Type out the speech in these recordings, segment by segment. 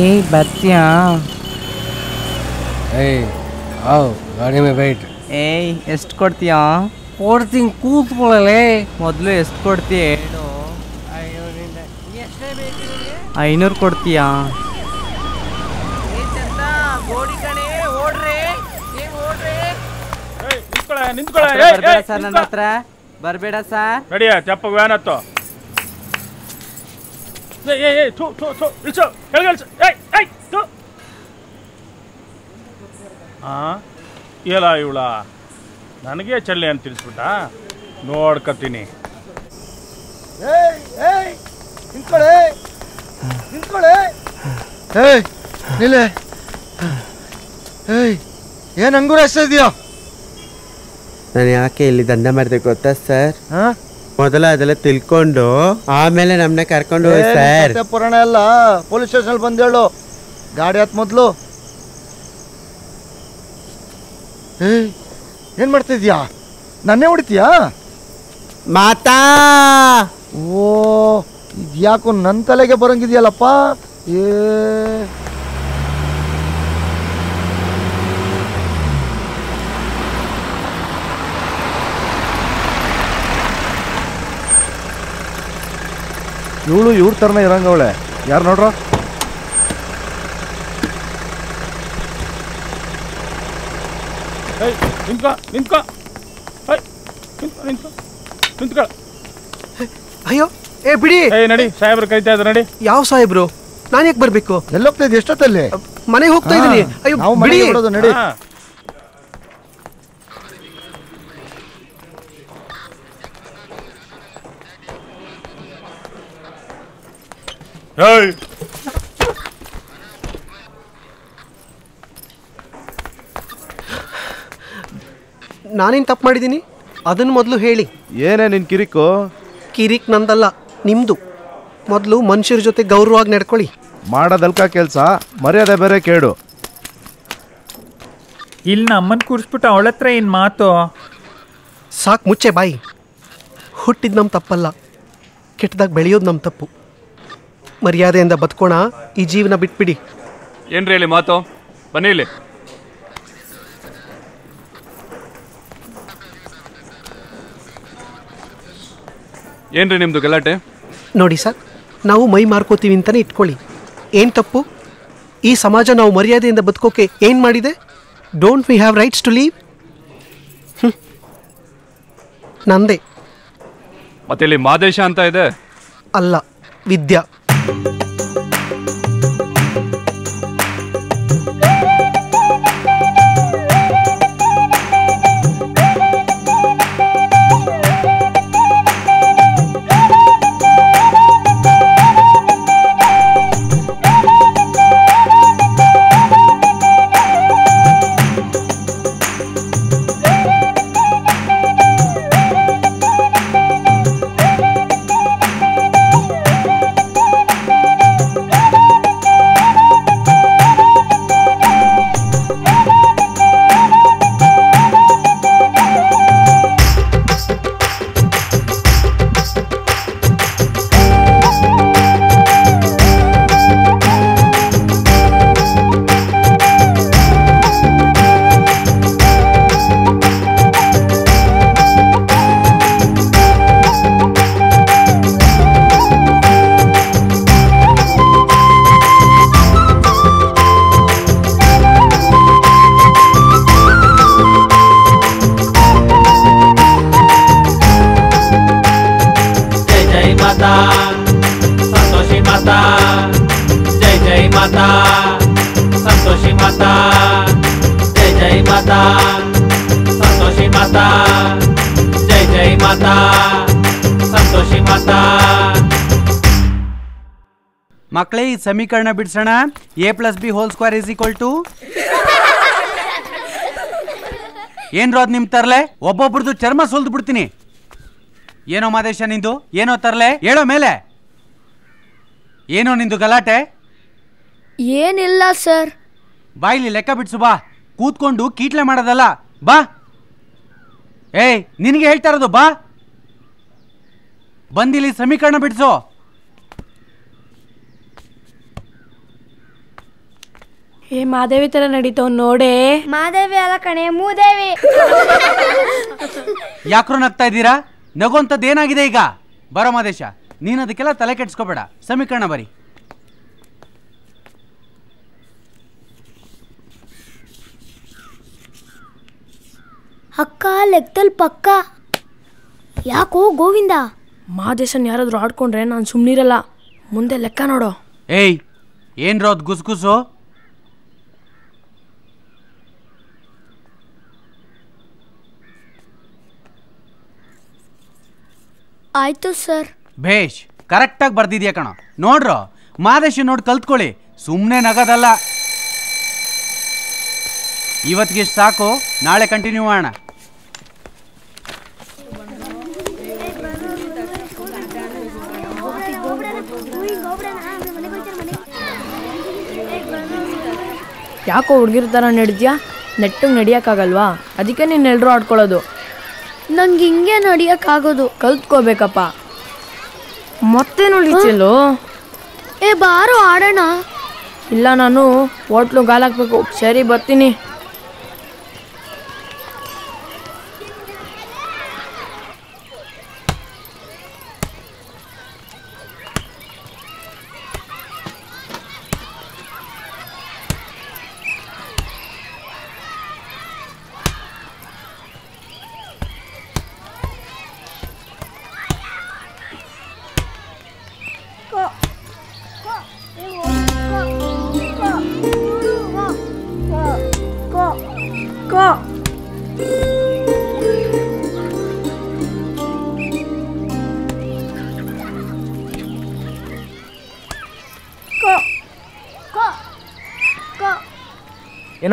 ಏ ಬತ್ತಿಯಾ? ಏಯ್ ಹಾವು ಗಾಡಿ ಮೇಲೆ ಬೈಟ್ ಏಯ್ ಎಷ್ಟು ಕೊಡ್ತೀಯಾ? ಕೊಡ್ತೀನಿ ಕೂತ್ಕೊಳ್ಳಲೇ. ಮೊದಲು ಎಷ್ಟು ಕೊಡ್ತೀಯ ಹೇಳು. ಐನೂರು ಕೊಡ್ತೀಯಾ? ನಿಂತ್ಕೊಳ್ಳ ಸರ್ ನನ್ನ ಹತ್ರ. ಬರಬೇಡ ಸರ್. ಚಪ್ಪ ವ್ಯಾನ್ ಏಯ್ ಏಯ್ ಏಯ್ ಥು ಥು ಥು ಇಳಿಸು ಕೆಳಗೆ ಇಳಿಸು ಏಯ್ ಏಯ್ ಥು ಆ ಏಲ ಇವಳ ನನಗೆ ಚಳ್ಳೆ ಅಂತ ತಿಳಿಸ್ಬಿಟ್ಟ. ನೋಡ್ಕತ್ತೀನಿ. ಏಯ್ ಏಯ್ ನಿಂತ್ಕೊಳ್ಳಿ. ನಿಂತ್ಕೊಳ್ಳಿ. ಏಯ್ ನಿಲ್ಲೆ. ಏಯ್ ಏನು ಅಂಗೂರ ಎಷ್ಟ ಇದೆಯಾ? ನಾನು ಯಾಕೆ ಇಲ್ಲಿ ದಂಡ ಮಾಡಿದೆ ಗೊತ್ತಾ ಸರ್? ಹಾ? ಮೊದಲ ಅದೆಲ್ಲ ತಿಳ್ಕೊಂಡು ಆಮೇಲೆ ನಮ್ನ ಕರ್ಕೊಂಡು ಹೋಗಿ ಸರ್. ಕತೆ ಪುರಾಣ ಎಲ್ಲ ಪೊಲೀಸ್ ಸ್ಟೇಷನ್ ಬಂದೇಳು ಗಾಡಿ ಹತ್ ಮೊದ್ಲು. ಏನ್ ಮಾಡ್ತಿದ್ಯಾ? ನನ್ನೇ ಹೊಡಿತೀಯಾ? ಮಾತಾ! ಓ ಇದ್ಯಾಕೋ ನನ್ನ ತಲೆಗೆ ಬರಂಗಿದ್ಯಲ್ಲಪ್ಪ? ಏ. ಇವಳು ಇವ್ರ ಥರನೇ ಇರಂಗವಳೆ ಯಾರು ನೋಡ್ರ? ಏಯ್ ನಿಂತ್ಕೊ ನಿಂತ್ಕೊ. ಏಯ್ ನಿಂತ್ಕೊ ನಿಂತ್ಕೊ. ನಿಂತ್ಕೊ. ಅಯ್ಯೋ ಏ ಬಿಡಿ. ಏಯ್ ನಡಿ ಸಾಹೇಬ್ರು ಕರಿತಾ ಇದ್ದಾರೆ ನಡಿ. ಯಾವ ಸಾಹೇಬ್ರು? ನಾನು ಯಾಕೆ ಬರ್ಬೇಕು? ಎಲ್ಲೋಗ್ತಾ ಇದ್ದೆ ಎಷ್ಟೊತ್ತಲ್ಲಿ? ಮನೆಗೆ ಹೋಗ್ತಾ ಇದ್ದೀನಿ. ಅಯ್ಯೋ ಬಿಡಿ. ನಡಿ. ಹಾ. ನಾನೇನ್ ತಪ್ಪು ಮಾಡಿದ್ದೀನಿ? ಅದನ್ನು ಮೊದಲು ಹೇಳಿ. ಏನೇ ನಿನ್ ಕಿರಿಕು? ಕಿರಿಕ್ ನಂದಲ್ಲ ನಿಮ್ಮದು ಮೊದಲು ಮನುಷ್ಯರ ಜೊತೆ ಗೌರವವಾಗಿ ನಡ್ಕೊಳ್ಳಿ. ಮಾಡೋದಲ್ಕ ಕೆಲಸ ಮರ್ಯಾದೆ ಬೇರೆ ಕೇಡು. ಇಲ್ಲಿ ನಮ್ಮನ್ ಕೂರಿಸ್ಬಿಟ್ಟು ಅವಳ ಹತ್ರ ಏನು ಮಾತು? ಸಾಕು ಮುಚ್ಚೆ ಬಾಯಿ. ಹುಟ್ಟಿದ ನಮ್ಮ ತಪ್ಪಲ್ಲ ಕೆಟ್ಟದಾಗ ಬೆಳೆಯೋದು ನಮ್ಮ ತಪ್ಪು. ಮರ್ಯಾದೆಯಿಂದ ಬದುಕೋಣ ಈ ಜೀವನ ಬಿಟ್ಬಿಡಿ. ಏನ್ರಿ ಇಲ್ಲಿ ಮಾತು? ಬನ್ನಿ ಇಲ್ಲಿ. ಏನ್ರಿ ನಿಮ್ದು ಗಲಾಟೆ? ನೋಡಿ ಸರ್ ನಾವು ಮೈ ಮಾರ್ಕೋತೀವಿ ಅಂತಲೇ ಇಟ್ಕೊಳ್ಳಿ. ಏನು ತಪ್ಪು? ಈ ಸಮಾಜ ನಾವು ಮರ್ಯಾದೆಯಿಂದ ಬದುಕೋಕೆ ಏನು ಮಾಡಿದೆ? Don't we have rights to live ನಂದೇ. ಮತ್ತೆ ಇಲ್ಲಿ ಮಾದೇಶ ಅಂತ ಇದೆ? ಅಲ್ಲ ವಿದ್ಯಾ. ಜೈ ಸಮೀಕರಣ ಬಿಡಿಸೋಣ. A plus B whole square is equal to ಏನ್ರೋ ಅದು ನಿಮ್ ತರಲೆ? ಒಬ್ಬೊಬ್ರದ್ದು ಚರ್ಮ ಸುಲ್ದು ಬಿಡ್ತೀನಿ. ಏನೋ ಮಾದೇಶ ನಿಂದು? ಏನೋ ತರ್ಲೆ? ಹೇಳೋ ಮೇಲೆ. ಏನೋ ನಿಂದು ಗಲಾಟೆ? ಏನಿಲ್ಲ ಸರ್. ಬಾಯಿಲಿ ಲೆಕ್ಕ ಬಿಡ್ಸು ಬಾ. ಕೂತ್ಕೊಂಡು ಕೀಟ್ಲೆ ಮಾಡೋದಲ್ಲ ಬಾ. ಏಯ್ ನಿನಗೆ ಹೇಳ್ತಾ ಇರೋದು ಬಾ. ಬಂದಿಲ್ಲಿ ಸಮೀಕರಣ ಬಿಡಿಸು. ಏ ಮಾದೇವಿ ತರ ನಡೀತಾವ್ ನೋಡೇ. ಮಾದೇವಿ ಅಲ್ಲ ಕಣೆ ಮೂದೇವಿ. ಯಾಕ್ರೋ ನಗ್ತಾ ಇದ್ದೀರಾ? ನಗುವಂಥದ್ದು ಏನಾಗಿದೆ ಈಗ? ಬರೋ ಮಾದೇಶ ನೀನು ಅದಕ್ಕೆಲ್ಲ ತಲೆ ಕೆಡ್ಸ್ಕೋಬೇಡ. ಸಮೀಕರಣ ಬರಿ. ಅಕ್ಕ ಲೆಕ್ಕದಲ್ಲಿ ಪಕ್ಕ. ಯಾಕೋ ಗೋವಿಂದ? ಮಾದೇಶನ್ ಯಾರಾದ್ರೂ ಆಡ್ಕೊಂಡ್ರೆ ನಾನು ಸುಮ್ನಿರಲ್ಲ. ಮುಂದೆ ಲೆಕ್ಕ ನೋಡೋ. ಏಯ್ ಏನ್ರೋ ಅದು ಗುಸ್ಗುಸು? ಆಯ್ತು ಸರ್. ಭೇಷ್ ಕರೆಕ್ಟಾಗಿ ಬರ್ದಿದ್ಯಾ ಕಣೋ. ನೋಡ್ರೋ ಮಾದೇಶ ನೋಡಿ ಕಲ್ತ್ಕೊಳ್ಳಿ. ಸುಮ್ಮನೆ ನಗದಲ್ಲ. ಇವತ್ತಿಗೆ ಸಾಕು ನಾಳೆ ಕಂಟಿನ್ಯೂ ಮಾಡೋಣ. ಯಾಕೋ ಹುಡುಗಿರ ಥರ ನಡಿದ್ಯಾ? ನೆಟ್ಟಗೆ ನಡಿಯೋಕ್ಕಾಗಲ್ವಾ? ಅದಕ್ಕೆ ನೀನು ಎಲ್ಲರೂ ಆಡ್ಕೊಳ್ಳೋದು. ನಂಗೆ ಹಿಂಗೆ ನಡಿಯಕ್ಕಾಗೋದು. ಕಲ್ತ್ಕೋಬೇಕಪ್ಪ. ಮತ್ತೆ ನೋಡಿ ಚೆಲ್ಲು? ಏ ಬಾರು ಆಡೋಣ. ಇಲ್ಲ ನಾನು ಹೋಟ್ಲು ಗಾಲಾಕ್ಬೇಕು. ಸರಿ ಬರ್ತೀನಿ.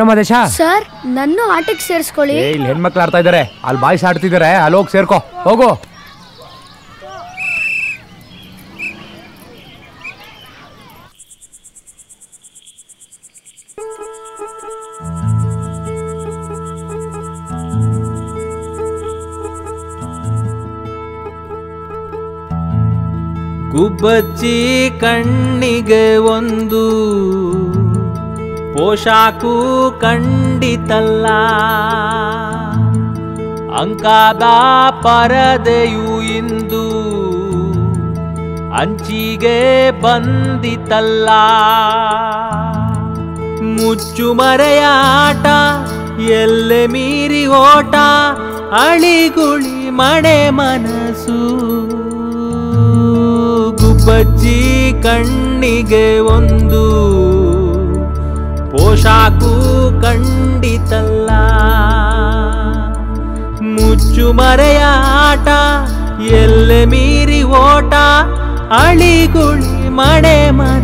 ಏನೋ ಮದೇಶ ಸರ್ ನನ್ನ ಆಟಕ್ಕೆ ಸೇರಿಸ್ಕೊಳ್ಳಿ. ಏ ಇಲ್ಲಿ ಹೆಣ್ಮಕ್ಳು ಆಡ್ತಾ ಇದ್ದಾರೆ ಅಲ್ಲಿ ಬಾಯ್ಸ್ ಆಡ್ತಿದ್ದಾರೆ ಅಲ್ಲಿ ಹೋಗಿ ಸೇರ್ಕೋ. ಹೋಗು. ಗುಬ್ಬಚ್ಚಿ ಕಣ್ಣಿಗೆ ಒಂದು ಪೋಷಾಕು ಕಂಡಿತಲ್ಲ ಅಂಕಾದ ಪರದೆಯು ಇಂದು ಅಂಚಿಗೆ ಬಂದಿತಲ್ಲ. ಮುಚ್ಚು ಮರೆಯಾಟ, ಎಲ್ಲೆ ಮೀರಿ ಓಟ ಅಳಿಗುಳಿ ಮಣೆ ಮನಸ್ಸು ಗುಬ್ಬಚ್ಚಿ ಕಣ್ಣಿಗೆ ಒಂದು ಪೋಷಾಕು ಕಂಡಿತಲ್ಲ ಮುಚ್ಚು ಮರೆಯ ಆಟ ಎಲ್ಲೆ ಮೀರಿ ಓಟ ಅಳಿಗುಳಿ ಮಣೆ ಮನಸ್ಸು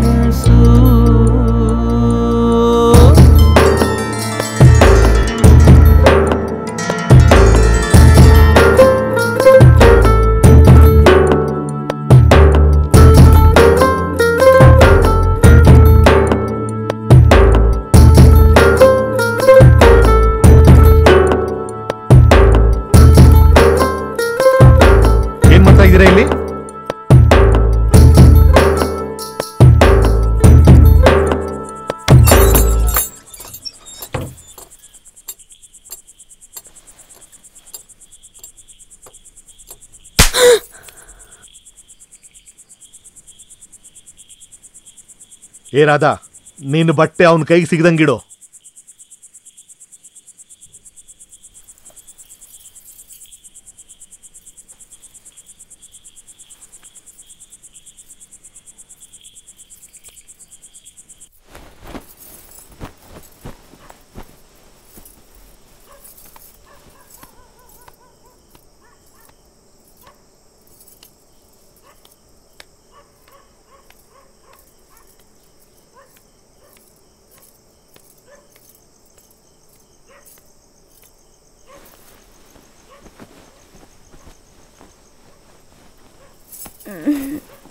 ಏ ರಾಧಾ ನೀನು ಬಟ್ಟೆ ಅವನ ಕೈಗೆ ಸಿಗದಂಗಿಡು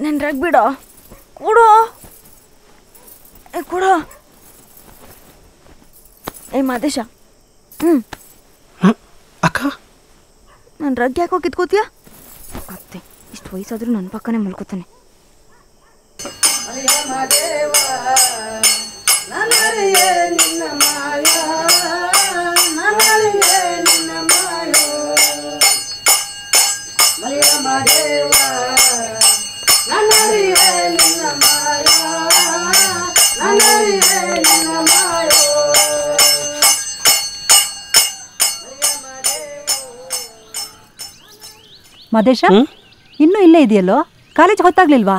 ನನ್ ರಗ್ ಬಿಡೋ ಕೊಡು ಏ ಕೊಡು ಏ ಮಾದೇಶ ಹ್ಮ್. ಅಕ್ಕ? ನಾನು ರಗ್ ಯಾಕೋ ಕಿತ್ಕೋತೀಯ? ಅತ್ತೆ ಇಷ್ಟು ವಯಸ್ಸಾದರೂ ನನ್ನ ಪಕ್ಕನೇ ಮಲ್ಕೋತಾನೆ. ನನ್ನ ನಿನ್ನ ಮದೇಶ? ಇನ್ನೂ ಇಲ್ಲೇ ಇದೆಯಲ್ಲೋ? ಕಾಲೇಜ್ ಹೊತ್ತಾಗ್ಲಿಲ್ವಾ?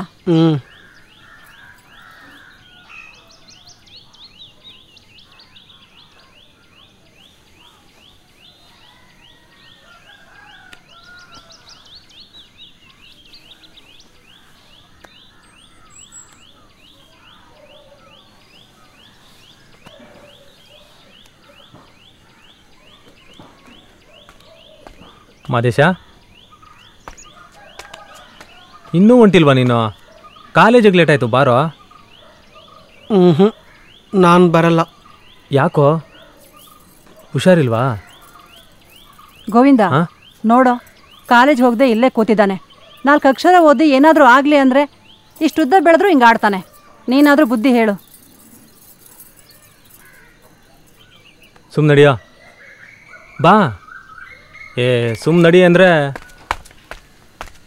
ಮಾದೇಶ? ಇನ್ನೂ ಹೊಂಟಿಲ್ವಾ ನೀನು? ಕಾಲೇಜಿಗೆ ಲೇಟ್ ಆಯಿತು ಬಾರೋ. ಹ್ಞೂ ನಾನು ಬರಲ್ಲ. ಯಾಕೋ? ಹುಷಾರಿಲ್ವಾ? ಗೋವಿಂದ ನೋಡು ನೋಡೋ ಕಾಲೇಜ್ ಹೋಗದೆ ಇಲ್ಲೇ ಕೂತಿದ್ದಾನೆ. ನಾಲ್ಕು ಅಕ್ಷರ ಓದಿ ಏನಾದರೂ ಆಗಲಿ ಅಂದರೆ ಇಷ್ಟುದ್ದ ಬೆಳೆದ್ರೂ ಹಿಂಗೆ ಆಡ್ತಾನೆ. ನೀನಾದರೂ ಬುದ್ಧಿ ಹೇಳು. ಸುಮ್ಮನಡಿಯೋ ಬಾ. ಏ ಸುಮ್ ನಡಿ ಅಂದರೆ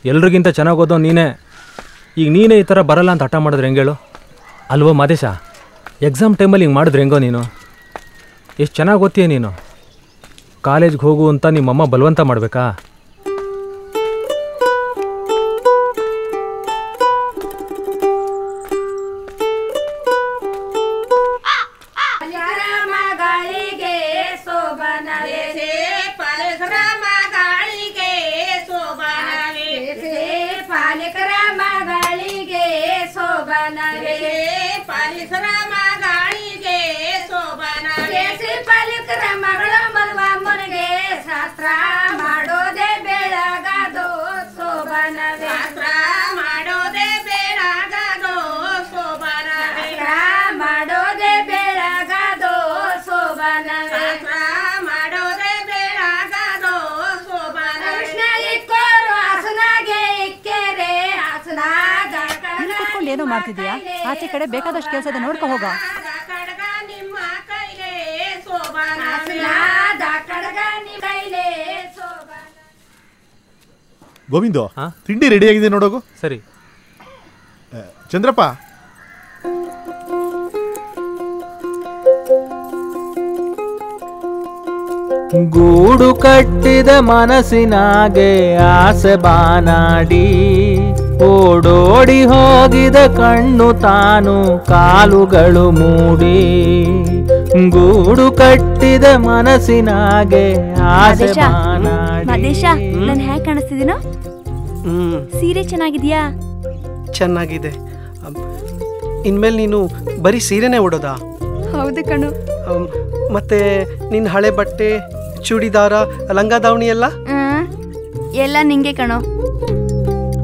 ಎಲ್ರಿಗಿಂತ ಚೆನ್ನಾಗಿ ಓದೋ ನೀನೇ. ಈಗ ನೀನೇ ಈ ಥರ ಬರಲ್ಲ ಅಂತ ಹಠ ಮಾಡಿದ್ರೆ ಹೆಂಗೇಳು ಅಲ್ವೋ ಮಾದೇಶ? ಎಕ್ಸಾಮ್ ಟೈಮಲ್ಲಿ ಹಿಂಗೆ ಮಾಡಿದ್ರೆ ಹೆಂಗೋ ನೀನು? ಎಷ್ಟು ಚೆನ್ನಾಗಿ ಓದ್ತೀಯ ನೀನು? ಕಾಲೇಜ್ಗೆ ಹೋಗು ಅಂತ ನಿಮ್ಮಮ್ಮ ಬಲವಂತ ಮಾಡಬೇಕಾ? ಏನೋ ಮಾಡ್ತಿದ್ಯಾ ಆಚೆ ಕಡೆ ಬೇಕಾದಷ್ಟು ಕೆಲಸದ ಇದೆ ನೋಡ್ಕೊ ಹೋಗ. ಗೋವಿಂದು ತಿಂಡಿ ರೆಡಿ ಆಗಿದೆ ನೋಡೋಗು. ಸರಿ. ಚಂದ್ರಪ್ಪ ಗೂಡು ಕಟ್ಟಿದ ಮನಸ್ಸಿನಾಗೆ ಆಸೆ ಬಾನಾಡಿ ಓಡೋಡಿ ಹೋಗಿದ ಕಣ್ಣು ತಾನು ಕಾಲುಗಳು ಮೂಡಿ. ಗೂಡು ಕಟ್ಟಿದ ಮನಸ್ಸಿನಾಗೆ ಆಸೆ ಬಾನಾಡಿ. ಮದೇಶ ನಾನು ಹೇಗೆ ಕಾಣಿಸ್ತಿದ್ದೀನೋ ಹ್ಞೂ ಸೀರೆ ಚೆನ್ನಾಗಿದ್ಯಾ? ಚೆನ್ನಾಗಿದೆ. ಅಮ್, ಇನ್ಮೇಲೆ ನೀನು ಬರೀ ಸೀರೆನೇ ಉಡೋದಾ? ಹೌದು ಕಣು. ಅಮ್, ಮತ್ತೆ ನಿನ್ನ ಹಳೆ ಬಟ್ಟೆ ಚೂಡಿದಾರ ಲಂಗ ದಾವಣಿ ಎಲ್ಲ? ಎಲ್ಲ ನಿಂಗೆ ಕಣೋ.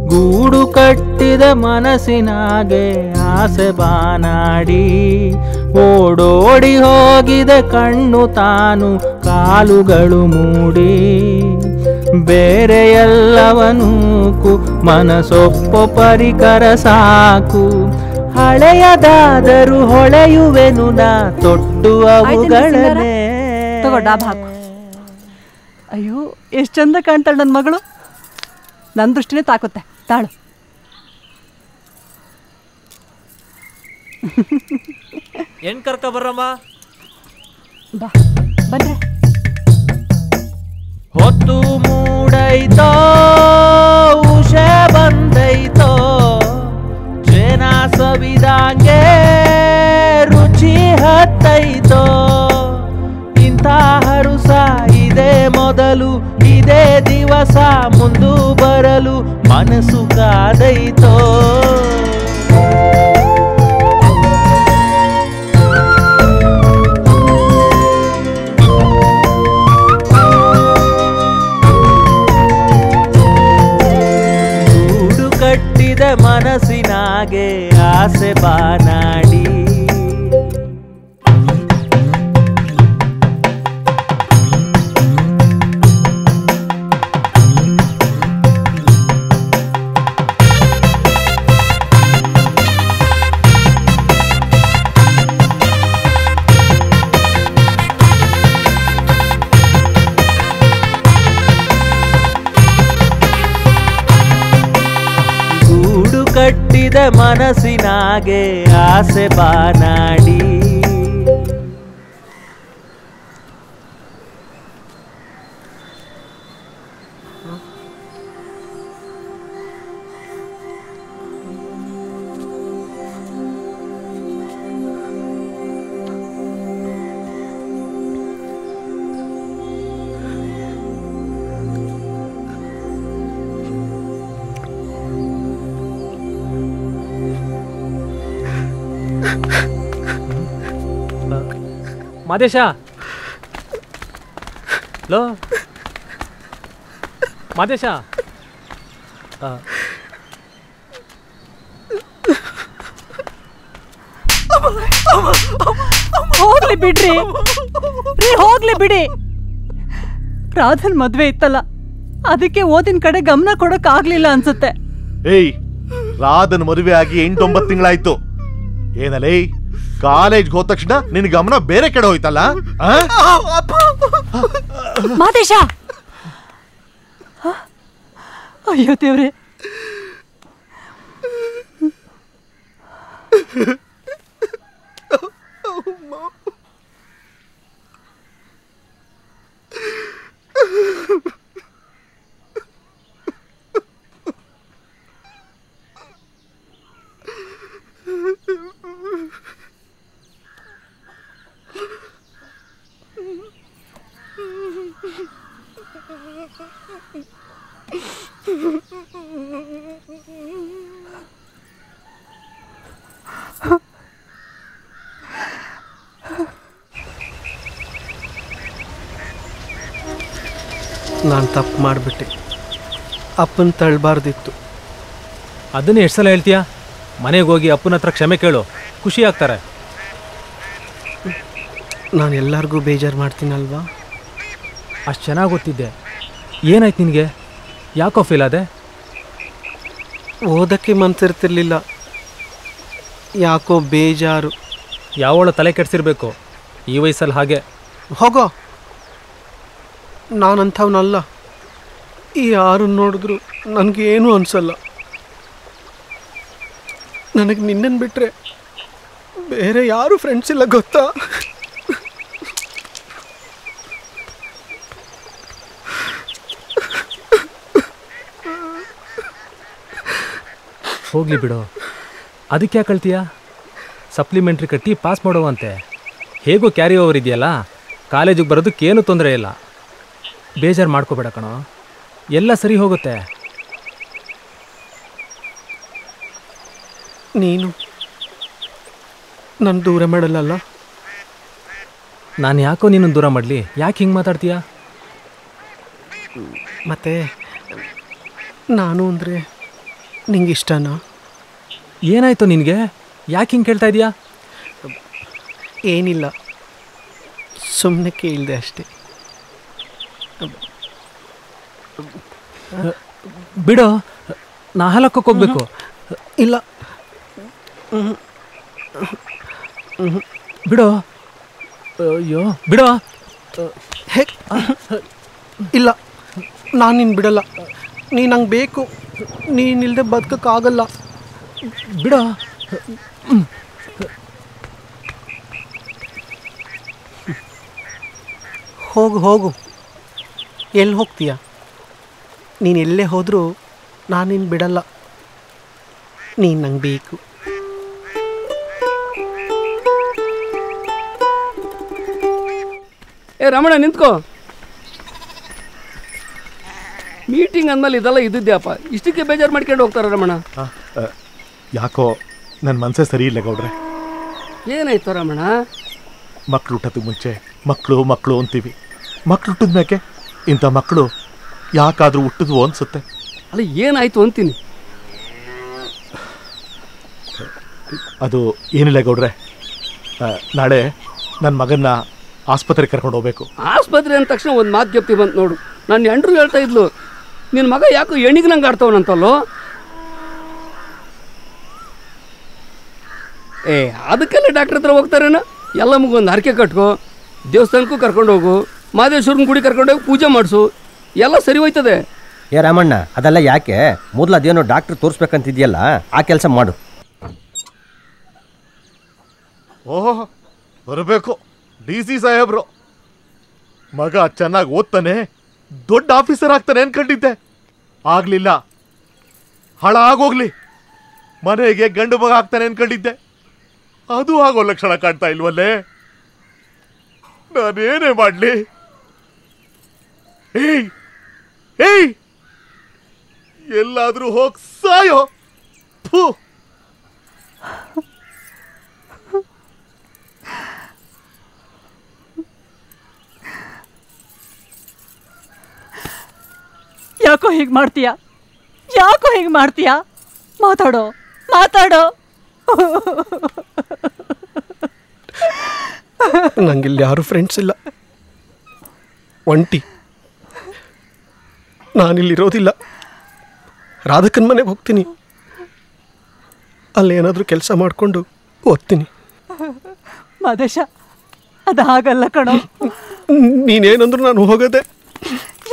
ಗೂಡು ಕಟ್ಟಿದ ಮನಸ್ಸಿನಾಗೆ ಆಸೆ ಬಾನಾಡಿ ಓಡೋಡಿ ಹೋಗಿದ ಕಣ್ಣು ತಾನು ಕಾಲುಗಳು ಮೂಡಿ. ಬೇರೆ ಎಲ್ಲವನೂಕು ಮನಸೊಪ್ಪು ಪರಿಕರ ಸಾಕು. ಹಳೆಯದಾದರೂ ಹೊಳೆಯುವೆನು ನಾ ತೊಟ್ಟು ಅವುಗಳನ್ನೇ. ತಗೋ ಡಾಬ್ ಹಾಕು. ಅಯ್ಯೋ ಎಷ್ಟು ಚಂದ ಕಾಣ್ತಾಳೆ ನನ್ನ ಮಗಳು. ನನ್ನ ದೃಷ್ಟಿನೇ ತಾಕುತ್ತೆ. ತಾಳು. ಏನ್ ಕರ್ಕ ಬರ್ರಮ್ಮ? ಬಾ ಬನ್ರಿ ಹೊತ್ತು ಮೂಡೈತೋ ಉಷ ಬಂದೈತೋ ಜೇನ ಸವಿದಾಂಗೆ ರುಚಿ ಹತ್ತೈತೋ. ಇದೇ ಮೊದಲು ಇದೇ ದಿವಸ ಮುಂದು ಬರಲು ಮನಸ್ಸು ಮನಸ್ಸಿನಾಗೆ ಆಸೆ ಬಾನಾಡಿ ಮಾದೇಶ. ಹಲೋ ಮಾದೇಶ. ಆ, ಹೋಗ್ಲಿ ಬಿಡ್ರಿ. ರೀ ಹೋಗ್ಲಿ ಬಿಡಿ. ರಾಧನ್ ಮದ್ವೆ ಇತ್ತಲ್ಲ ಅದಕ್ಕೆ ಓದಿನ ಕಡೆ ಗಮನ ಕೊಡಕ್ ಆಗ್ಲಿಲ್ಲ ಅನ್ಸುತ್ತೆ. ಏಯ್ ರಾಧನ್ ಮದುವೆ ಆಗಿ ಎಂಟೊಂಬತ್ತು ತಿಂಗಳಾಯ್ತು. ಏನಲೇ? ಕಾಲೇಜ್ ಹೋದ ತಕ್ಷಣ ನಿನ್ ಗಮನ ಬೇರೆ ಕಡೆ ಹೋಯ್ತಲ್ಲ? ಮಾದೇಶ ಅಯ್ಯೋ ದೇವ್ರೆ ನಾನು ತಪ್ಪು ಮಾಡಿಬಿಟ್ಟೆ ಅಪ್ಪನ ತಳ್ಳಬಾರ್ದಿತ್ತು ಅದನ್ನೇ ಎಷ್ಟು ಸಲ ಹೇಳ್ತೀಯಾ? ಮನೆಗೆ ಹೋಗಿ ಅಪ್ಪನ ಹತ್ರ ಕ್ಷಮೆ ಕೇಳು ಖುಷಿ ಆಗ್ತಾರೆ. ನಾನು ಎಲ್ಲರಿಗೂ ಬೇಜಾರು ಮಾಡ್ತೀನಲ್ವಾ? ಅಷ್ಟು ಚೆನ್ನಾಗಿ ಗೊತ್ತಿದ್ದೆ ಏನಾಯ್ತು ನಿನಗೆ? ಯಾಕೋ ಫೀಲ್ ಅದೇ ಓದಕ್ಕೆ ಮನ್ಸಿರ್ತಿರ್ಲಿಲ್ಲ. ಯಾಕೋ ಬೇಜಾರು. ಯಾವಳ ತಲೆ ಕೆಡಿಸಿರ್ಬೇಕು ಈ ವಯಸ್ಸಲ್ಲಿ ಹಾಗೆ. ಹೋಗೋ. ನಾನಂಥವ್ನಲ್ಲ. ಈ ಯಾರು ನೋಡಿದ್ರು ನನಗೇನು ಅನಿಸಲ್ಲ. ನನಗೆ ನಿನ್ನನ್ನು ಬಿಟ್ಟರೆ ಬೇರೆ ಯಾರು ಫ್ರೆಂಡ್ಸ್ ಇಲ್ಲ ಗೊತ್ತಾ? ಹೋಗ್ಲಿ ಬಿಡು. ಅದಕ್ಕೆ ಯಾಕೆ ಕಳ್ತೀಯಾ ಸಪ್ಲಿಮೆಂಟ್ರಿ ಕಟ್ಟಿ ಪಾಸ್ ಮಾಡುವಂತೆ. ಹೇಗೂ ಕ್ಯಾರಿ ಓವರ್ ಇದೆಯಲ್ಲ? ಕಾಲೇಜಿಗೆ ಬರೋದಕ್ಕೇನು ತೊಂದರೆ ಇಲ್ಲ. ಬೇಜಾರು ಮಾಡ್ಕೋಬೇಡ ಕಣೋ. ಎಲ್ಲ ಸರಿ ಹೋಗುತ್ತೆ. ನೀನು? ನನ್ನ ದೂರ ಮಾಡಲ್ಲಲ್ಲ? ನಾನು ಯಾಕೋ ನೀನು ದೂರ ಮಾಡಲಿ? ಯಾಕೆ ಹಿಂಗೆ ಮಾತಾಡ್ತೀಯ? ಮತ್ತೆ ನಾನು ಅಂದರೆ ನಿಂಗೆ ಇಷ್ಟನಾ? ಏನಾಯ್ತು ನಿನಗೆ? ಯಾಕೆ ಹಿಂಗೆ ಕೇಳ್ತಾ ಇದೀಯಾ? ಏನಿಲ್ಲ. ಸುಮ್ಮನೆ ಕೇಳಿದೆ ಅಷ್ಟೇ. ಬಿಡು, ನಾ ಹಾಲಕ್ಕೋಕ್ ಹೋಗ್ಬೇಕು. ಇಲ್ಲ. ಬಿಡು. ಅಯ್ಯೋ. ಬಿಡು. ಹೇ. ಇಲ್ಲ. ನಾನು ನಿನ್ನ ಬಿಡಲ್ಲ. ನೀನು ನಂಗೆ ಬೇಕು. ನೀನಿಲ್ಲದೆ ಬದುಕೋಕ್ಕಾಗಲ್ಲ. ಬಿಡ. ಹೋಗು ಹೋಗು. ಎಲ್ಲಿ ಹೋಗ್ತೀಯ? ನೀನು ಎಲ್ಲೇ ಹೋದರೂ ನಾನು ನಿನ್ನ ಬಿಡಲ್ಲ. ನೀನು ನಂಗೆ ಬೇಕು. ಏ ರಮಣ ನಿಂತ್ಕೋ. ಮೀಟಿಂಗ್ ಅಂದಮೇಲೆ ಇದೆಲ್ಲ ಇದ್ದಿದ್ದೆಯಪ್ಪ ಇಷ್ಟಕ್ಕೆ ಬೇಜಾರು ಮಾಡ್ಕೊಂಡು ಹೋಗ್ತಾರ ರಮಣ. ಯಾಕೋ ನನ್ನ ಮನಸ್ಸೇ ಸರಿ ಇಲ್ಲ ಗೌಡ್ರೆ. ಏನಾಯ್ತು ರಮಣ? ಮಕ್ಳು ಹುಟ್ಟೋದಕ್ಕೆ ಮುಂಚೆ ಮಕ್ಕಳು ಮಕ್ಕಳು ಅಂತೀವಿ. ಮಕ್ಳು ಹುಟ್ಟಿದ್ಮೇಕೆ ಇಂಥ ಮಕ್ಕಳು ಯಾಕಾದರೂ ಹುಟ್ಟಿದ್ವು ಅನ್ಸುತ್ತೆ. ಅಲ್ಲ ಏನಾಯ್ತು ಅಂತೀನಿ? ಅದು ಏನಿಲ್ಲ ಗೌಡ್ರೆ. ನಾಳೆ ನನ್ನ ಮಗನ್ನ ಆಸ್ಪತ್ರೆಗೆ ಕರ್ಕೊಂಡು ಹೋಗ್ಬೇಕು. ಆಸ್ಪತ್ರೆ ಅಂದ ತಕ್ಷಣ ಒಂದು ಮಾತು ಜಪ್ತಿ ಬಂತು ನೋಡು. ನನ್ನ ಎಂಡ್ರು ಹೇಳ್ತಾ ಇದ್ಲು ನಿನ್ನ ಮಗ ಯಾಕೋ ಹೆಣ್ಣಿಗೆ ನಂಗೆ ಆಡ್ತವನಂತಲ್ಲೋ? ಏ ಅದಕ್ಕೆಲ್ಲ ಡಾಕ್ಟ್ರ್ ಹತ್ರ ಹೋಗ್ತಾರೇನ? ಎಲ್ಲ ಮಗು ಒಂದು ಹರಕೆ ಕಟ್ಕೋ ದೇವಸ್ಥಾನಕ್ಕೂ ಕರ್ಕೊಂಡು ಹೋಗು ಮಹದೇಶ್ವರನ ಗುಡಿ ಕರ್ಕೊಂಡೋಗಿ ಪೂಜೆ ಮಾಡಿಸು. ಎಲ್ಲ ಸರಿ ಹೋಯ್ತದೆ. ಏ ರಾಮಣ್ಣ ಅದೆಲ್ಲ ಯಾಕೆ? ಮೊದಲು ಅದೇನೋ ಡಾಕ್ಟ್ರ್ ತೋರಿಸ್ಬೇಕಂತಿದ್ಯಲ್ಲ ಆ ಕೆಲಸ ಮಾಡು. ಓಹೋ ಬರಬೇಕು. ಡಿ ಸಿ ಸಾಹೇಬ್ರು. ಮಗ ಚೆನ್ನಾಗಿ ಓದ್ತಾನೆ ದೊಡ್ಡ ಆಫೀಸರ್ ಆಗ್ತಾನೆ ಅನ್ಕೊಂಡಿದ್ದೆ. ಆಗ್ಲಿಲ್ಲ. ಹಳ ಆಗೋಗ್ಲಿ ಮನೆಗೆ ಗಂಡು ಮಗ ಆಗ್ತಾನೆ ಅನ್ಕೊಂಡಿದ್ದೆ. ಅದು ಆಗೋ ಲಕ್ಷಣ ಕಾಣ್ತಾ ಇಲ್ವಲ್ಲೇ? ನಾನೇನೇ ಮಾಡ್ಲಿ? ಏಯ್ ಏಯ್! ಎಲ್ಲಾದರೂ ಹೋಗ್ ಸಾಯೋ. ಫು. ಯಾಕೋ ಹೀಗೆ ಮಾಡ್ತೀಯ? ಯಾಕೋ ಹೀಗೆ ಮಾಡ್ತೀಯ? ಮಾತಾಡೋ ಮಾತಾಡೋ. ನಂಗಿಲ್ಲಿ ಯಾರು ಫ್ರೆಂಡ್ಸ್ ಇಲ್ಲ. ಒಂಟಿ. ನಾನಿಲ್ಲಿರೋದಿಲ್ಲ. ರಾಧಕನ ಮನೆಗೆ ಹೋಗ್ತೀನಿ. ಅಲ್ಲೇನಾದರೂ ಕೆಲಸ ಮಾಡಿಕೊಂಡು ಓದ್ತೀನಿ. ಮಾದೇಶ ಅದು ಹಾಗಲ್ಲ ಕಣ. ನೀನೇನಂದ್ರು ನಾನು ಹೋಗದೆ.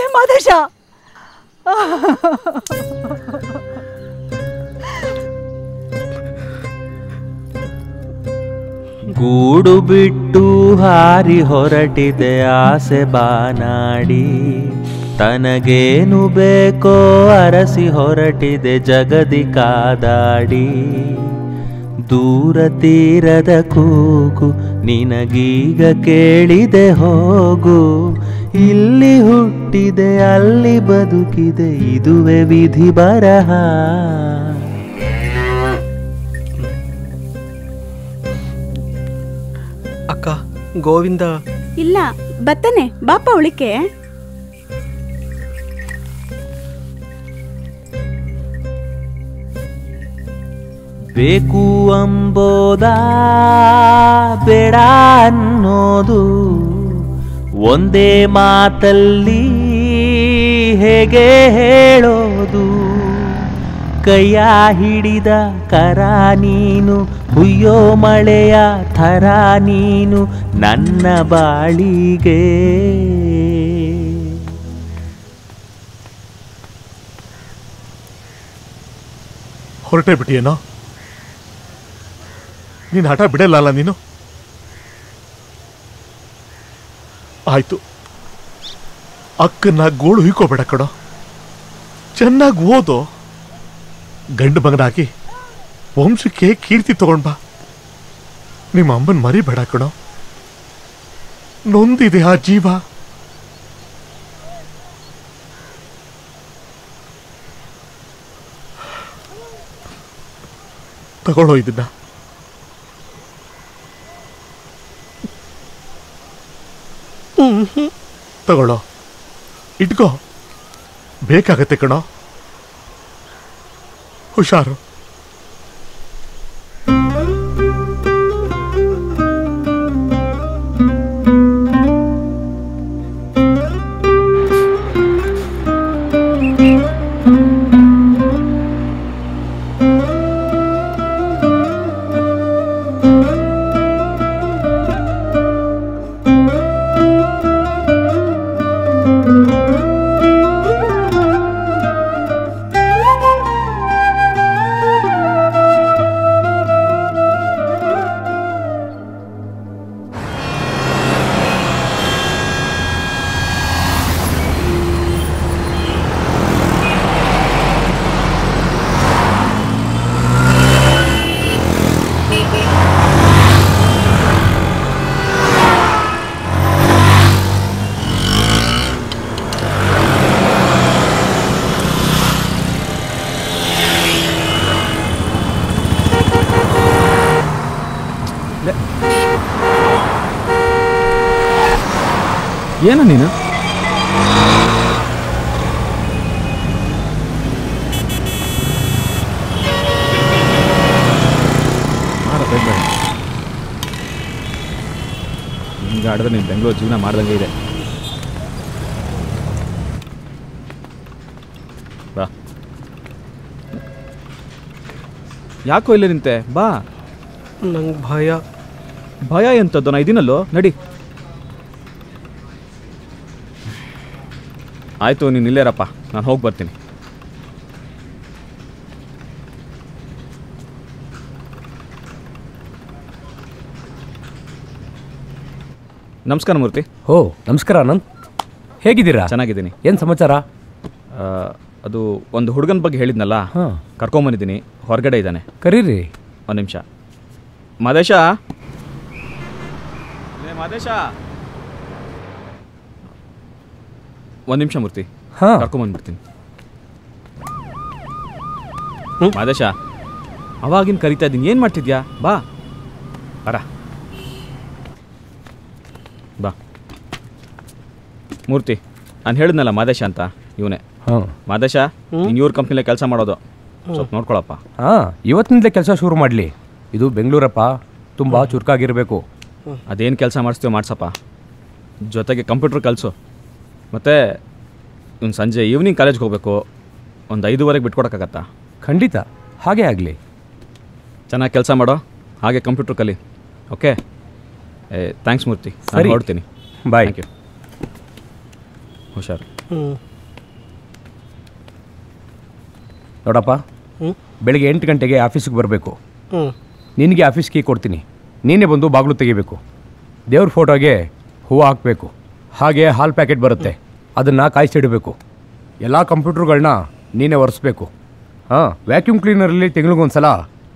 ಏ ಮಾದೇಶ! ಗೂಡು ಬಿಟ್ಟು ಹಾರಿ ಹೊರಟಿದೆ ಆಸೆ ಬಾನಾಡಿ. ತನಗೇನು ಬೇಕೋ ಅರಸಿ ಹೊರಟಿದೆ ಜಗದಿ ಕಾದಾಡಿ. ದೂರ ತೀರದ ಕೂಗು ನಿನಗೀಗ ಕೇಳಿದೆ ಹೋಗು. ಇಲ್ಲಿ ಹುಟ್ಟಿದೆ ಅಲ್ಲಿ ಬದುಕಿದೆ ಇದುವೆ ವಿಧಿ ಬರಹ. ಅಕ್ಕ ಗೋವಿಂದ. ಇಲ್ಲ ಬತ್ತನೆ ಬಾಪ ಉಳಿಕೆ. ಬೇಕು ಅಂಬೋದ ಬೇಡ ಅನ್ನೋದು ಒಂದೇ ಮಾತಲ್ಲಿ ಹೇಗೆ ಹೇಳೋದು? ಕೈಯ ಹಿಡಿದ ಕರ ನೀನು, ಹುಯ್ಯೋ ಮಳೆಯ ಥರ ನೀನು ನನ್ನ ಬಾಳಿಗೆ. ಹೊರಟೇ ಬಿಟ್ಟಿಯೇನೋ? ನೀನು ಹಠ ಬಿಡಲ್ಲ ಅಲ್ಲ ನೀನು? ಆಯ್ತು. ಅಕ್ಕನ್ನ ಗೋಳು ಹುಯ್ಕೋಬೇಡ ಕಡ ಚೆನ್ನಾಗಿ ಓದೋ. ಗಂಡು ಮಗನಾಗಿ ವಂಶಕ್ಕೆ ಕೀರ್ತಿ ಬಾ. ನಿಮ್ಮ ಅಮ್ಮನ್ ಮರಿಬೇಡ ಕಣೋ. ನೊಂದಿದೆ ಆ ಜೀವ. ತಗೊಳ್ಳೋ ಇದನ್ನ. ತಗೊಳ್ಳೋ ಇಟ್ಕೋ ಬೇಕಾಗತ್ತೆ ಕಣೋ ಹುಷಾರು ಮಾಡ್ದಂಗೆ ಇದೆ. ಬಾ. ಯಾಕೋ ಇಲ್ಲ ನಿಂತೆ? ಬಾ. ನಂಗೆ ಭಯ. ಭಯ ಎಂಥದ್ದು ನಾ ಇದೀನಲ್ಲೋ? ನಡಿ. ಆಯಿತು ನೀನು ಇಲ್ಲೇರಪ್ಪ. ನಾನು ಹೋಗಿ ಬರ್ತೀನಿ. ನಮಸ್ಕಾರ ಮೂರ್ತಿ. ಓ ನಮಸ್ಕಾರ ಅನಂತ್. ಹೇಗಿದ್ದೀರಾ? ಚೆನ್ನಾಗಿದ್ದೀನಿ. ಏನು ಸಮಾಚಾರ? ಆ, ಅದು ಒಂದು ಹುಡುಗನ ಬಗ್ಗೆ ಹೇಳಿದ್ನಲ್ಲ ಹಾಂ. ಕರ್ಕೊಂಬಂದಿದ್ದೀನಿ ಹೊರಗಡೆ ಇದ್ದಾನೆ. ಕರೀರಿ. ಒಂದು ನಿಮಿಷ. ಮಾದೇಶ? ಲೇ ಮಾದೇಶ. ಒಂದು ನಿಮಿಷ ಮೂರ್ತಿ. ಹಾಂ. ಕರ್ಕೊಂಬಂದ್ಬಿಡ್ತೀನಿ ಮಾದೇಶ ಅವಾಗಿನ ಕರಿತಾ ಇದ್ದೀನಿ. ಏನು ಮಾಡ್ತಿದ್ಯಾ? ಬಾ. ಬರ. ಮೂರ್ತಿ ನಾನು ಹೇಳಿದ್ನಲ್ಲ ಮಾದೇಶ ಅಂತ ಇವನೇ. ಹಾಂ. ಮಾದೇಶ ನೀನು ಇವ್ರ ಕಂಪ್ನಿಲೇ ಕೆಲಸ ಮಾಡೋದು. ಸ್ವಲ್ಪ ನೋಡ್ಕೊಳಪ್ಪ. ಹಾಂ ಇವತ್ತಿನಿಂದಲೇ ಕೆಲಸ ಶುರು ಮಾಡಲಿ. ಇದು ಬೆಂಗಳೂರಪ್ಪ ತುಂಬ ಚುರುಕಾಗಿರಬೇಕು. ಅದೇನು ಕೆಲಸ ಮಾಡಿಸ್ತೀವೋ ಮಾಡ್ಸಪ್ಪ. ಜೊತೆಗೆ ಕಂಪ್ಯೂಟ್ರ್ ಕಲಿಸು. ಮತ್ತು ಇವ್ನು ಸಂಜೆ ಈವ್ನಿಂಗ್ ಕಾಲೇಜ್ಗೆ ಹೋಗಬೇಕು. ಒಂದು ಐದುವರೆಗೆ ಬಿಟ್ಕೊಡೋಕ್ಕಾಗತ್ತಾ? ಖಂಡಿತ. ಹಾಗೆ ಆಗಲಿ. ಚೆನ್ನಾಗಿ ಕೆಲಸ ಮಾಡೋ ಹಾಗೆ ಕಂಪ್ಯೂಟ್ರ್ ಕಲಿ. ಓಕೆ ಏ ಥ್ಯಾಂಕ್ಸ್ ಮೂರ್ತಿ. ಸರಿ. ನೋಡ್ತೀನಿ. ಬಾಯ್. ಥ್ಯಾಂಕ್ ಯು ಹುಷಾರು. ನೋಡಪ್ಪ ಹ್ಞೂ ಬೆಳಿಗ್ಗೆ ಎಂಟು ಗಂಟೆಗೆ ಆಫೀಸಿಗೆ ಬರಬೇಕು. ಹ್ಞೂ ನಿನಗೆ ಆಫೀಸ್ ಕೀ ಕೊಡ್ತೀನಿ. ನೀನೇ ಬಂದು ಬಾಗಿಲು ತೆಗಿಬೇಕು. ದೇವ್ರ ಫೋಟೋಗೆ ಹೂವು ಹಾಕಬೇಕು. ಹಾಗೆ ಹಾಲ್ ಪ್ಯಾಕೆಟ್ ಬರುತ್ತೆ. ಅದನ್ನು ಕಾಯಿಸಿಡಬೇಕು ಎಲ್ಲ ಕಂಪ್ಯೂಟರ್ಗಳನ್ನ ನೀನೇ ಒರೆಸ್ಬೇಕು. ಹಾಂ ವ್ಯಾಕ್ಯೂಮ್ ಕ್ಲೀನರಲ್ಲಿ ತಿಂಗಳಿಗೊಂದು ಸಲ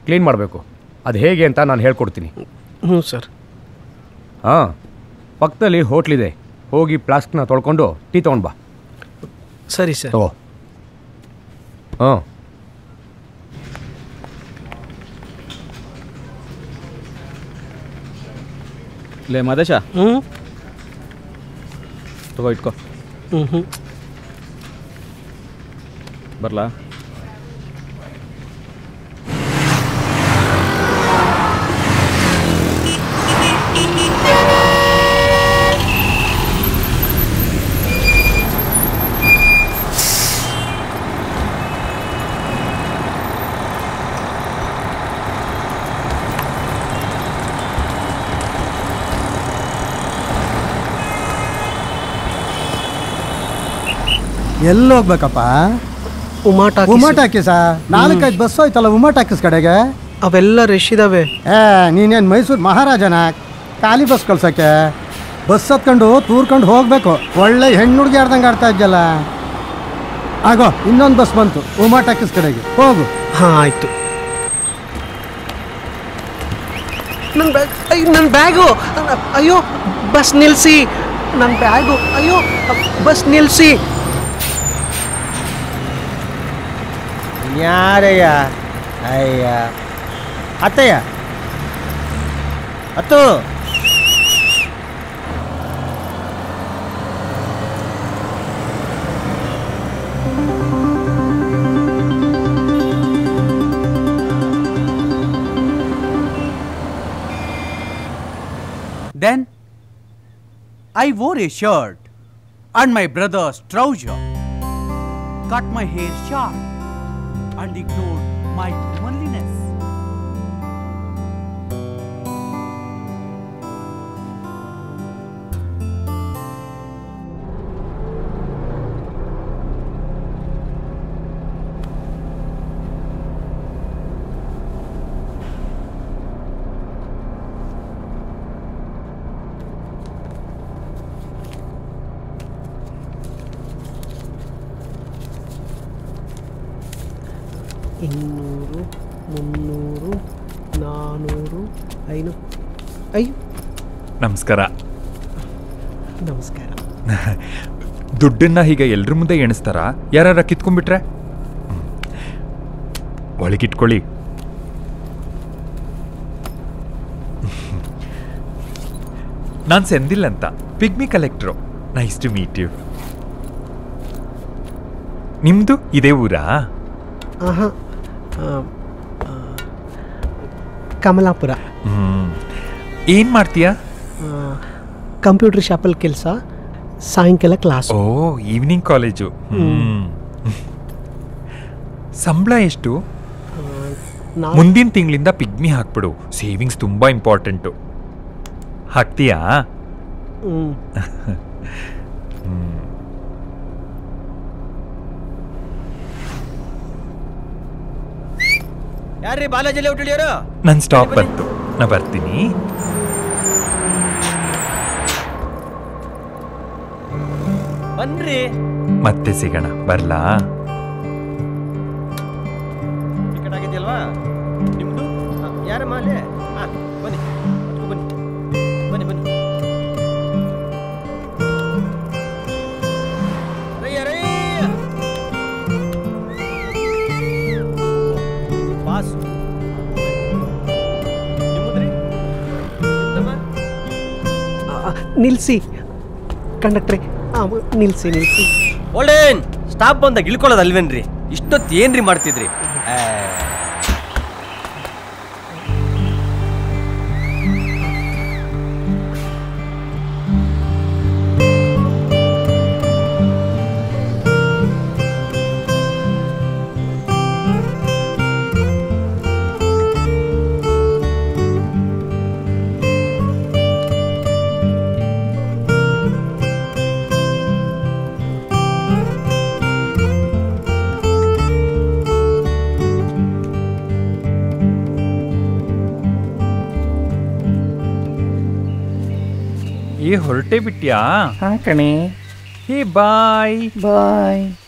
ಕ್ಲೀನ್ ಮಾಡಬೇಕು. ಅದು ಹೇಗೆ ಅಂತ ನಾನು ಹೇಳ್ಕೊಡ್ತೀನಿ. ಹ್ಞೂ ಸರ್. ಹಾಂ ಪಕ್ಕದಲ್ಲಿ ಹೋಟ್ಲಿದೆ ಹೋಗಿ ಪ್ಲಾಸ್ಕ್ನ ತೊಳ್ಕೊಂಡು ಟೀ ತೊಗೊಂಡು ಬಾ. ಸರಿ ಸರ್. ತಗೋ. ಹಾಂ. ಲೇ ಮಾದೇಶ. ಹ್ಞೂ ತಗೋ ಇಟ್ಕೋ. ಹ್ಞೂ ಹ್ಞೂ ಬರಲಾ? ಎಲ್ಲಿ ಹೋಗ್ಬೇಕಪ್ಪ? ಉಮಾ ಉಮಾಟ ಉಮಾ ಟಾಕೀಸ? ನಾಲ್ಕೈದು ಬಸ್ ಹೋಯ್ತಲ್ಲ ಉಮಾ ಟಾಕೀಸ್ ಕಡೆಗೆ? ಅವೆಲ್ಲ ರಶ್ ಇದಾವೆ. ಏ ನೀನೇನು ಮೈಸೂರು ಮಹಾರಾಜನ? ಖಾಲಿ ಬಸ್ ಕಳ್ಸೋಕ್ಕೆ? ಬಸ್ ಹತ್ಕೊಂಡು ತೂರ್ಕೊಂಡು ಹೋಗ್ಬೇಕು. ಒಳ್ಳೆ ಹೆಣ್ಣು ಹುಡುಗಿ ಆಡ್ದಂಗೆ ಆಡ್ತಾ ಇದ್ಯಲ್ಲ. ಆಗೋ ಇನ್ನೊಂದು ಬಸ್ ಬಂತು. ಉಮಾ ಟಾಕೀಸ್ ಕಡೆಗೆ. ಹೋಗು. ಹಾಂ ಆಯಿತು. ನನ್ನ ಬ್ಯಾಗ್ ಅಯ್ಯೋ ನನ್ನ ಬ್ಯಾಗು. ಅಯ್ಯೋ ಬಸ್ ನಿಲ್ಲಿಸಿ ನನ್ನ ಬ್ಯಾಗು ಅಯ್ಯೋ ಬಸ್ ನಿಲ್ಲಿಸಿ யாரையா ஐயா அத்தையா அத்து Then I wore a shirt and my brother's trouser. Cut my hair short and ignored my ಇನ್ನೂರು ಮುನ್ನೂರು ನಾನ್ನೂರು ಐನೂರು ಐ ನಮಸ್ಕಾರ. ನಮಸ್ಕಾರ. ದುಡ್ಡನ್ನ ಹೀಗೆ ಎಲ್ಲರ ಮುಂದೆ ಎಣಿಸ್ತಾರ? ಯಾರ ಕಿತ್ಕೊಂಡ್ಬಿಟ್ರೆ. ಒಳಗಿಟ್ಕೊಳ್ಳಿ. ನಾನು ಸೆಂದಿಲ್ಲ ಅಂತ pigmy collector. Nice to meet you ನಿಮ್ದು ಇದೇ ಊರಾ? ಆಹಾ. ಕಮಲಾಪುರ. ಏನು ಏನ್ ಮಾಡ್ತೀಯಾ? ಕಂಪ್ಯೂಟರ್ ಶಾಪಲ್ಲಿ ಕೆಲಸ ಸಾಯಂಕಾಲ ಕ್ಲಾಸ್. ಓ ಈವ್ನಿಂಗ್ ಕಾಲೇಜು ಸಂಬಳ ಎಷ್ಟು? ಮುಂದಿನ ತಿಂಗಳಿಂದ ಪಿಗ್ಮಿ ಹಾಕ್ಬಿಡು. ಸೇವಿಂಗ್ಸ್ ತುಂಬ ಇಂಪಾರ್ಟೆಂಟು ಹಾಕ್ತೀಯಾ? ಹ್ಮ್. ಯಾರ್ರಿ ಬಾಲಾಜಿಲಿ ಹುಟ್ಟಿಡಿಯೋರು ನನ್ನ ಸ್ಟಾಪ್ ಬಂತು. ನಾ ಬರ್ತೀನಿ. ಬನ್ರಿ. ಮತ್ತೆ ಸಿಗೋಣ. ಬರ್ಲಾ? ನಿಲ್ಲಿಸಿ ಕಂಡಕ್ಟ್ರೆ ನಿಲ್ಲಿಸಿ ನಿಲ್ಲಿಸಿ ಒಳ್ಳೆ ಸ್ಟಾಪ್ ಬಂದಾಗ ಇಳ್ಕೊಳ್ಳೋದಲ್ವೇನ್ರಿ ಇಷ್ಟೊತ್ತು ಏನ್ರಿ ಮಾಡ್ತಿದ್ರಿ? ಹೊರಟೆ ಬಿಟ್ಯಾ? ಹಾ ಕಣೆ. ಹೇ ಬಾಯ್. ಬಾಯ್.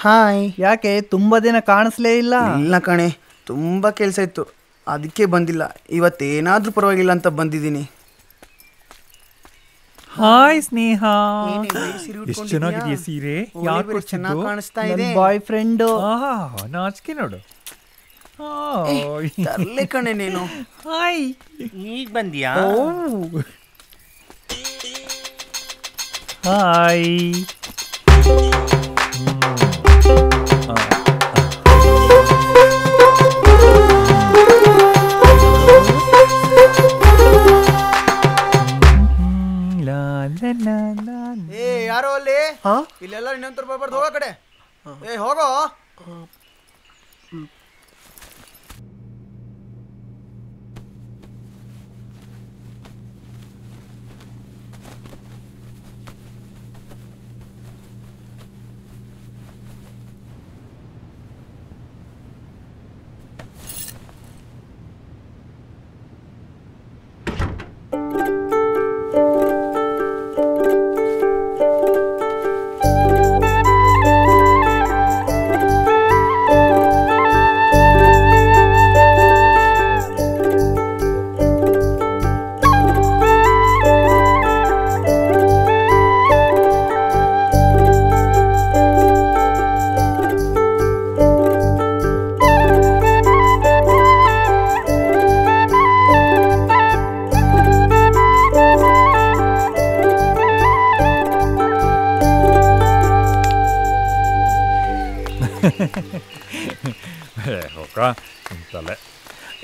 ಹಾಯ್ ಯಾಕೆ? ತುಂಬಾ ದಿನ ಕಾಣಿಸ್ಲೇ ಇಲ್ಲ. ಇಲ್ಲ ಕಣೆ. ತುಂಬ ಕೆಲಸ ಇತ್ತು. ಅದಕ್ಕೆ ಬಂದಿಲ್ಲ. ಇವತ್ತೇನಾದ್ರೂ ಪರವಾಗಿಲ್ಲ ಅಂತ ಬಂದಿದ್ದೀನಿ. ಹಾಯ್ ಸ್ನೇಹ. ಬರೀ ಸೀರೆ ಎಷ್ಟು ಉಟ್ಕೊಂಡಿದ್ಯಾ? ಸೀರೆ? ಯಾರು ಬೇರೆ ಕಾಣಿಸ್ತಾ ಇದೆ. ಬಾಯ್ ಫ್ರೆಂಡ್ ನಾಚಿಕೆ ನೋಡು. ಏ, ಕಣೆ ನೀನು. ಹಾಯ್ ಈಗ ಬಂದಿಯಾ? ಹಾಯ್ ಏ ಯಾರೋ ಅಲ್ಲಿ? ಇಲ್ಲೆಲ್ಲ ಇನ್ನೊಂತರ ಬರ್ಬಾರ್ದು ಹೋಗೋ ಕಡೆ. ಏ ಹೋಗ.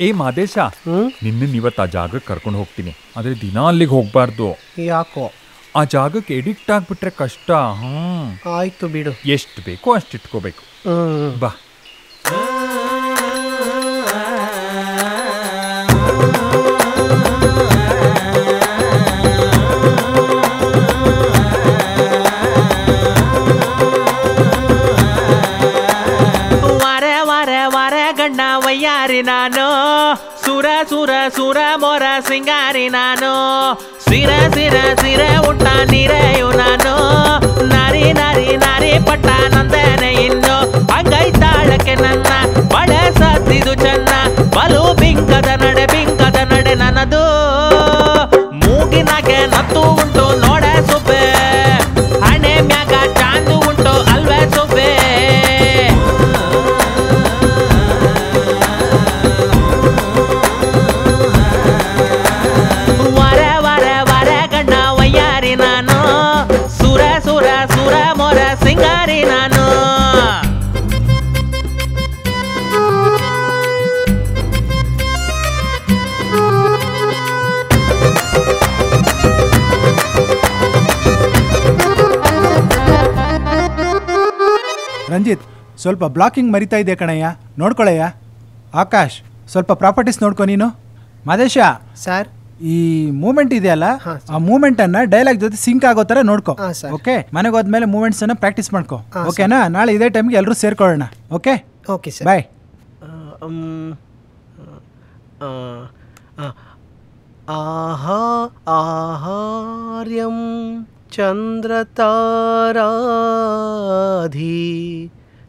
ಏ ಮಾದೇಶ ನಿನ್ನ ಇವತ್ತು ಆ ಜಾಗಕ್ಕೆ ಕರ್ಕೊಂಡು ಹೋಗ್ತೀನಿ. ಆದ್ರೆ ದಿನ ಅಲ್ಲಿಗೆ ಹೋಗ್ಬಾರ್ದು. ಯಾಕೋ? ಆ ಜಾಗಕ್ಕೆ ಎಡಿಕ್ಟ್ ಆಗ್ಬಿಟ್ರೆ ಕಷ್ಟ. ಹ್ಮ್. ಆಯ್ತು ಬಿಡು. ಎಷ್ಟು ಬೇಕೋ ಅಷ್ಟು ಇಟ್ಕೋಬೇಕು. ಬಾ. ವಾರ ವರ ವರ ಗಣ್ಣ ವಯ್ಯಾರಿ ನಾನು. ಸುರ ಸುರ, ಮೊರ, ಸಿಂಗಾರಿ ನಾನು. ಸಿರ ಸಿರ ಸಿರ, ಉಟ್ಟ ನೀರೆಯು ನಾನು. ನಾರಿ ನಾರಿ ನಾರಿ, ಪಟ್ಟ ನಂದನೆ ಇನ್ನು. ಹಂಗೈತಾಳಕ್ಕೆ ನನ್ನ ಬಳೆ ಸತ್ತಿದು ಚೆನ್ನ. ಬಲು ಬಿಂಕದ ನಡೆ ಬಿಂಕದ ನಡೆ ನನ್ನದು. ಮೂಗಿನಾಗೆ ನತ್ತು ಉಂಟು ಸ್ವಲ್ಪ ಬ್ಲಾಕಿಂಗ್ ಮರಿತಾ ಇದೆ ಕಣಯ್ಯ? ನೋಡ್ಕೊಳಯ್ಯ? ಆಕಾಶ್ ಸ್ವಲ್ಪ ಪ್ರಾಪರ್ಟೀಸ್ ನೋಡ್ಕೊ ನೀನು. ಮಾದೇಶ ಸರ್. ಈ ಮೂಮೆಂಟ್ ಇದೆಯಲ್ಲ ಆ ಮೂಮೆಂಟ್ ಅನ್ನ ಡೈಲಾಗ್ ಜೊತೆ ಸಿಂಕ್ ಆಗೋ ತರ ನೋಡ್ಕೊ. ಓಕೆ? ಮನೆಗೆ ಹೋದ್ಮೇಲೆ ಮೂಮೆಂಟ್ಸ್ ಅನ್ನ ಪ್ರಾಕ್ಟೀಸ್ ಮಾಡ್ಕೊ. ಓಕೆನಾ? ನಾಳೆ ಇದೇ ಟೈಮ್ಗೆ ಎಲ್ಲರೂ ಸೇರ್ಕೊಳ್ಳೋಣ. ಓಕೆ? Okay sir. ಬಾಯ್ ಆಹಾ ಆಹಾರ್ಯಂ ಚಂದ್ರತಾರಾಧಿ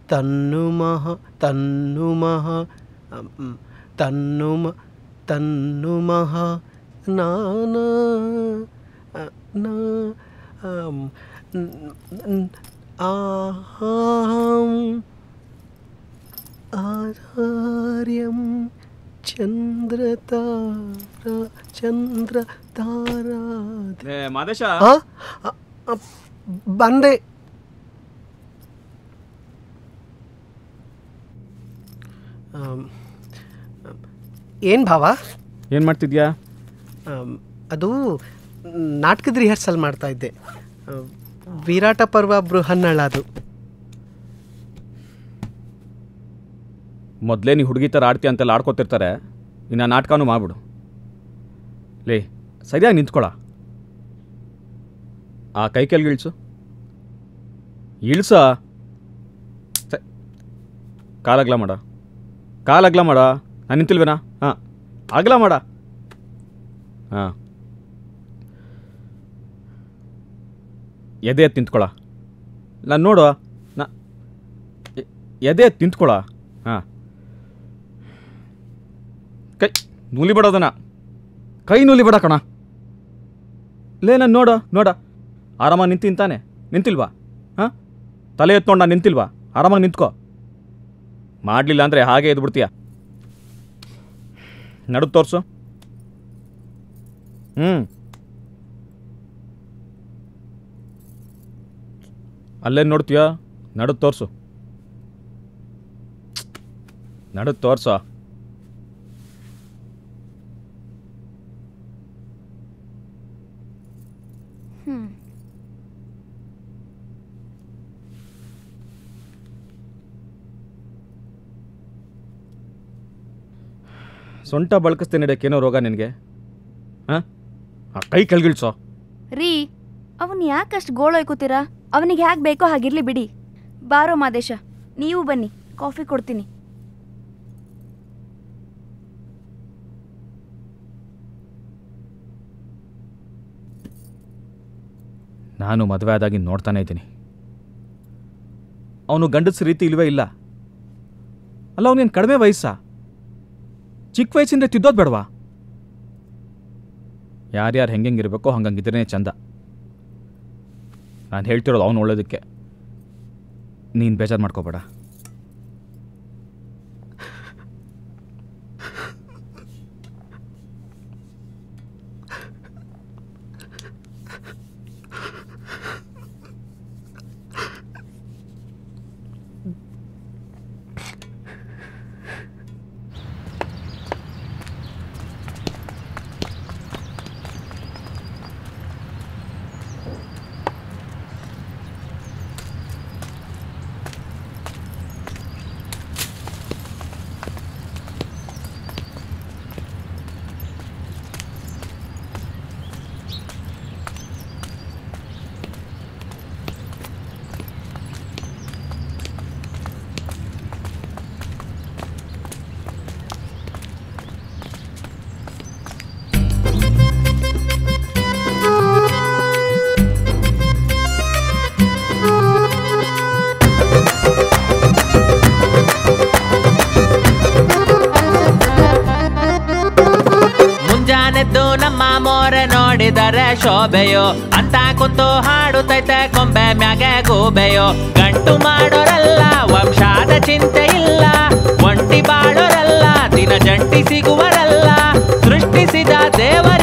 ತನ್ನುಮಃ ತನ್ನುಮಃ ಅಂ, ತನ್ನುಮ ತನ್ನುಮಃ ನಾನ ಅ, ನಾ ಅಂ, ನ್- ನ್- ಆಹಾಂ ಆಧಾರ್ಯಂ ಚಂದ್ರತಾರ ಚಂದ್ರ ತಾರಾ ಏ, ಮಾದೇಶ ಆ? ಅ, ಅ, ಬಂದೆ ಏನು ಭಾವ? ಏನು ಮಾಡ್ತಿದ್ಯಾ? ಅದು ನಾಟಕದ ರಿಹರ್ಸಲ್ ಮಾಡ್ತಾ ಇದ್ದೆ. ವಿರಾಟ ಪರ್ವ ಬೃಹನ್ನಳ ಅದು ಮೊದಲೇ ನೀ ಹುಡುಗಿ ಥರ ಆಡ್ತೀಯ ಅಂತೆಲ್ಲ ಆಡ್ಕೊತಿರ್ತಾರೆ. ಇನ್ನು ನಾಟಕನೂ ಮಾಡ್ಬಿಡು. ಲೇ ಸರಿಯಾಗಿ ನಿಂತ್ಕೊಳ. ಆ ಕೈ ಕೆಲ್ಗೆ ಇಳಿಸು. ಇಳಿಸ? ಕಾಲಗ್ಲ ಮಾಡ. ಕಾಲಗ್ಲ ಮಾಡ. ನಾನು ನಿಂತಿಲ್ವೇನಾ? ಹಾಂ. ಅಗಲ ಮಾಡ. ಹಾಂ. ಎದೆ ಎತ್ತು ನಿಂತ್ಕೊಳ ನಾನು ನೋಡು. ನಾ ಎದೆ ಎತ್ತು ನಿಂತ್ಕೊಳ ಹಾಂ. ಕೈ ನೂಲಿ ಬಿಡೋದನ. ಕೈ ನೂಲಿ ಬಿಡ ಕಣ. ಲೇ, ನಾನು ನೋಡ ನೋಡ. ಆರಾಮಾಗಿ ನಿಂತಿಂತಾನೆ ನಿಂತಿಲ್ವಾ? ಹಾಂ? ತಲೆ ಎತ್ಕೊಂಡ ನಿಂತಿಲ್ವಾ? ಆರಾಮಾಗಿ ನಿಂತ್ಕೋ. ಮಾಡಲಿಲ್ಲ ಅಂದರೆ ಹಾಗೆ ಇದ್ಬಿಡ್ತೀಯಾ? ಬಿಡ್ತೀಯ ನಡು ತೋರಿಸು. ಹ್ಞೂ ಅಲ್ಲೇನು ನೋಡ್ತೀಯ? ನಡು ತೋರಿಸು. ನಡು ತೋರ್ಸೋ. ಸೊಂಟ ಬಳಕಿಸ್ತೇನೆ ಏನೋ ರೋಗ ನಿನಗೆ? ಹಾಂ? ಆ ಕೈ ಕೆಳಗಿಳ್ಸೋ. ರೀ ಅವನ್ ಯಾಕಷ್ಟು ಗೋಳೊಯ್ಕೋತೀರಾ ಅವನಿಗೆ ಹ್ಯಾಕ್ ಬೇಕೋ ಹಾಗಿರ್ಲಿ ಬಿಡಿ. ಬಾರೋ ಮಾದೇಶ ನೀವು ಬನ್ನಿ ಕಾಫಿ ಕೊಡ್ತೀನಿ. ನಾನು ಮದುವೆ ಆದಾಗಿ ನೋಡ್ತಾನೆ ಇದ್ದೀನಿ. ಅವನು ಗಂಡಸ ರೀತಿ ಇಲ್ವೇ ಇಲ್ಲ. ಅಲ್ಲ ಅವನೇನು ಕಡಿಮೆ ವಯಸ್ಸಾ? ಚಿಕ್ಕ ವಯಸ್ಸಿಂದ ತಿದ್ದೋದು ಬೇಡವಾ? ಯಾರ್ಯಾರು ಹಂಗಂಗೆ ಹಂಗಂಗಿದ್ರೇ ಚಂದ. ನಾನು ಹೇಳ್ತಿರೋದು ಅವನು ಒಳ್ಳೇದಕ್ಕೆ. ನೀನು ಬೇಜಾರು ಮಾಡ್ಕೋಬೇಡ. ಶೋಭೆಯೋ, ಅಂತ ಕುಂತು ಹಾಡುತ್ತೈತೆ ಕೊಂಬೆ ಮ್ಯಾಗೆ ಗೂಬೆಯೋ. ಗಂಟು ಮಾಡೋರಲ್ಲ ವಂಶಾದ ಚಿಂತೆ ಇಲ್ಲ, ಒಂಟಿ ಬಾಳೋರಲ್ಲ ದಿನ ಜಂಟಿ ಸಿಗುವರಲ್ಲ. ಸೃಷ್ಟಿಸಿದ ದೇವರಿಗೆ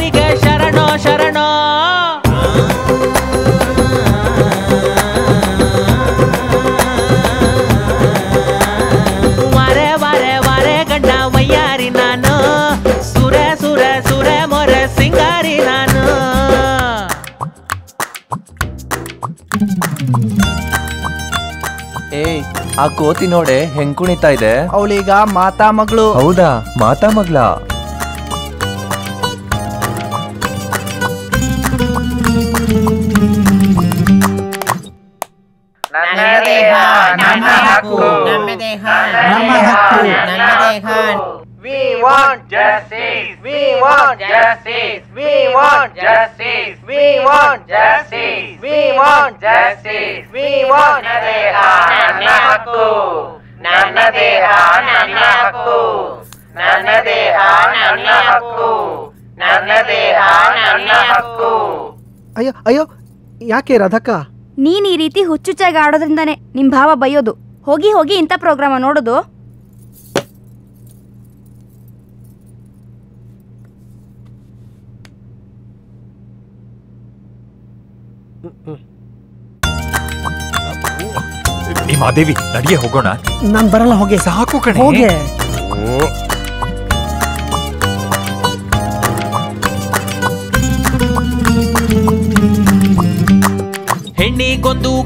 ಆ ಕೋತಿ ನೋಡೆ ಹೆಂಗ್ ಕುಣಿತಾ ಇದೆ? ಅವಳೀಗ ಮಾತಾ ಮಗಳು. ಹೌದಾ? ಮಾತಾ ಮಗ್ಲ ಅಯ್ಯೋ ಅಯ್ಯೋ ಯಾಕೆ ರಾಧಕ್ಕ ನೀನ್ ಈ ರೀತಿ ಹುಚ್ಚುಚ್ಚಾಗಿ ಆಡೋದ್ರಿಂದಾನೆ ನಿಮ್ ಭಾವ ಬೈಯೋದು ಹೋಗಿ ಹೋಗಿ ಇಂಥ ಪ್ರೋಗ್ರಾಮ ನೋಡೋದು ಮಾದೇವಿ ನಡಿಯೇ ಹೋಗೋಣ ನಾನ್ ಬರಲ್ಲ ಹೋಗಿ ಸಾಕು ಕಣೆ ಹೋಗೆ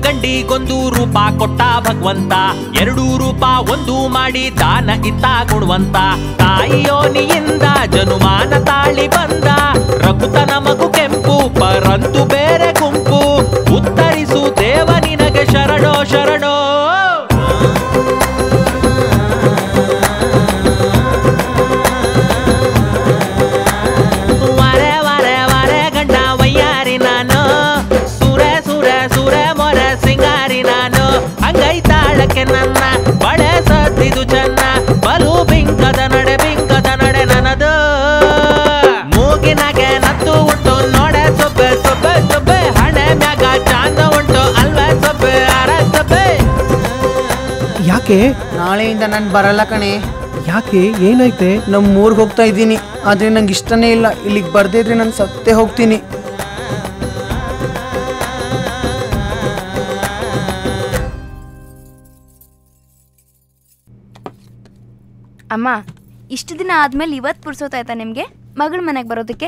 ಗಂಡಿಗೊಂದು ರೂಪ ಕೊಟ್ಟ ಭಗವಂತ, ಎರಡು ರೂಪ ಒಂದು ಮಾಡಿ ದಾನ ಇತ್ತ ಕೊಡುವಂತ. ತಾಯಿಯೋನಿಯಿಂದ ಜನುಮಾನ ತಾಳಿ ಬಂದ, ರಘುತನ ಮಗು ಕೆಂಪು, ಪರಂತು ಬೇರೆ ಗುಂಪು. ಉತ್ತರಿಸು ದೇವ ನಿನಗೆ ಅಂಗೈತಾಳಕ್ಕೆ ನನ್ನ. ಬಳೆ ಸದ್ದಿದು ಚೆನ್ನ. ಬಲು ಬಿಂಕದ ನಡೆ ಬಿಂಕದ ನಡೆ ನನದು ಮೂಗಿನಾಗೆ ನತ್ತು ಉಂಟು ನೋಡೆ ಸೊಬ್ಬೆ ಸೊಬ್ಬೆ ಸೊಬ್ಬೆ. ಹಣೆ ಮ್ಯಾಗ ಚಾಂದ ಉಂಟು ಅಲ್ವೇ ಸೊಬ್ಬೆ ಅರ ಸೊಬ್ಬೆ. ಯಾಕೆ? ನಾಳೆಯಿಂದ ನಾನು ಬರಲ್ಲ ಕಣೆ. ಯಾಕೆ? ಏನೈತೆ ನಮ್ಮ ಊರ್ಗೆ ಹೋಗ್ತಾ ಇದ್ದೀನಿ. ಆದ್ರೆ ನಂಗೆ ಇಷ್ಟನೇ ಇಲ್ಲ. ಇಲ್ಲಿಗೆ ಬರ್ದೇ ಇದ್ರೆ ನಾನು ಸತ್ತೇ ಹೋಗ್ತೀನಿ. ಅಮ್ಮ ಇಷ್ಟು ದಿನ ಆದ್ಮೇಲೆ ಇವತ್ತು ಪುರ್ಸೋತಾಯ್ತಾ ನಿಮಗೆ? ಮಗಳ ಮನೆಗೆ ಬರೋದಕ್ಕೆ?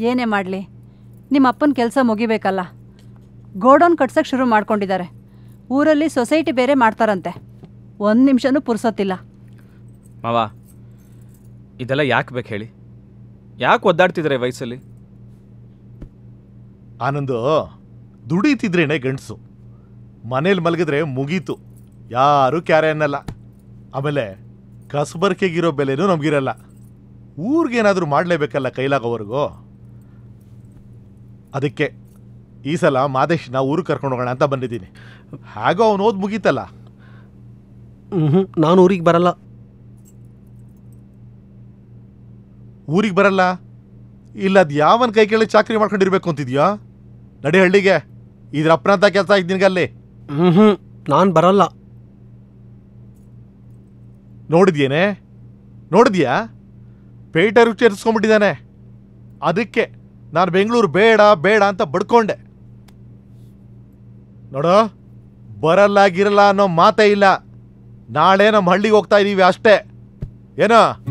ಏನೇ ಮಾಡಲಿ ನಿಮ್ಮ ಅಪ್ಪನ ಕೆಲಸ ಮುಗಿಬೇಕಲ್ಲ. ಗೋಡೌನ್ ಕಟ್ಸೋಕ್ಕೆ ಶುರು ಮಾಡ್ಕೊಂಡಿದ್ದಾರೆ. ಊರಲ್ಲಿ ಸೊಸೈಟಿ ಬೇರೆ ಮಾಡ್ತಾರಂತೆ. ಒಂದು ನಿಮಿಷನೂ ಪುರ್ಸೋತಿಲ್ಲ ಮಾವ ಇದೆಲ್ಲ ಯಾಕೆ ಬೇಕು ಹೇಳಿ? ಯಾಕೆ ಒದ್ದಾಡ್ತಿದ್ರೆ ವಯಸ್ಸಲ್ಲಿ? ಆನಂದು ದುಡಿತಿದ್ರೇನೆ ಗಂಡಸು. ಮನೇಲಿ ಮಲಗಿದ್ರೆ ಮುಗೀತು. ಯಾರೂ ಕ್ಯಾರೆ ಅನ್ನಲ್ಲ. ಆಮೇಲೆ ಕಸಬರ್ಕೆಗಿರೋ ಬೆಲೆನೂ ನಮಗಿರಲ್ಲ. ಊರಿಗೇನಾದರೂ ಮಾಡಲೇಬೇಕಲ್ಲ ಕೈಲಾಗೋವರೆಗೂ. ಅದಕ್ಕೆ ಈ ಸಲ ಮಾದೇಶ್ನ ಊರಿಗೆ ಕರ್ಕೊಂಡು ಹೋಗೋಣ ಅಂತ ಬಂದಿದ್ದೀನಿ. ಹಾಗೋ ಅವನು ಓದ್ ಮುಗೀತಲ್ಲ. ಹ್ಞೂ ನಾನು ಊರಿಗೆ ಬರಲ್ಲ. ಊರಿಗೆ ಬರಲ್ಲ? ಇಲ್ಲ ಅದು ಯಾವನ ಕೈ ಕೇಳಿ ಚಾಕ್ರಿ ಮಾಡ್ಕೊಂಡಿರ್ಬೇಕು ಅಂತಿದ್ಯಾ? ನಡಿ ಹಳ್ಳಿಗೆ. ಇದ್ರ ಅಪ್ರಾಂತ ಕೆಲಸ ಇದ್ದೀನಿ ಅಲ್ಲಿ ಹ್ಞೂ ನಾನು ಬರಲ್ಲ. ನೋಡಿದ್ಯೇನೆ? ನೋಡಿದ್ಯಾ? ರುಚಿ ಎರ್ಸ್ಕೊಂಡ್ಬಿಟ್ಟಿದ್ದಾನೆ. ಅದಕ್ಕೆ ನಾನು ಬೆಂಗಳೂರು ಬೇಡ ಬೇಡ ಅಂತ ಬಡ್ಕೊಂಡೆ. ನೋಡೋ ಬರಲ್ಲ ಗಿರಲ್ಲ ಅನ್ನೋ ಮಾತೇ ಇಲ್ಲ. ನಾಳೆ ನಮ್ಮ ಹಳ್ಳಿಗೆ ಹೋಗ್ತಾ ಇದ್ದೀವಿ ಅಷ್ಟೇ. ಏನೋ?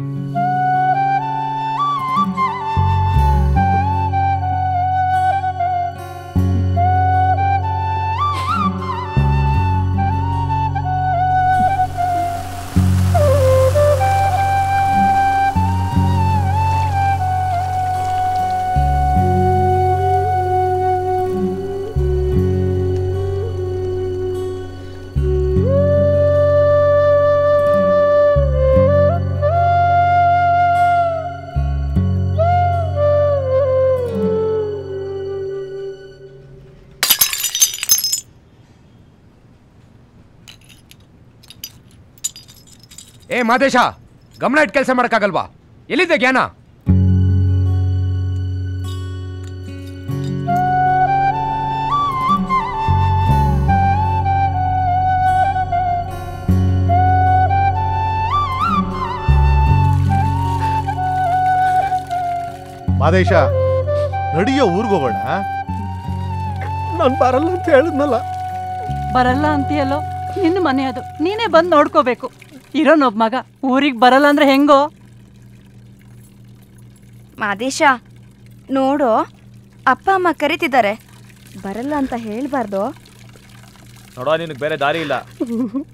ಮಾದೇಶ ಗಮನ ಇಟ್ಟು ಕೆಲಸ ಮಾಡೋಕ್ಕಾಗಲ್ವಾ? ಎಲ್ಲಿದೆ ಜ್ಞಾನ? ಮಾದೇಶ ನಡಿಯೋ ಊರಿಗೆ ಹೋಗೋಣ? ನಾನು ಬರಲ್ಲ ಅಂತ ಹೇಳಿದ್ನಲ್ಲ. ಬರಲ್ಲ ಅಂತೀಯಲ್ಲೋ? ನಿನ್ನ ಮನೆ ಅದು. ನೀನೇ ಬಂದು ನೋಡ್ಕೋಬೇಕು. ಇರೋನೊಬ್ಬ ಮಗ. ಊರಿಗೆ ಬರಲ್ಲ ಅಂದ್ರೆ ಹೆಂಗೋ? ಮಾದೇಶ ನೋಡು ಅಪ್ಪ ಅಮ್ಮ ಕರಿತಿದ್ದಾರೆ. ಬರಲ್ಲ ಅಂತ ಹೇಳ್ಬಾರ್ದು. ನೋಡೋ ನಿನಗೆ ಬೇರೆ ದಾರಿ ಇಲ್ಲ.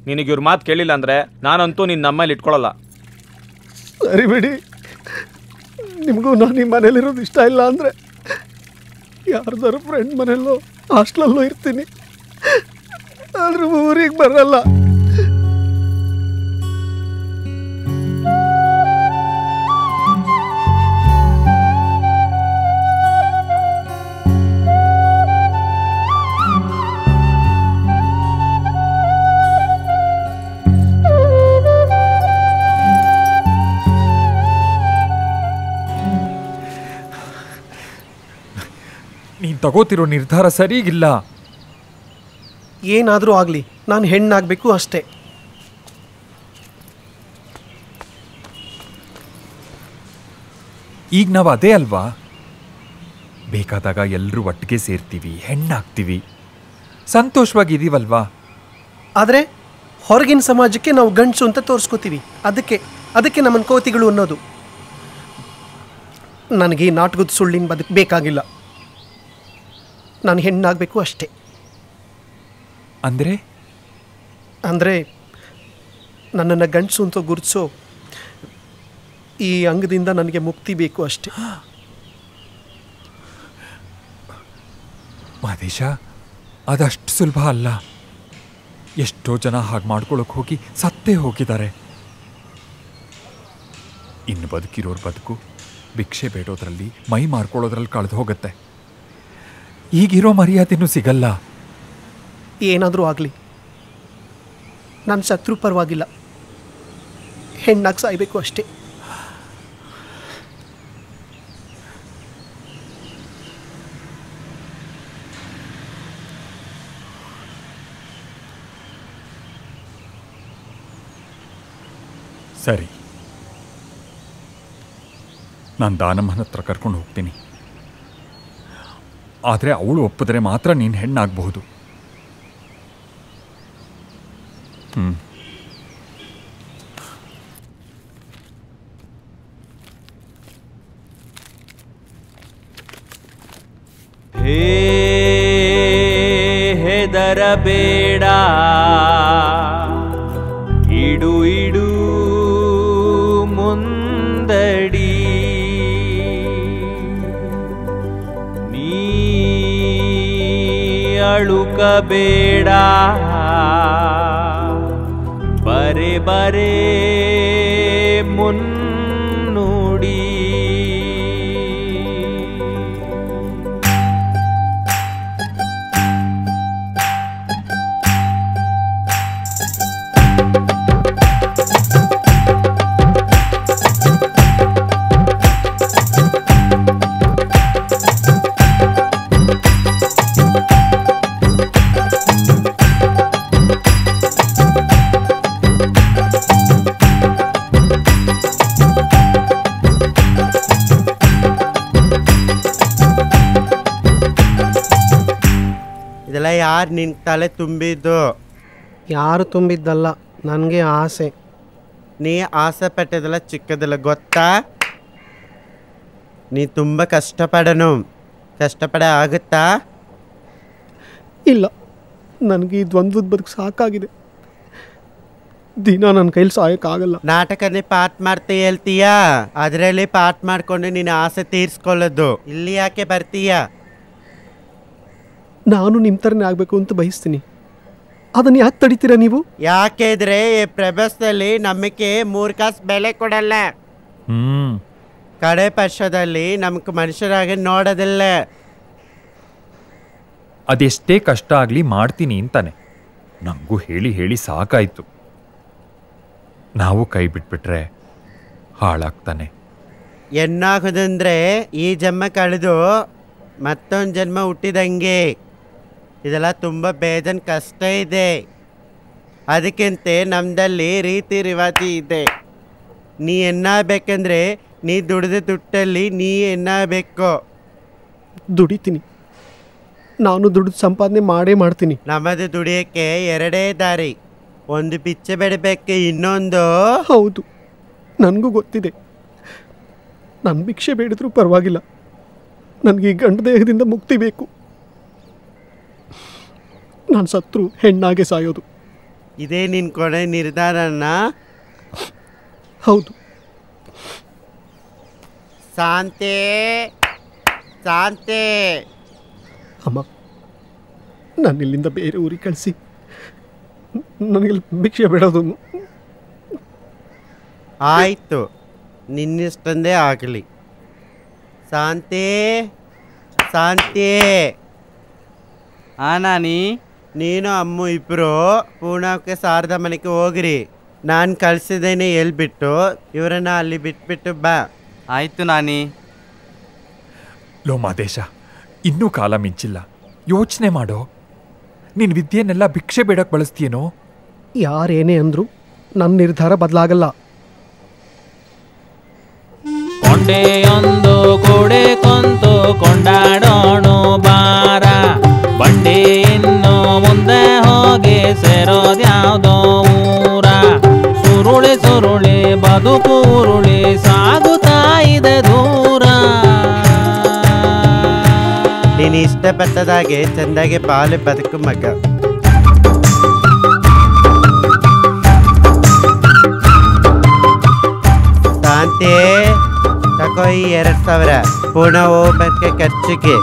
ನಿನಗೆ ಇವ್ರ ಮಾತು ಕೇಳಿಲ್ಲ ಅಂದ್ರೆ ನಾನಂತೂ ನಿನ್ನ ನಮ್ಮಲ್ಲಿ ಇಟ್ಕೊಳ್ಳಲ್ಲ ಸರಿ ಬಿಡಿ. ನಿಮಗೂ ನಾನು ನಿಮ್ಮ ಮನೇಲಿರೋದು ಇಷ್ಟ ಇಲ್ಲ ಅಂದರೆ ಯಾರ್ದಾರು ಫ್ರೆಂಡ್ ಮನೆಯಲ್ಲೋ ಹಾಸ್ಟ್ಲಲ್ಲೋ ಇರ್ತೀನಿ. ಆದರೂ ಊರಿಗೆ ಬರಲ್ಲ. ತಗೋತಿರೋ ನಿರ್ಧಾರ ಸರಿಗಿಲ್ಲ. ಏನಾದರೂ ಆಗಲಿ ನಾನು ಹೆಣ್ಣಾಗಬೇಕು ಅಷ್ಟೇ. ಈಗ ನಾವು ಅದೇ ಅಲ್ವಾ? ಬೇಕಾದಾಗ ಎಲ್ಲರೂ ಒಟ್ಟಿಗೆ ಸೇರ್ತೀವಿ ಹೆಣ್ಣಾಗ್ತೀವಿ. ಸಂತೋಷವಾಗಿದ್ದೀವಲ್ವಾ ಆದರೆ ಹೊರಗಿನ ಸಮಾಜಕ್ಕೆ ನಾವು ಗಂಡಸು ಅಂತ ತೋರಿಸ್ಕೋತೀವಿ. ಅದಕ್ಕೆ ಅದಕ್ಕೆ ನಮ್ಮನ್ನು ಕೋತಿಗಳು ಅನ್ನೋದು. ನನಗೆ ಈ ನಾಟಕದ ಸುಳ್ಳಿನ ಬದುಕು ಬೇಕಾಗಿಲ್ಲ. ನಾನು ಹೆಣ್ಣಾಗಬೇಕು ಅಷ್ಟೇ. ಅಂದರೆ? ಅಂದರೆ ನನ್ನನ್ನು ಗಂಡಸು ಅಂತ ಗುರುತಿಸೋ ಈ ಅಂಗದಿಂದ ನನಗೆ ಮುಕ್ತಿ ಬೇಕು ಅಷ್ಟೇ. ಮಹದೇಶ ಅದಷ್ಟು ಸುಲಭ ಅಲ್ಲ. ಎಷ್ಟೋ ಜನ ಹಾಗೆ ಮಾಡ್ಕೊಳ್ಳೋಕೆ ಹೋಗಿ ಸತ್ತೇ ಹೋಗಿದ್ದಾರೆ. ಇನ್ನು ಬದುಕಿರೋರು ಬದುಕು ಭಿಕ್ಷೆ ಬೇಡೋದ್ರಲ್ಲಿ ಮೈ ಮಾರ್ಕೊಳ್ಳೋದ್ರಲ್ಲಿ ಕಳೆದು ಹೋಗುತ್ತೆ. ಈಗಿರೋ ಮರ್ಯಾದೆನೂ ಸಿಗಲ್ಲ. ಏನಾದರೂ ಆಗಲಿ. ನಾನು ಶತ್ರು ಪರವಾಗಿಲ್ಲ. ಹೆಣ್ಣಾಗಿ ಸಾಯ್ಬೇಕು ಅಷ್ಟೇ. ಸರಿ. ನಾನು ದಾನಮ್ಮನ ಹತ್ರ ಕರ್ಕೊಂಡು ಹೋಗ್ತೀನಿ. ಆದರೆ ಅವಳು ಒಪ್ಪಿದ್ರೆ ಮಾತ್ರ ನೀನು ಹೆಣ್ಣಾಗಬಹುದು. ಹ್ಞೂ ಹೇ ಹೆದರಬೇಡ ಅಳುಕಬೇಡ ಬರೆ ಬರೆ ಮುನ್ನುಡಿ ಯಾರು ನಿನ್ನ ತಲೆ ತುಂಬಿದ್ದು? ಯಾರು ತುಂಬಿದ್ದಲ್ಲ ನನಗೆ ಆಸೆ. ನೀ ಆಸೆ ಪಟ್ಟದಲ್ಲ ಚಿಕ್ಕದಲ್ಲ ಗೊತ್ತಾ? ನೀ ತುಂಬ ಕಷ್ಟಪಡನು. ಕಷ್ಟಪಡ ಆಗುತ್ತಾ? ಇಲ್ಲ ನನಗೆ ಈ ದ್ವಂದ್ವದ ಬದುಕು ಸಾಕಾಗಿದೆ. ದಿನ ನನ್ನ ಕೈಲಿ ಸಾಯೋಕ್ಕಾಗಲ್ಲ. ನಾಟಕನೇ ಪಾಠ ಮಾಡ್ತಾ ಹೇಳ್ತೀಯಾ? ಅದರಲ್ಲಿ ಪಾಠ ಮಾಡಿಕೊಂಡು ನಿನ್ನ ಆಸೆ ತೀರಿಸ್ಕೊಳ್ಳೋದು. ಇಲ್ಲಿ ಯಾಕೆ ಬರ್ತೀಯಾ? ನಾನು ನಿಮ್ಮ ಥರನೇ ಆಗಬೇಕು ಅಂತ ಬಯಸ್ತೀನಿ. ಅದನ್ನು ಯಾಕೆ ತಡಿತೀರಾ ನೀವು? ಯಾಕೆಂದ್ರೆ ಈ ಪ್ರಪಂಚದಲ್ಲಿ ನಮಗೆ ಮೂರು ಕಾಸು ಬೆಲೆ ಕೊಡಲ್ಲ. ಹ್ಞೂ ಕಡೆ ಪಕ್ಷದಲ್ಲಿ ನಮ್ಗೆ ಮನುಷ್ಯರಾಗಿ ನೋಡೋದಿಲ್ಲ. ಅದೆಷ್ಟೇ ಕಷ್ಟ ಆಗಲಿ ಮಾಡ್ತೀನಿ ಅಂತಾನೆ. ನನಗೂ ಹೇಳಿ ಹೇಳಿ ಸಾಕಾಯ್ತು. ನಾವು ಕೈ ಬಿಟ್ಬಿಟ್ರೆ ಹಾಳಾಗ್ತಾನೆ. ಎನ್ನಾಗೋದಂದ್ರೆ ಈ ಜನ್ಮ ಕಳೆದು ಮತ್ತೊಂದು ಜನ್ಮ ಹುಟ್ಟಿದಂಗೆ. ಇದೆಲ್ಲ ತುಂಬ ಬೇಜನ್ ಕಷ್ಟ ಇದೆ. ಅದಕ್ಕಿಂತ ನಮ್ಮದಲ್ಲಿ ರೀತಿ ರಿವಾಜಿ ಇದೆ. ನೀ ಎನ್ನಾಗಬೇಕಂದ್ರೆ ನೀ ದುಡಿದ ದುಡ್ಡಲ್ಲಿ ನೀ ಎನ್ನಾಗಬೇಕು. ದುಡಿತೀನಿ. ನಾನು ದುಡಿದು ಸಂಪಾದನೆ ಮಾಡೇ ಮಾಡ್ತೀನಿ. ನಮ್ಮದು ದುಡಿಯೋಕ್ಕೆ ಎರಡೇ ದಾರಿ. ಒಂದು ಪಿಚ್ಚೆ ಬೆಡಬೇಕು ಇನ್ನೊಂದು? ಹೌದು. ನನಗೂ ಗೊತ್ತಿದೆ. ನಾನು ಭಿಕ್ಷೆ ಬೇಡಿದ್ರೂ ಪರವಾಗಿಲ್ಲ. ನನಗೆ ಈ ಗಂಡ ದೇಹದಿಂದ ಮುಕ್ತಿ ಬೇಕು. ನಾನು ಸತ್ರು ಹೆಣ್ಣಾಗೆ ಸಾಯೋದು. ಇದೇ ನಿನ್ನ ಕೊನೆ ನಿರ್ಧಾರನ? ಹೌದು. ಸಾಂತೆ ಸಾಂತೆ ಅಮ್ಮ ನಾನು ಇಲ್ಲಿಂದ ಬೇರೆ ಊರಿಗೆ ಕಳಿಸಿ. ನನಗೆ ಭಿಕ್ಷೆ ಬಿಡೋದು. ಆಯಿತು ನಿನ್ನಿಷ್ಟಂದೇ ಆಗಲಿ. ಶಾಂತಿ ಶಾಂತಿ. ಆ ನಾನಿ? ನೀನು ಅಮ್ಮ ಇಬ್ಬರು ಪೂನಾಕ್ಕೆ ಶಾರದಾ ಮನೆಗೆ ಹೋಗ್ರಿ. ನಾನು ಕಳ್ಸಿದ್ದೇನೆ ಹೇಳ್ಬಿಟ್ಟು. ಇವರನ್ನ ಅಲ್ಲಿ ಬಿಟ್ಬಿಟ್ಟು ಬಾ. ಆಯ್ತು ನಾನಿ. ಲೋ ಮಾದೇಶ ಇನ್ನೂ ಕಾಲ ಮಿಂಚಿಲ್ಲ. ಯೋಚನೆ ಮಾಡೋ. ನಿನ್ ವಿದ್ಯೆನೆಲ್ಲ ಭಿಕ್ಷೆ ಬೇಡಕ್ ಬಳಸ್ತೀಯೇನೋ? ಯಾರೇನೇ ಅಂದ್ರು ನನ್ನ ನಿರ್ಧಾರ ಬದಲಾಗಲ್ಲ. ಕೊಂಡೆ ಒಂದು ಕೊಡೆ ಕೊಂತು ಕೊಂಡಾಡೋಣ ಬಾರ ಬಂಡಿ ಇನ್ನು ಮುಂದೆ ಹೋಗಿ ಸೇರೋದ್ಯಾವುದೋ ಊರ. ಸುರುಳಿ ಸುರುಳಿ, ಬದುಕು ಉರುಳಿ, ಸಾಗುತ್ತಾ ಇದೆ ದೂರ. ನೀನು ಇಷ್ಟಪಟ್ಟದಾಗೆ ಚೆಂದಾಗಿ ಪಾಲು ಬದುಕು ಮಗ. ಶಾಂತಿ. ತಕೋ ಎರಡ್ ಸಾವಿರ. ಪುನಃ ಹೋಗ್ಬೇಕೆ ಖರ್ಚಿಗೆ.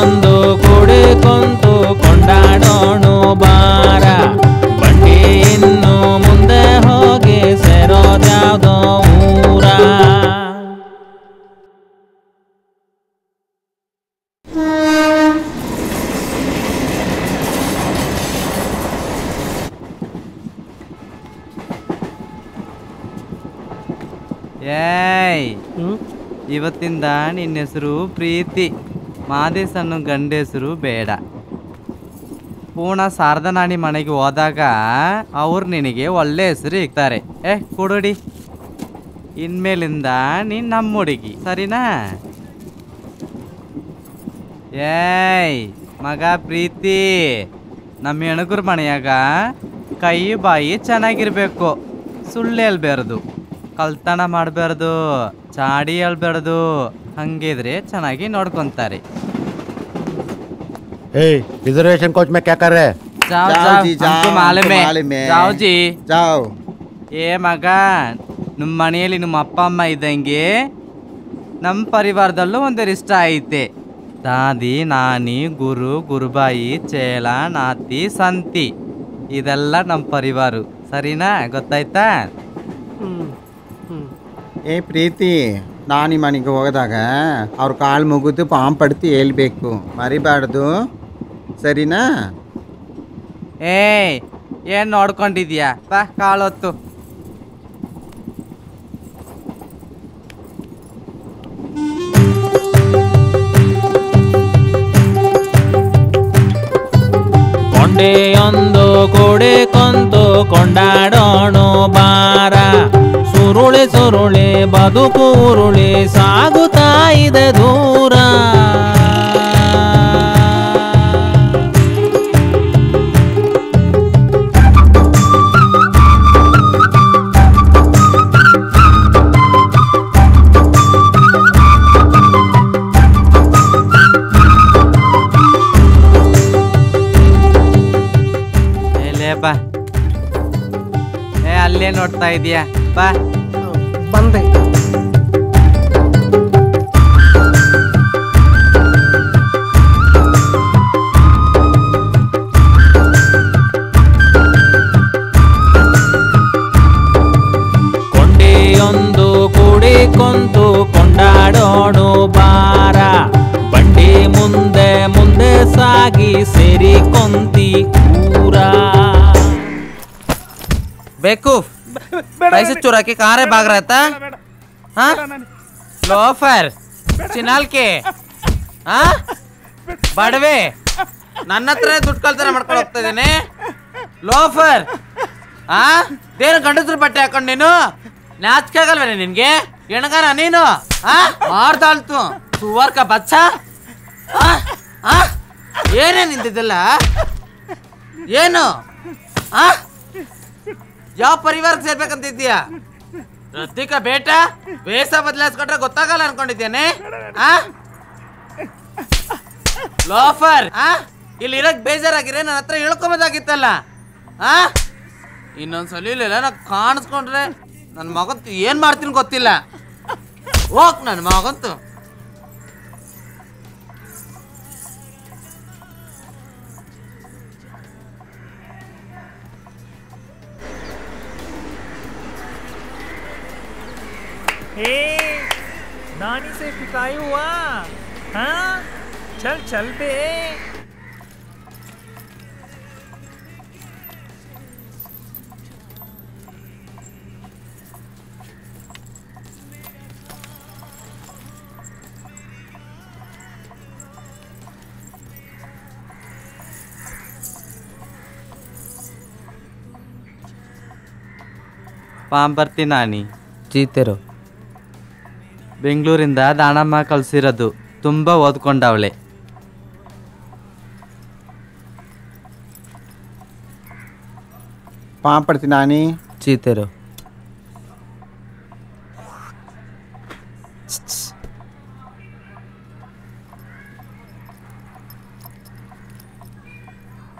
ಒಂದು ಕೂಡೆ ಕೊಂತು ಕೊಂಡಾಡೋಣ ಬಾರ ಬಂಡಿ ಇನ್ನು ಮುಂದೆ ಹೋಗಿ ಸೇರೋದ್ಯಾವ್ದೋ ಊರ. ಏಯ್. ಇವತ್ತಿಂದ ನಿನ್ನ ಹೆಸರು ಪ್ರೀತಿ. ಮಾದೇಶ್ ಅನ್ನೋ ಗಂಡ ಹೆಸರು ಬೇಡ. ಪೂರ್ಣ ಶಾರದನಾಣಿ ಮನೆಗೆ ಹೋದಾಗ ಅವ್ರು ನಿನಗೆ ಒಳ್ಳೆ ಹೆಸರು ಇಕ್ತಾರೆ. ಏ ಕೊಡುಡಿ. ಇನ್ಮೇಲಿಂದ ನೀನು ನಮ್ಮ ಹುಡುಗಿ ಸರಿನಾ? ಏಯ್ ಮಗ ಪ್ರೀತಿ. ನಮ್ಮ ಹೆಣಗುರ್ ಮನೆಯಾಗ ಕೈ ಬಾಯಿ ಚೆನ್ನಾಗಿರ್ಬೇಕು. ಸುಳ್ಳು ಹೇಳ್ಬಾರ್ದು. ಕಳ್ತನ ಮಾಡಬಾರ್ದು ಚಾಡಿ ಹೇಳ್ಬಾರ್ದು ಹಂಗಿದ್ರೆ ಚೆನ್ನಾಗಿ ನೋಡ್ಕೊಂತಾರೆ ए रिजर्वेशन कोच में क्या कर रहे हैं जाओ जाओ जाओ जी, हमको जाओ, मालूम हमको है मालूम है। जाओ जी जाओ ಏ ಮಗ ನಿಮ್ಮ ಮನೆಯಲ್ಲಿ ನಿಮ್ಮ ಅಪ್ಪ ಅಮ್ಮ ಇದ್ದಂಗೆ ನಮ್ಮ ಪರಿವಾರದಲ್ಲೂ ಒಂದರಿಷ್ಟ ಐತೆ ದಾದಿ ನಾನಿ ಗುರು ಗುರುಬಾಯಿ ಚೇಲ ನಾತಿ ಸಂತಿ ಇದೆಲ್ಲ ನಮ್ಮ ಪರಿವಾರ ಸರಿನಾ ಗೊತ್ತಾಯ್ತಾ ಏ ಪ್ರೀತಿ ನಾನಿ ಮನೆಗೆ ಹೋಗದಾಗ ಅವ್ರ ಕಾಲು ಮುಗಿದು ಪಾಂಪ್ ಪಡ್ತಿ ಹೇಳ್ಬೇಕು. ಮರಿಬಾರ್ದು. ಸರಿನಾ? ಏಯ್ ಏನ್ ನೋಡ್ಕೊಂಡಿದ್ಯಾ? ಬಾ ಕಾಳೊತ್ತು ಒಂದು ಕೊಡೆ ಕೊಂತು ಕೊಂಡಾಡೋಣ ಸುರುಳಿ ಸುರುಳಿ ಬದುಕು ಉರುಳೆ ಸಾಗುತ್ತಾ ಇದೆ ದೂರ. ಏ ಅಲ್ಲೇ ನೋಡ್ತಾ ಇದೀಯ? ಬಾ. ಬಂದೆ. ಕೊಂಡೆಯೊಂದು ಕೂಡಿಕೊಂತು ಕೊಂಡಾಡೋಣು ಬಾರ ಬಂಡಿ ಮುಂದೆ ಮುಂದೆ ಸಾಗಿ ಸೇರಿ ಕೊಂತಿ ಊರ. ಬೇಕೂಫ್. पैसे चुरा के कहाँ रे भाग रहा था हाँ लोफर ಚಿನಾಲ್ ಕೆ ಹಾ ಬಡವೆ ನನ್ನ ಹತ್ರ ದುಡ್ಡು ಕಳ್ತನ ಮಾಡ್ಕೊಂಡು ಹೋಗ್ತಾ ಇದ್ದೀನಿ ಲೋಫರ್ ಆ ದೇನು ಗಂಡಸ್ರು ಬಟ್ಟೆ ಹಾಕೊಂಡು ನೀನು ನಾಚಿಕೆ ಆಗಲ್ವೇನೆ ನಿನ್ಗೆ ಎಣಗಾರ ನೀನು ಆ ಮಾಡ್ದಾಳ್ತು ಸುವರ್ಕ ಬಚ್ಚ ಆ? ಆ? ಏನೇ ನಿಂತಿದ್ದಲ್ಲ ಏನು ಆ ಯಾವ ಪರಿವಾರಕ್ಕೆ ಸೇರ್ಬೇಕಂತಿದ್ಯಾ ಪ್ರತೀಕ ರತಿಕ ಬೇಟ ವೇಷ ಬದಲಾಯಿಸ್ಕೊಂಡ್ರೆ ಗೊತ್ತಾಗಲ್ಲ ಅನ್ಕೊಂಡಿದ್ದೇನೆ. ಲೋಫರ್, ಆ? ಇಲ್ಲಿ ಇರಕ್ ಬೇಜಾರಾಗಿರೆ ನನ್ನ ಹತ್ರ ಹೇಳ್ಕೊಬೋದಾಗಿತ್ತಲ್ಲ. ಆ? ಇನ್ನೊಂದ್ಸಲ ಇಲ್ಲ ನಾ ಕಾಣಿಸ್ಕೊಂಡ್ರೆ ನನ್ನ ಮಗಂತು ಏನ್ ಮಾಡ್ತೀನಿ ಗೊತ್ತಿಲ್ಲ. ಹೋಗ್ ನನ್ನ ಮಗಂತು. हे नानी से पिटाई हुआ। हाँ चल चल चलते पाम परती नानी। जीते रहो। ಬೆಂಗಳೂರಿಂದ ದಾಣಮ್ಮ ಕಳ್ಸಿರೋದು. ತುಂಬ ಓದ್ಕೊಂಡವಳೆ. ಪಾಂಪಡ್ತಿ ನಾನಿ. ಚೀತೆರು.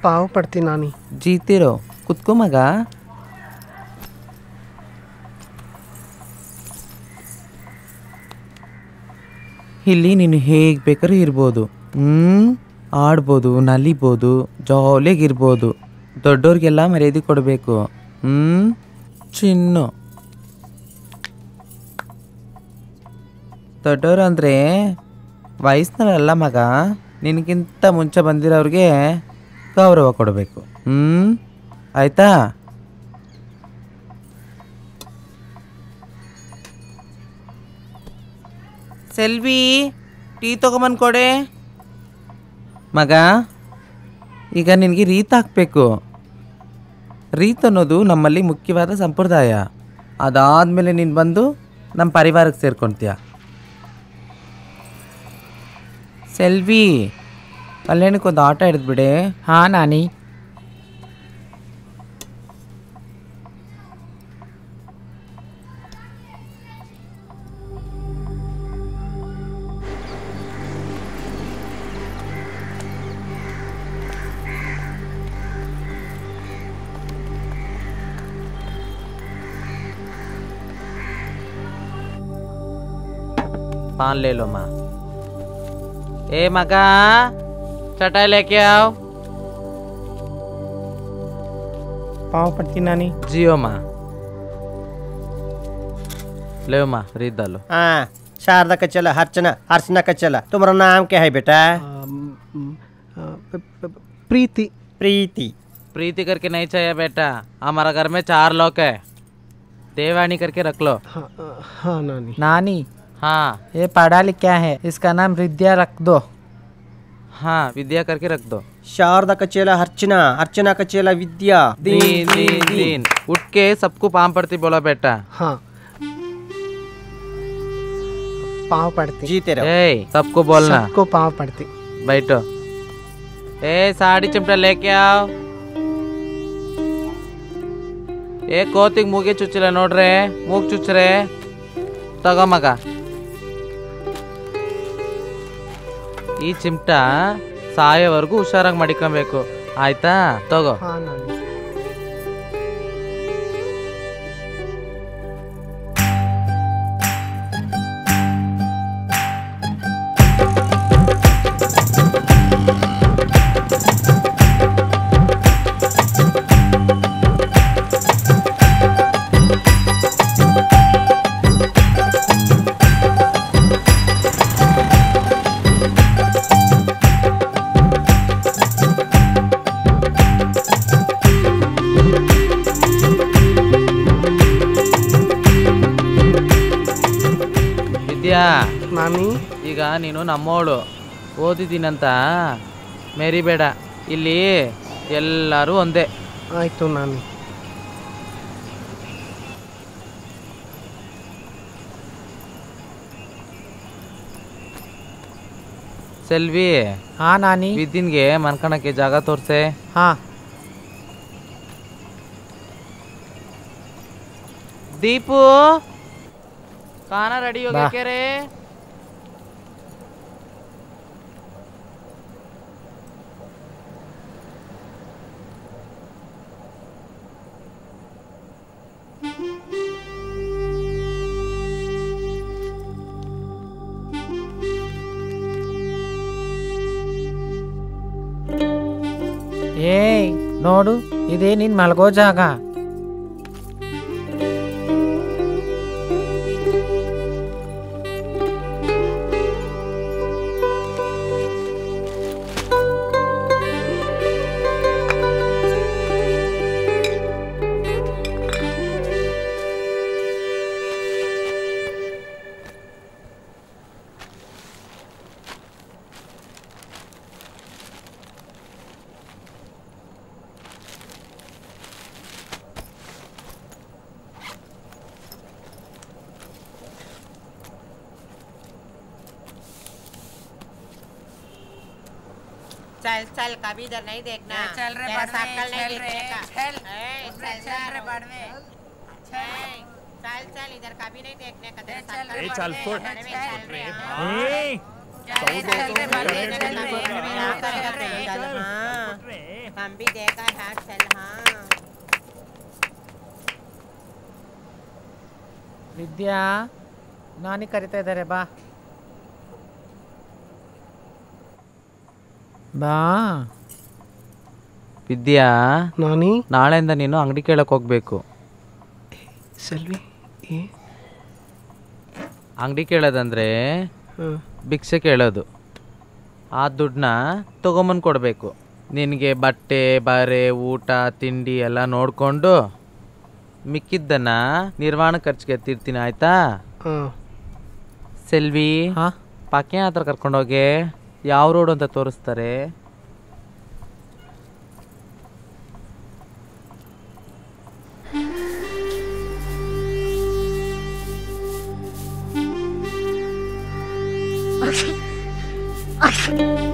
ಪಾವು ಪಡ್ತೀನಿ ನಾನಿ. ಜೀತಿರೋ ಕುತ್ಕೋ ಮಗ. ಇಲ್ಲಿ ನೀನು ಹೇಗೆ ಬೇಕಾದ್ರೂ ಇರ್ಬೋದು. ಹ್ಞೂ ಆಡ್ಬೋದು, ನಲಿಬೋದು ಜಾಲಿಯಾಗಿರ್ಬೋದು ದೊಡ್ಡವ್ರಿಗೆಲ್ಲ ಮರ್ಯಾದೆ ಕೊಡಬೇಕು. ಹ್ಞೂ ಚಿನ್ನು. ದೊಡ್ಡವರು ಅಂದರೆ ವಯಸ್ಸಿನಲ್ಲ ಮಗ. ನಿನಗಿಂತ ಮುಂಚೆ ಬಂದಿರೋರಿಗೆ ಗೌರವ ಕೊಡಬೇಕು. ಹ್ಞೂ ಆಯ್ತಾ? ಸೆಲ್ವಿ ಟೀ ತೊಗೊಂಬಂದು ಕೊಡೆ. ಮಗ ಈಗ ನಿನಗೆ ರೀತ್ ಹಾಕಬೇಕು. ರೀತ್ ಅನ್ನೋದು ನಮ್ಮಲ್ಲಿ ಮುಖ್ಯವಾದ ಸಂಪ್ರದಾಯ. ಅದಾದಮೇಲೆ ನೀನು ಬಂದು ನಮ್ಮ ಪರಿವಾರಕ್ಕೆ ಸೇರ್ಕೊತೀಯ. ಸೆಲ್ವಿ ಕಲ್ಯಾಣಕ್ಕೊಂದು ಆಟ ಹಿಡಿದ್ಬಿಡೆ ಹಾಂ ನಾನಿ. पान ले लो माँ। ए मगा चटाई लेके आओ। पाव पड़ती नानी। जियो माँ। ले माँ रीत डालो। हाँ शारदा का चला अर्चना अर्चना का चला। तुम्हारा नाम क्या है बेटा? प्रीति। प्रीति। प्रीति करके नहीं चाहिए बेटा। हमारा घर में चार लोग है। देवानी करके रख लो। हाँ, हाँ नानी। नानी हाँ ये पढ़ा लिखा है इसका नाम विद्या रख दो हाँ विद्या करके रख दो शारदा का चेला अर्चना अर्चना का चेला विद्या दीन दीन दीन उठ के सबको पाम पड़ती बोला बेटा हाँ पाँव पड़ती जीते रहो ए सबको बोलना सबको पाँव पड़ती बैठो ए साड़ी चिमटा लेके आओ ಏ ಕೋತಿಗೆ ಮೂಗೆ ಚುಚ್ಚಿಲ್ಲ ನೋಡ್ರೆ ಮೂಗ್ ಚುಚ್ಚ್ರೆ ತಗೋ ಮಗ ಈ ಚಿಮಟ ಸಾಯೋವರೆಗೂ ಹುಷಾರಾಗಿ ಮಾಡಿಕೊಬೇಕು. ಆಯ್ತಾ? ತಗೋ. ನೀನು ನಮ್ಮವಳು ಓದಿದ್ದೀನಂತ? ಮೇರಿಬೇಡ. ಇಲ್ಲಿ ಎಲ್ಲರೂ ಒಂದೇ. ಆಯಿತು ನಾನು. ಸೆಲ್ವಿ. ಹಾ ನಾನಿ. ಬಿದ್ದಿನ್ಗೆ ಮನ್ಕಣಕ್ಕೆ ಜಾಗ ತೋರ್ಸೆ. ಹಾ. ದೀಪು. ಕಾನ ರೆಡಿ ಹೋಗಕ್ಕೆ ರೇ ನೋಡು ಇದೇ ನೀನ್ ಮಲ್ಗೋ ಜಾಗ उधर नहीं देखना चल रहे चल रहे चल चल रहे चल चल इधर कभी नहीं देखने चल रहे हम भी देखा है चल हाँ विद्या नानी करीता इधर है बा बा ವಿದ್ಯಾ? ನಾನಿ? ನಾಳೆಯಿಂದ ನೀನು ಅಂಗಡಿ ಕೇಳಕ್ಕೆ ಹೋಗ್ಬೇಕು. ಸೆಲ್ವಿ ಅಂಗಡಿ ಕೇಳೋದಂದ್ರೆ ಭಿಕ್ಷೆ ಕೇಳೋದು. ಆ ದುಡ್ಡನ್ನ ತೊಗೊಂಬಂದು ಕೊಡಬೇಕು. ನಿನಗೆ ಬಟ್ಟೆ ಬರೆ ಊಟ ತಿಂಡಿ ಎಲ್ಲ ನೋಡಿಕೊಂಡು ಮಿಕ್ಕಿದ್ದನ್ನ ನಿರ್ವಹಣೆ ಖರ್ಚಿಗೆ ಎತ್ತಿರ್ತೀನಿ ಆಯ್ತಾ? ಹಾಂ. ಸೆಲ್ವಿ ಪಾಕೆ ಹತ್ರ ಕರ್ಕೊಂಡೋಗಿ. ಯಾವ ರೋಡ್ ಅಂತ ತೋರಿಸ್ತಾರೆ? Ah!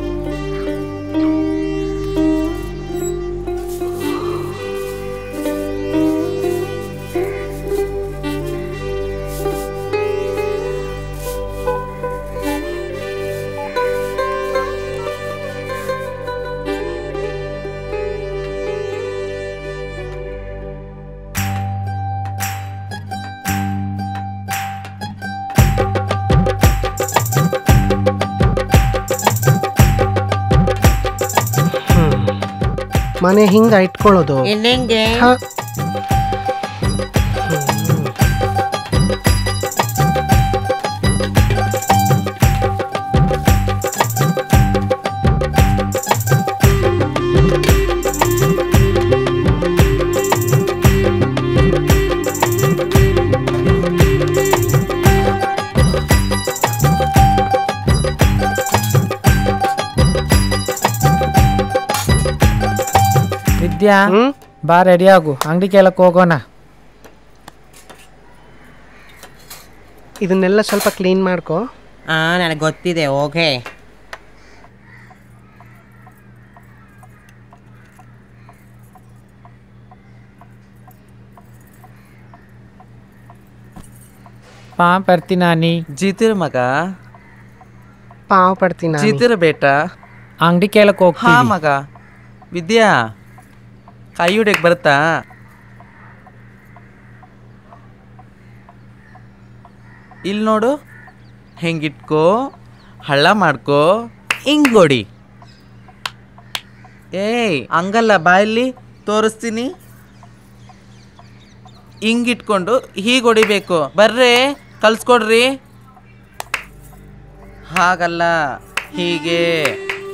ಮನೆ ಹಿಂಗ ಇಟ್ಕೊಳ್ಳೋದು. ಬಾ ರೆಡಿ ಆಗು. ಅಂಗಡಿ ಕೇಳಕ್ ಹೋಗೋಣ. ಇದನ್ನೆಲ್ಲ ಸ್ವಲ್ಪ ಕ್ಲೀನ್ ಮಾಡ್ಕೋ. ಆ ನನಗೆ ಗೊತ್ತಿದೆ ಓಕೆ ಪಾ ಬರ್ತಿ ನಾನಿ. ಜೀತಿರ ಮಗ? ಪಾವ್ ಪಡ್ತೀನಿ ಜೀತಿರ ಬೇಟ? ಅಂಗಡಿ ಕೇಳಕ್ ಹಾ ಮಗ. ವಿದ್ಯಾ? ಕೈ ಬರುತ್ತಾ? ಇಲ್ಲಿ ನೋಡು, ಹೆಂಗಿಟ್ಕೋ, ಹಳ್ಳ ಮಾಡ್ಕೋ, ಹಿಂಗೊಡಿ. ಏಯ್, ಹಂಗಲ್ಲ ಬಾಯಲ್ಲಿ ತೋರಿಸ್ತೀನಿ. ಹಿಂಗಿಟ್ಕೊಂಡು ಹೀಗೆ ಹೊಡಿಬೇಕು. ಬರ್ರಿ, ಕಲ್ಸ್ಕೊಡ್ರಿ. ಹಾಗಲ್ಲ, ಹೀಗೆ.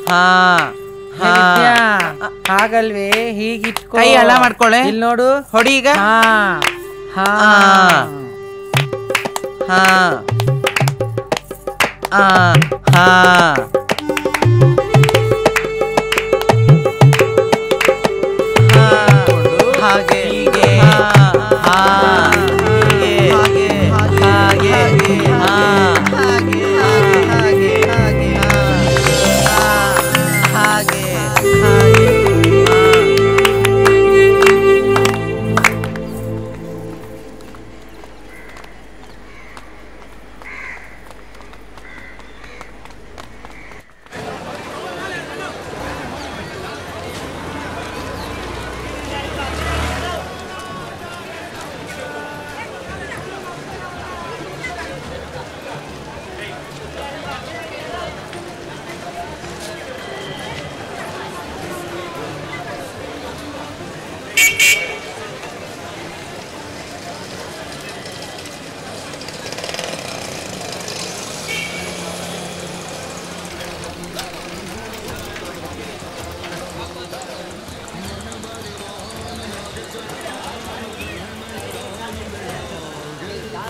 ಹಾ. ಹಾಗಲ್ವೇ ಹೀಗಿಟ್ಕೊ. ಕೈ ಹಳ್ಳ ಮಾಡ್ಕೊಳ್ಳೆ ಇಲ್ಲಿ ನೋಡು. ಹೊಡಿ ಈಗ. ಹಾ. ಹಾ. ಹಾ. ಹಾ. ಹಾ. ಹಾಗೆ ಹೀಗೆ. ಹಾ.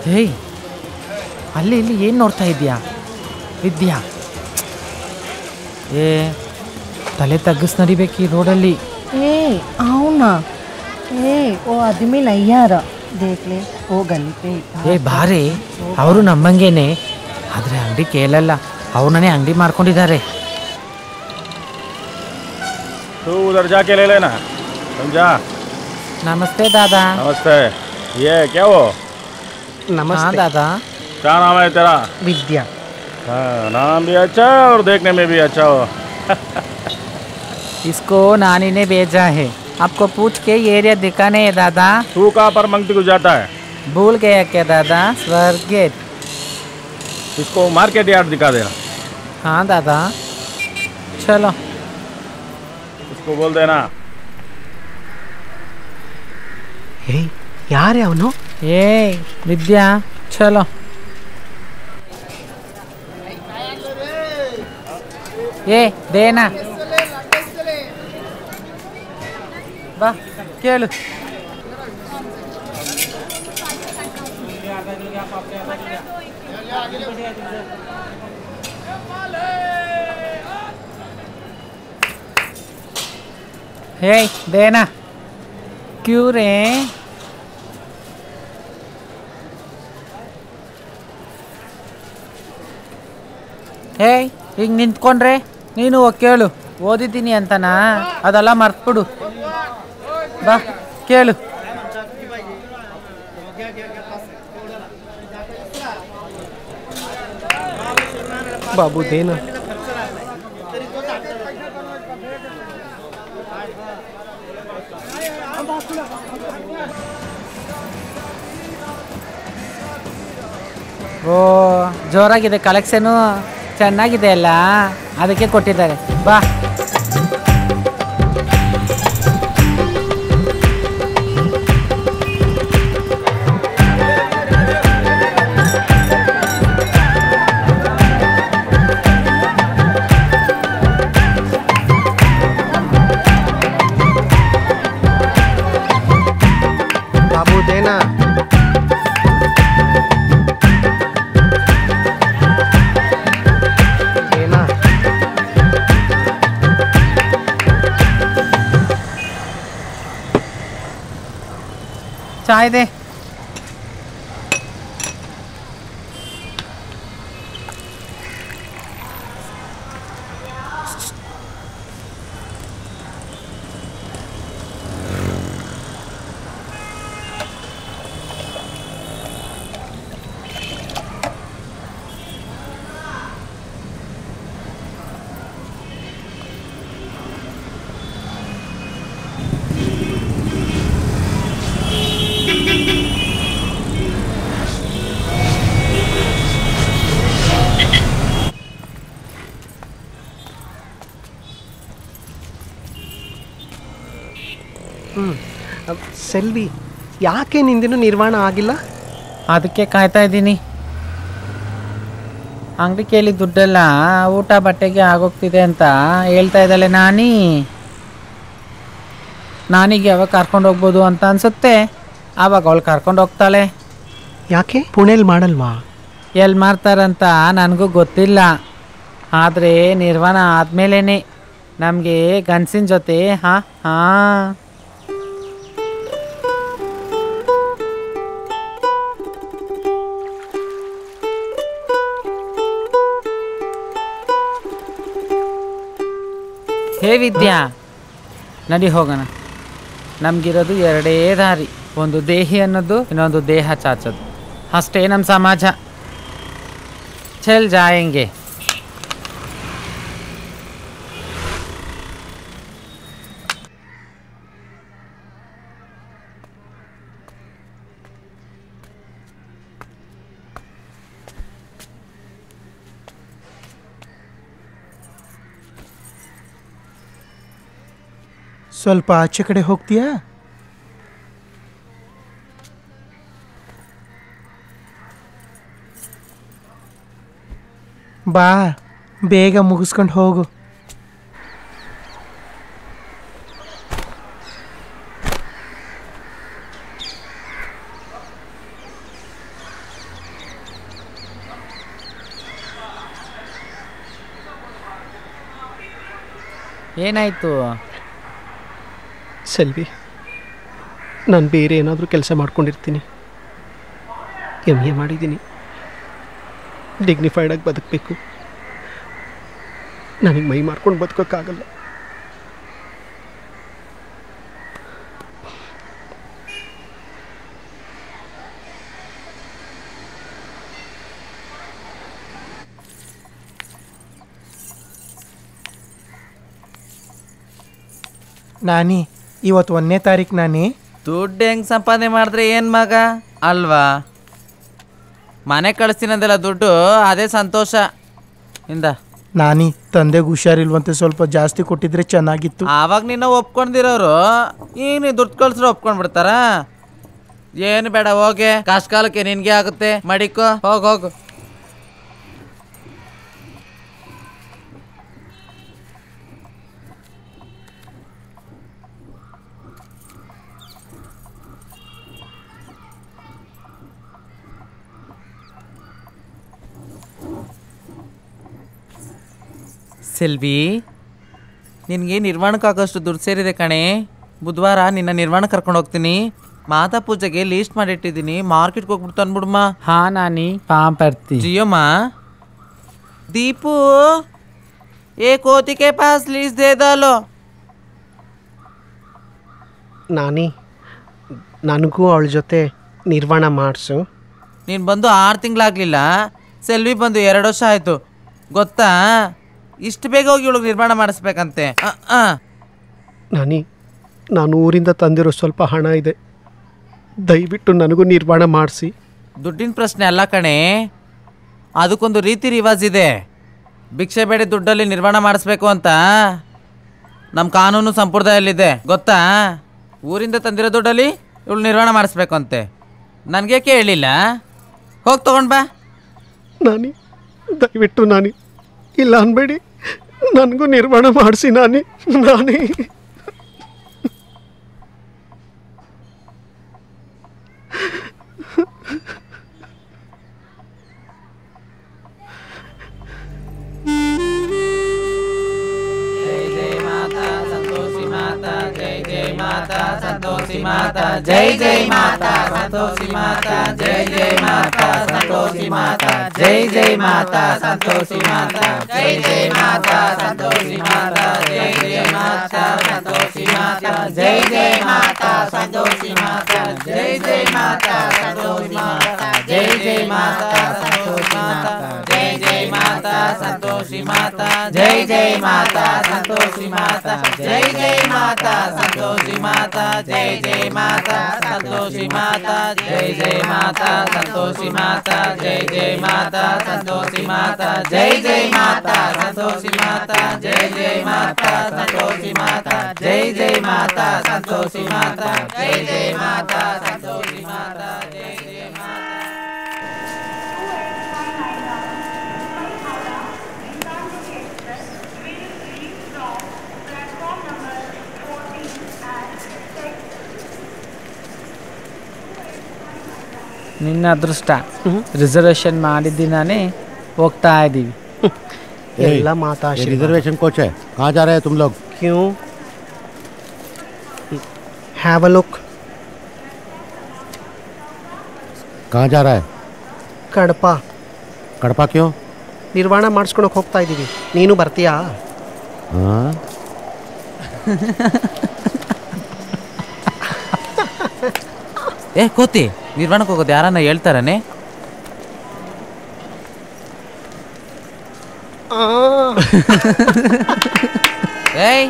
ಹೇಯ್ ಅಲ್ಲಿ ಇಲ್ಲಿ ಏನು ನೋಡ್ತಾ ಇದೀಯಾ ವಿದ್ಯಾ ಏ ತಲೆ ತಗ್ಗಿಸ್ ನಡಿಬೇಕು ಈ ರೋಡಲ್ಲಿ ए आओ ए वो आदमी नहीं आ रहा देख ले वो गली पे इतना ಏ ಬಾರಿ ಅವರು ನಮ್ಮಂಗೇನೆ ಆದರೆ ಅಂಗಡಿ ಕೇಳಲ್ಲ ಅವ್ರನ್ನೇ ಅಂಗಡಿ ಮಾಡ್ಕೊಂಡಿದ್ದಾರೆ तू उधर जाके ले लेना समझा ನಮಸ್ತೆ ದಾದಾ नमस्ते ये क्या वो नमस्ते। हाँ दादा। क्या नाम है तेरा? विद्या। हाँ नाम भी अच्छा और देखने में भी अच्छा हो। इसको नानी ने भेजा है। आपको पूछ के ये एरिया दिखाने है दादा। तू कहाँ पर मंगती को जाता है? भूल गया क्या दादा? स्वर्गेट इसको मार्केट यार्ड दिखा देना हाँ दादा। चलो। इसको बोल देना। हे यार है उन्होंने ये विद्या चलो ये देना वाह ಕೇಳು. हे देना क्यों रे ಏಯ್ ಈಗ ನಿಂತ್ಕೊಂಡ್ರೆ ನೀನು ಕೇಳು. ಓದಿದ್ದೀನಿ ಅಂತನಾ? ಅದೆಲ್ಲ ಮರ್ತ್ಬಿಡು. ಬಾ ಕೇಳು. ಬಾಬು ದೇನ ಓ ಜೋರಾಗಿದೆ ಕಲೆಕ್ಷನು ಚೆನ್ನಾಗಿದೆ ಅಲ್ಲ? ಅದಕ್ಕೆ ಕೊಟ್ಟಿದ್ದಾರೆ. ಬಾ. चाय दे। ಸೆಲ್ವಿ ಯಾಕೆ ನಿಂದಿನೂ ನಿರ್ವಾಣ ಆಗಿಲ್ಲ? ಅದಕ್ಕೆ ಕಾಯ್ತಾ ಇದ್ದೀನಿ. ಅಂಗಡಿ ಕೇಳಿ ದುಡ್ಡೆಲ್ಲ ಊಟ ಬಟ್ಟೆಗೆ ಆಗೋಗ್ತಿದೆ ಅಂತ ಹೇಳ್ತಾ ಇದ್ದಾಳೆ ನಾನಿ. ನಾನಿಗೆ ಯಾವಾಗ ಕರ್ಕೊಂಡು ಹೋಗ್ಬೋದು ಅಂತ ಅನ್ಸುತ್ತೆ. ಆವಾಗ ಅವಳು ಕರ್ಕೊಂಡು ಹೋಗ್ತಾಳೆ. ಯಾಕೆ? ಪುಣೇಲ್ ಮಾಡಲ್ವಾ? ಎಲ್ಲಿ ಮಾಡ್ತಾರಂತ ನನಗೂ ಗೊತ್ತಿಲ್ಲ. ಆದರೆ ನಿರ್ವಾಣ ಆದಮೇಲೇ ನಮಗೆ ಗನ್ಸಿನ ಜೊತೆ ಹಾಂ ಹಾಂ. ಹೇ ವಿದ್ಯಾ ನಡಿ ಹೋಗೋಣ. ನಮಗಿರೋದು ಎರಡೇ ದಾರಿ. ಒಂದು ದೇಹಿ ಅನ್ನೋದು, ಇನ್ನೊಂದು ದೇಹ ಚಾಚೋದು. ಅಷ್ಟೇ ನಮ್ಮ ಸಮಾಜ. ಚಲ್ ಜಾಯಂಗೆ ಸ್ವಲ್ಪ ಆಚೆ ಕಡೆ ಹೋಗ್ತೀಯಾ? ಬಾ ಬೇಗ ಮುಗಿಸ್ಕೊಂಡು ಹೋಗು. ಏನಾಯಿತು? ಸೆಲ್ವಿ, ನಾನು ಬೇರೆ ಏನಾದರೂ ಕೆಲಸ ಮಾಡ್ಕೊಂಡಿರ್ತೀನಿ. ಎಂ ಎ ಮಾಡಿದ್ದೀನಿ. ಡಿಗ್ನಿಫೈಡಾಗಿ ಬದುಕಬೇಕು. ನನಗೆ ಮೈ ಮಾಡ್ಕೊಂಡು ಬದುಕೋಕ್ಕಾಗಲ್ಲ. ನಾನಿ. ಇವತ್ತು ಒಂದನೇ ತಾರೀಕು ನಾನೇ. ದುಡ್ಡು ಹೆಂಗೆ ಸಂಪಾದನೆ ಮಾಡಿದ್ರೆ ಏನ್ ಮಗ? ಅಲ್ವಾ? ಮನೆ ಕಳಿಸ್ತೀನಂದೆಲ್ಲ ದುಡ್ಡು ಅದೇ ಸಂತೋಷ. ಇಂದ. ನಾನಿ ತಂದೆಗೆ ಹುಷಾರಿಲ್ವಂತೆ ಸ್ವಲ್ಪ ಜಾಸ್ತಿ ಕೊಟ್ಟಿದ್ರೆ ಚೆನ್ನಾಗಿತ್ತು. ಆವಾಗ ನಿನ್ನ ಒಪ್ಕೊಂಡಿರೋರು ಈಗ ನೀ ದುಡ್ಡು ಕಳ್ಸ್ರು ಒಪ್ಕೊಂಡ್ಬಿಡ್ತಾರ? ಏನು ಬೇಡ ಹೋಗೆ. ಕಾಸ್ ಕಾಲಕ್ಕೆ ನಿನ್ಗೆ ಆಗುತ್ತೆ. ಮಡಿಕೋ ಹೋಗ್ ಹೋಗು. ಸೆಲ್ವಿ ನಿನಗೆ ನಿರ್ಮಾಣಕ್ಕಾಗೋಷ್ಟು ದುಡ್ಡು ಸೇರಿದೆ ಕಣೆ. ಬುಧವಾರ ನಿನ್ನ ನಿರ್ಮಾಣ ಕರ್ಕೊಂಡು ಹೋಗ್ತೀನಿ. ಮಾತಾ ಪೂಜೆಗೆ ಲೀಸ್ಟ್ ಮಾಡಿಟ್ಟಿದ್ದೀನಿ. ಮಾರ್ಕೆಟ್ಗೆ ಹೋಗ್ಬಿಟ್ಟು ತಂದ್ಬಿಡಮ್ಮ ಹಾ ನಾನಿ. ಪಾ ಬರ್ತಿ ಜಿಯೋಮ್ಮ. ದೀಪು. ಏ ಕೋತಿಕೆ ಪಾಸ್ ಲೀಸ್ ದೇದಾಲೋ ನಾನಿ ನನಗೂ ಅವಳ ಜೊತೆ ನಿರ್ವಾಣ ಮಾಡಿಸು. ನೀನು ಬಂದು ಆರು ತಿಂಗಳಾಗಲಿಲ್ಲ. ಸೆಲ್ವಿ ಬಂದು ಎರಡು ವರ್ಷ ಆಯಿತು. ಗೊತ್ತಾ? ಇಷ್ಟು ಬೇಗ ಹೋಗಿ ಇವಳಿಗೆ ನಿರ್ಮಾಣ ಮಾಡಿಸ್ಬೇಕಂತೆ. ನಾನಿ ನಾನು ಊರಿಂದ ತಂದಿರೋ ಸ್ವಲ್ಪ ಹಣ ಇದೆ. ದಯವಿಟ್ಟು ನನಗೂ ನಿರ್ಮಾಣ ಮಾಡಿಸಿ. ದುಡ್ಡಿನ ಪ್ರಶ್ನೆ ಅಲ್ಲ ಕಣೆ. ಅದಕ್ಕೊಂದು ರೀತಿ ರಿವಾಜ್ ಇದೆ. ಭಿಕ್ಷೆ ಬೇಡ ದುಡ್ಡಲ್ಲಿ ನಿರ್ಮಾಣ ಮಾಡಿಸ್ಬೇಕು ಅಂತ ನಮ್ಮ ಕಾನೂನು ಸಂಪ್ರದಾಯಲ್ಲಿದೆ. ಗೊತ್ತಾ? ಊರಿಂದ ತಂದಿರೋ ದುಡ್ಡಲ್ಲಿ ಇವಳು ನಿರ್ಮಾಣ ಮಾಡಿಸ್ಬೇಕು ಅಂತೆ. ನನಗೆ ಕೇಳಿಲ್ಲ ಹೋಗಿ ತಗೊಂಡು ಬಾ. ನಾನಿ ದಯವಿಟ್ಟು ನಾನಿ ಇಲ್ಲ ಅನ್ಬೇಡಿ. ನನಗೂ ನಿರ್ಮಾಣ ಮಾಡಿಸಿ ನಾನಿ ನಾನೇ. ಸಂತೋಷಿ ಮಾತಾ ಜೈ ಜೈ ಮಾತಾ ಸಂತೋಷಿ ಮಾತಾ ಜೈ ಜೈ ಮಾತಾ ಸಂತೋಷಿ ಮಾತಾ ಜೈ ಜೈ ಮಾತಾ ಸಂತೋಷಿ ಮಾತಾ ಜೈ ಜೈ ಮಾತಾ ಸಂತೋಷಿ ಮಾತಾ ಜೈ ಜೈ ಮಾತಾ ಸಂತೋಷಿ ಮಾತಾ ಜೈ ಜೈ ಮಾತಾ ಸಂತೋಷಿ ಮಾತಾ ಜೈ ಜೈ ಮಾತಾ ಸಂತೋಷಿ ಮಾತಾ ಜೈ ಜೈ ಮಾತಾ ಸಂತೋಷಿ ಮಾತಾ ಜೈ ಜೈ ಮಾತಾ ಸಂತೋಷಿ ಮಾತಾ ಜೈ ಜೈ ಮಾತಾ ಸಂತೋಷಿ ಮಾತಾ ಜೈ ಜೈ ಮಾತಾ ಸಂತೋಷಿ ಮಾತಾ ಜೈ जय जय माता संतोषी माता जय जय माता संतोषी माता जय जय माता संतोषी माता जय जय माता संतोषी माता जय जय माता संतोषी माता जय जय माता संतोषी माता जय जय माता संतोषी माता जय जय ನಿನ್ನ ಅದೃಷ್ಟ ರಿಸರ್ವೇಶನ್ ಮಾಡಿದ್ದೀನಾನೇ ಹೋಗ್ತಾ ಇದ್ದೀವಿ ಎಲ್ಲ ಮಾತಾ ये रिजर्वेशन कोच है कहाँ जा रहे हैं तुम लोग क्यों हैव अ लुक कहाँ जा रहा है ಕಡಪ कड़पा क्यों ನಿರ್ವಾಣ ಮಾಡಿಸ್ಕೊಳಕ್ ಹೋಗ್ತಾ ಇದ್ದೀವಿ ನೀನು ಬರ್ತೀಯಾ हाँ ಏ ಕೋತಿ ನಿರ್ಮಾಣಕ್ಕೆ ಹೋಗೋದು ಯಾರನ್ನ ಹೇಳ್ತಾರನೇ? ಏಯ್!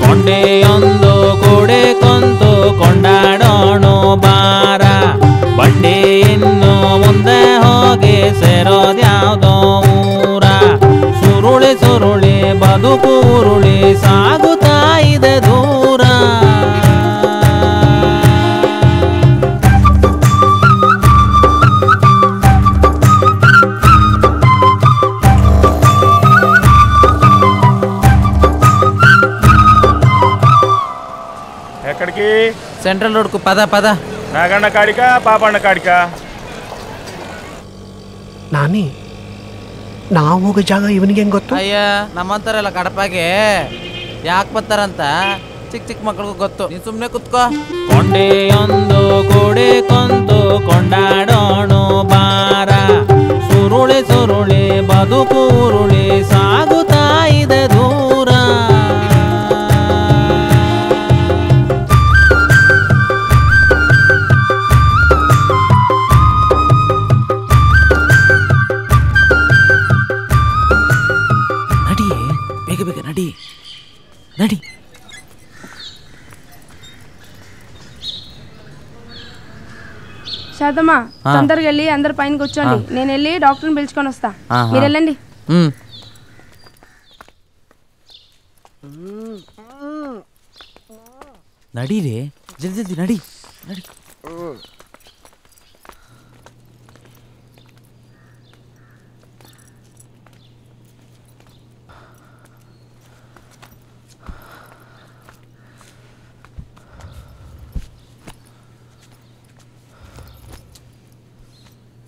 ಕೊಂಡೆಯೊಂದು ಕೂಡೆ ಕೊಂತು ಕೊಂಡಾಡೋಣ ಬಾರ ಬಂಡೆ ಇನ್ನು ಮುಂದೆ ಹೋಗಿ ಸೇರೋದ್ಯಾವ್ದೋ ಬದುಕೂರುಳಿ ಸಾಗುತ್ತಾ దూరా. ఎక్కడికి? సెంట్రల్ రోడ్కు పద పద. నాగన్న కాడికా పాపన్న కాడికా? నాని ನಾವು ಹೋಗೋ ಜಾಗ ಇವನಿಗೆ ಹೆಂಗ್ ಗೊತ್ತು? ಅಯ್ಯ ನಮ್ಮಂತಾರಲ್ಲ ಕಡಪಾಗೆ ಯಾಕೆ ಬತ್ತಾರಂತ ಚಿಕ್ಕ ಚಿಕ್ಕ ಮಕ್ಕಳಿಗೂ ಗೊತ್ತು. ನೀನ್ ಸುಮ್ಮನೆ ಕುತ್ಕೋ. ಕೊಂಡೆಯೊಂದು ಕೊಡೆ ಕೊಂದು ಕೊಂಡಾಡೋಣ ಬಾರ. ಸುರುಳಿ ಸುರುಳಿ ಬದುಕುರುಳಿ శాతమ్మా తొందరగా వెళ్ళి అందరు పైన కూర్చోండి. నేను వెళ్ళి డాక్టర్ని పిలుచుకొని వస్తా. మీరు వెళ్ళండి. నడిరే. జల్ జల్ది నడి. నడి.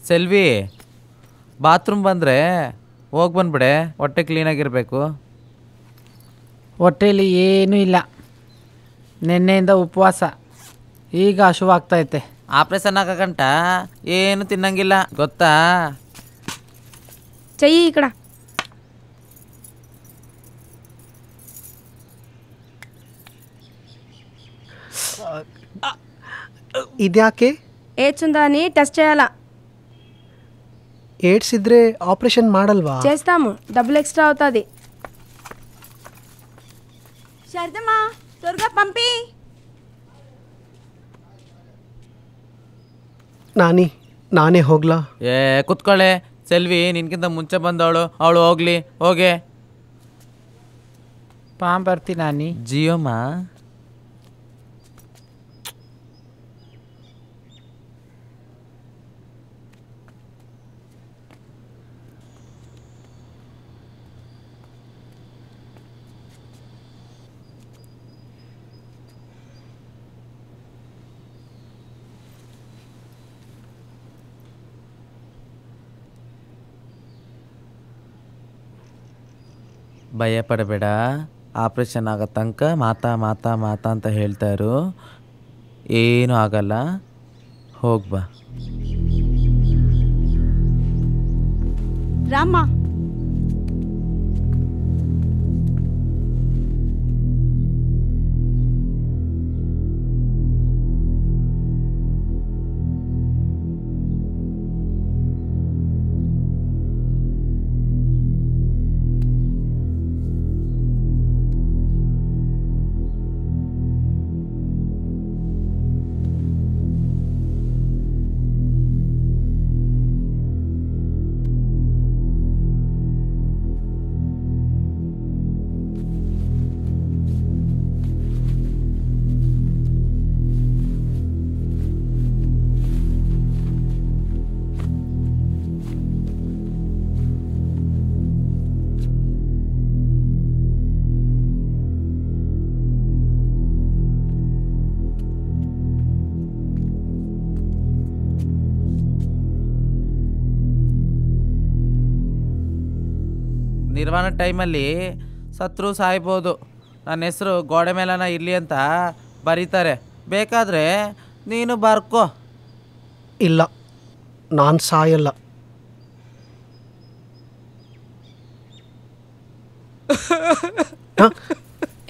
ಸೆಲ್ವಿ ಬಾತ್ರೂಮ್ ಬಂದರೆ ಹೋಗಿ ಬಂದ್ಬಿಡೆ ಹೊಟ್ಟೆ ಕ್ಲೀನಾಗಿರಬೇಕು ಹೊಟ್ಟೆಲಿ ಏನೂ ಇಲ್ಲ ನಿನ್ನೆಯಿಂದ ಉಪವಾಸ ಈಗ ಹಶುವಾಗ್ತೈತೆ ಆಪ್ರೇಷನ್ ಆಗಕಂಟ ಏನು ತಿನ್ನಂಗಿಲ್ಲ ಗೊತ್ತಾ చెయ్యి ఇక్కడ ಇದ್ಯಾಕೆ ఏడ్స్ ఉందా అని టెస్ట్ చేయాలా ಏಡ್ಸ್ ಇದ್ರೆ ಆಪರೇಷನ್ ಮಾಡಲ್ವಾ చేస్తాము డబ్బులు ఎక్స్ట్రా అవుతుంది శారదమ్మా త్వరగా పంపి ನಾನಿ ನಾನೇ ಹೋಗ್ಲಾ ಏ ಕುತ್ಕೊಳ್ಳೆ ಸೆಲ್ವಿ ನಿನ್ಕಿಂತ ಮುಂಚೆ ಬಂದವಳು ಅವಳು ಹೋಗ್ಲಿ ಹೋಗೆ ಪಾಂ ಬರ್ತಿ ನಾನಿ ಜಿಯೋಮ್ಮ ಭಯಪಡಬೇಡ. ಆಪ್ರೇಷನ್ ಆಗೋ ತನಕ ಮಾತಾ ಮಾತಾ ಮಾತಾ ಅಂತ ಹೇಳ್ತಾರು ಏನು ಆಗಲ್ಲ. ಹೋಗ್ಬಾ ರಾಮ ಕೊರೋನಾ ಟೈಮಲ್ಲಿ ಸತ್ರು ಸಾಯ್ಬೋದು. ನನ್ನ ಹೆಸರು ಗೋಡೆ ಮೇಲನ ಇರಲಿ ಅಂತ ಬರೀತಾರೆ. ಬೇಕಾದರೆ ನೀನು ಬರ್ಕೋ. ಇಲ್ಲ ನಾನು ಸಾಯಲ್ಲ.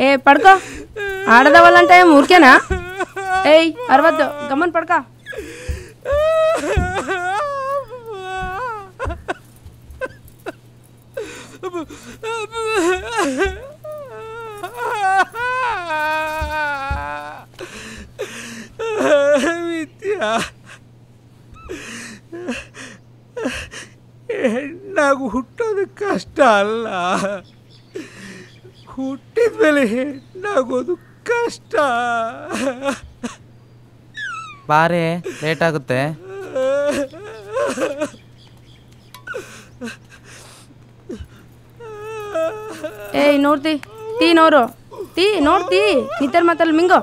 ಏ ಪಡ್ಕೋ. ಆಡದವಲ್ಲ ಅಂತ ಏಯ್ ಅರವತ್ತು ಗಮನ್ ಪಡ್ಕ. ವಿದ್ಯಾ ಹೆಣ್ಣಾಗಿ ಹುಟ್ಟೋದು ಕಷ್ಟ ಅಲ್ಲ. ಹುಟ್ಟಿದ ಮೇಲೆ ಹೆಣ್ಣಾಗೋದು ಕಷ್ಟ. ಬಾರೆ ಲೇಟ್ ಆಗುತ್ತೆ. ಏಯ್ ನೋಡ್ತಿ. ಟೀ ನೋರು ಟೀ ನೋಡ್ತಿ ನಿತ್ತರ ಮಾತಲ್ಲಿ ಮಿಂಗೋ.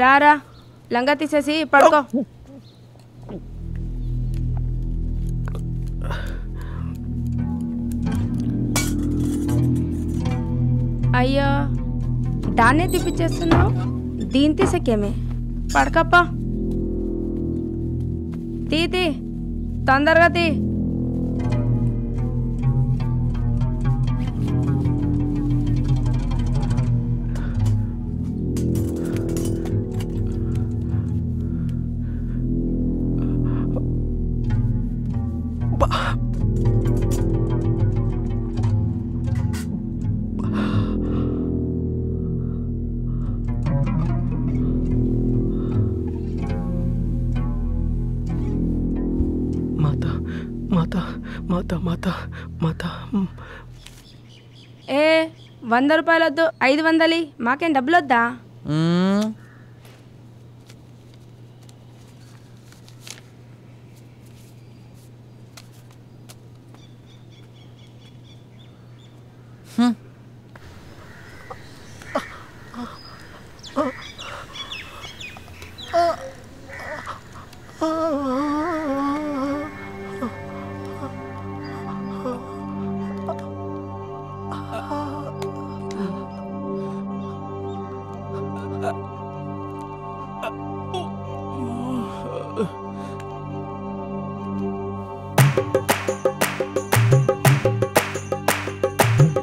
రారా లంగా తీసేసి పడుకో అయ్యో దాన్నే తిప్పిచ్చేస్తున్నావు దీని తీసకేమే పడకప్ప తీ తొందరగా తీ. వంద రూపాయలు వద్దు ఐదు వందలి మాకేం డబ్బులు వద్దా మ్మ్.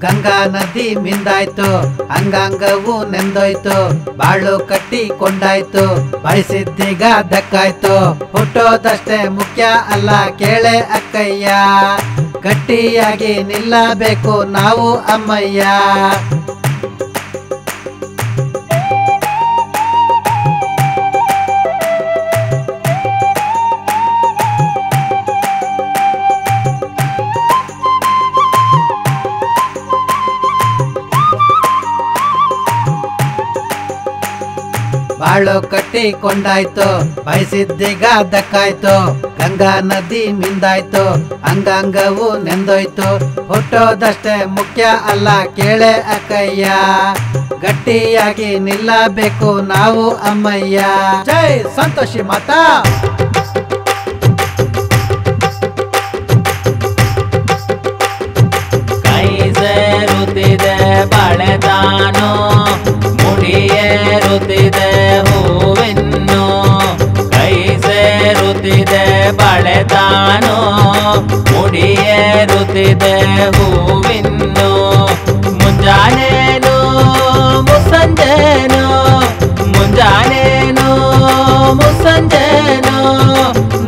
ಗಂಗಾ ನದಿ ಮಿಂದಾಯ್ತು, ಅಂಗಾಂಗವು ನೆಂದೋಯ್ತು, ಬಾಳು ಕಟ್ಟಿ ಕೊಂಡಾಯ್ತು ಬಯಸಿದ್ದೀಗ ದಕ್ಕಾಯ್ತು. ಹುಟ್ಟೋದಷ್ಟೇ ಮುಖ್ಯ ಅಲ್ಲ, ಕೇಳೆ ಅಕ್ಕಯ್ಯ. ಗಟ್ಟಿಯಾಗಿ ನಿಲ್ಲಬೇಕು ನಾವು ಅಮ್ಮಯ್ಯ. ಬಾಳು ಕಟ್ಟಿಕೊಂಡಾಯ್ತು ಬಯಸಿದ್ದೀಗ ದಕ್ಕಾಯ್ತು ಗಂಗಾ ನದಿ ಮಿಂದಾಯ್ತು, ಅಂಗಾಂಗವು ನೆಂದೋಯ್ತು, ಹುಟ್ಟೋದಷ್ಟೇ ಮುಖ್ಯ ಅಲ್ಲ ಕೇಳೆ ಅಕ್ಕಯ್ಯ. ಗಟ್ಟಿಯಾಗಿ ನಿಲ್ಲಬೇಕು ನಾವು ಅಮ್ಮಯ್ಯ. ಜೈ ಸಂತೋಷಿ ಮಾತಾ! ಕೈ ಸೇರುತ್ತಿದೆ ಬಳೆದಾನು. ಬಳೆದಾನು ಮುಡಿಯೇರುತ್ತಿದೆ ಹೂವಿನ್ನು ಮುಂಜಾನೇನು ಮುಸ್ಸಂಜೇನು ಮುಂಜಾನೇನು ಮುಸ್ಸಂಜೇನು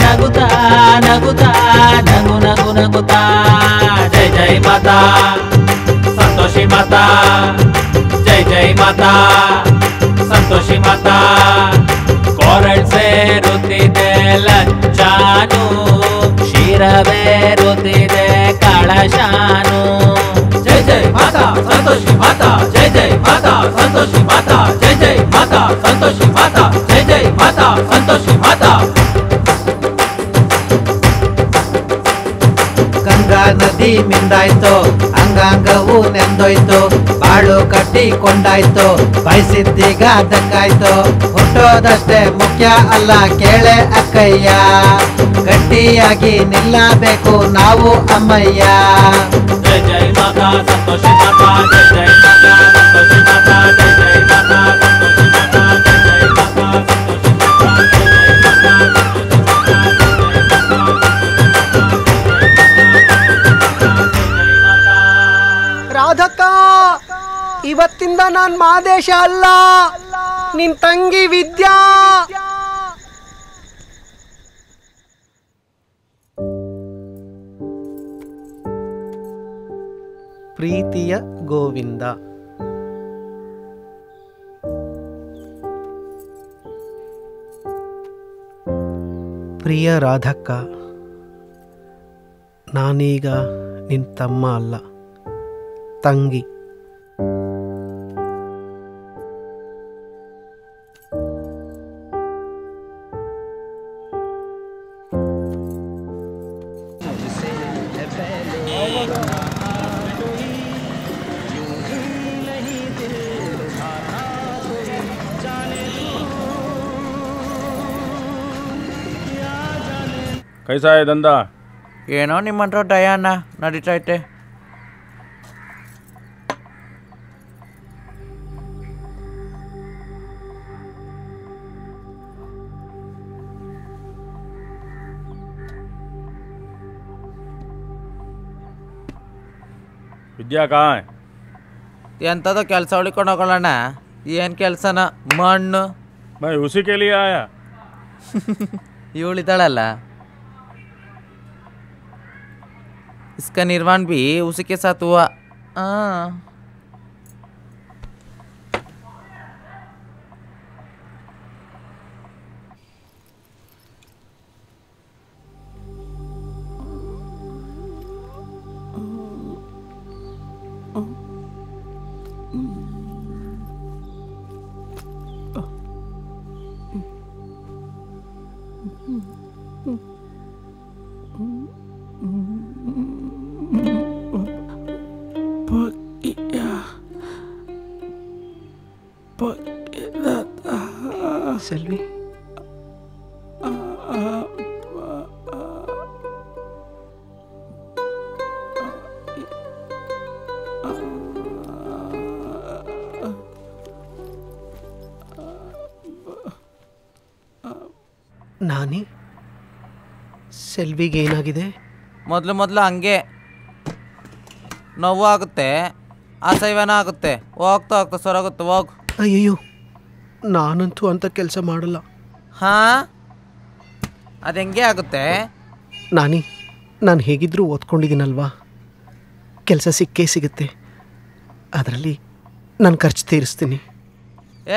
ನಗುತ್ತಾ ನಗುತ್ತಾ ನಗು ನಗು ನಗುತ್ತಾ ಜೈ ಜೈ ಮಾತಾ ಸಂತೋಷಿ ಮಾತಾ ಜೈ ಜೈ ಮಾತಾ ಸಂತೋಷಿ ಮಾತಾ ಕೊರಳ್ ಸೇರುತ್ತಿದೆ ಲಜ್ಜಾನು ಶಿರವೇರುತ್ತಿದೆ ಕಳಶಾನು. ಜೈ ಜೈ ಮಾತಾ, ಸಂತೋಷಿ ಮಾತಾ, ಜೈ ಜೈ ಮಾತಾ, ಸಂತೋಷಿ ಮಾತಾ, ಜೈ ಜೈ ಮಾತಾ, ಸಂತೋಷಿ ಮಾತಾ, ಜೈ ಜೈ ಮಾತಾ, ಸಂತೋಷಿ ಮಾತಾ. ಗಂಗಾ ನದಿ ಮಿಂದಾಯ್ತು ಅಂಗಾಂಗವು ನೆಂದೋಯ್ತು, ಬಾಳು ಕಟ್ಟಿಕೊಂಡಾಯ್ತು ಬಯಸಿದ್ದೀಗ ಅದಕ್ಕಾಯ್ತು ಹುಟ್ಟೋದಷ್ಟೇ ಮುಖ್ಯ ಅಲ್ಲ, ಕೇಳೆ ಅಕ್ಕಯ್ಯ. ಗಟ್ಟಿಯಾಗಿ ನಿಲ್ಲಬೇಕು ನಾವು ಅಮ್ಮಯ್ಯ. ಜೈ ಜೈ ಮಾತಾ, ಸಂತೋಷಿ ಮಾತಾ, ಜೈ ಜೈ ಮಾತಾ, ಸಂತೋಷಿ ಮಾತಾ, ಜೈ ಜೈ ಮಾತಾ, ಸಂತೋಷಿ ಮಾತಾ, ಜೈ ಜೈ ಮಾತಾ, ಸಂತೋಷಿ ಮಾತಾ ಜೈ ಮಾತಾ. ನಾನ್ ಮಾದೇಶ ಅಲ್ಲ. ನಿನ್ ತಂಗಿ ವಿದ್ಯಾ. ಪ್ರೀತಿಯ ಗೋವಿಂದ. ಪ್ರಿಯ ರಾಧಕ್ಕ, ನಾನೀಗ ನಿನ್ ತಮ್ಮ ಅಲ್ಲ, ತಂಗಿ. ಕೈಸಾ ದಂದ. ಏನೋ ನಿಮ್ಮಂಥ ಡಯಾನ ನಡೀತೈತೆ. ವಿದ್ಯಾ ಕಾ ಎಂಥದೋ ಕೆಲಸ ಉಳಿಕೊಂಡು ಹೋಗೋಣ ಏನು ಕೆಲಸನ? ಮಣ್ಣು. ಮೈ ಉಸಿ ಕೇಳಿ ಆಯ. ಇವಳಿದ್ದಾಳಲ್ಲ. इसका निर्माण भी उसी के साथ हुआ। हाँ। ಸೆಲ್ವಿಗೆ ಏನಾಗಿದೆ? ಮೊದಲು ಮೊದಲು ಹಂಗೆ. ನೋವು ಆಗುತ್ತೆ ಅಸಹ್ಯನ ಆಗುತ್ತೆ. ಹೋಗ್ತಾ ಹೋಗ್ತಾ ಸೊರಗುತ್ತೆ ಹೋಗು. ಅಯ್ಯಯ್ಯೋ ನಾನಂತೂ ಅಂತ ಕೆಲಸ ಮಾಡಲ್ಲ. ಹಾಂ? ಅದು ಹೆಂಗೆ ಆಗುತ್ತೆ? ನಾನಿ ನಾನು ಹೇಗಿದ್ದರೂ ಓದ್ಕೊಂಡಿದ್ದೀನಲ್ವಾ? ಕೆಲಸ ಸಿಕ್ಕೇ ಸಿಗುತ್ತೆ. ಅದರಲ್ಲಿ ನಾನು ಖರ್ಚು ತೀರಿಸ್ತೀನಿ.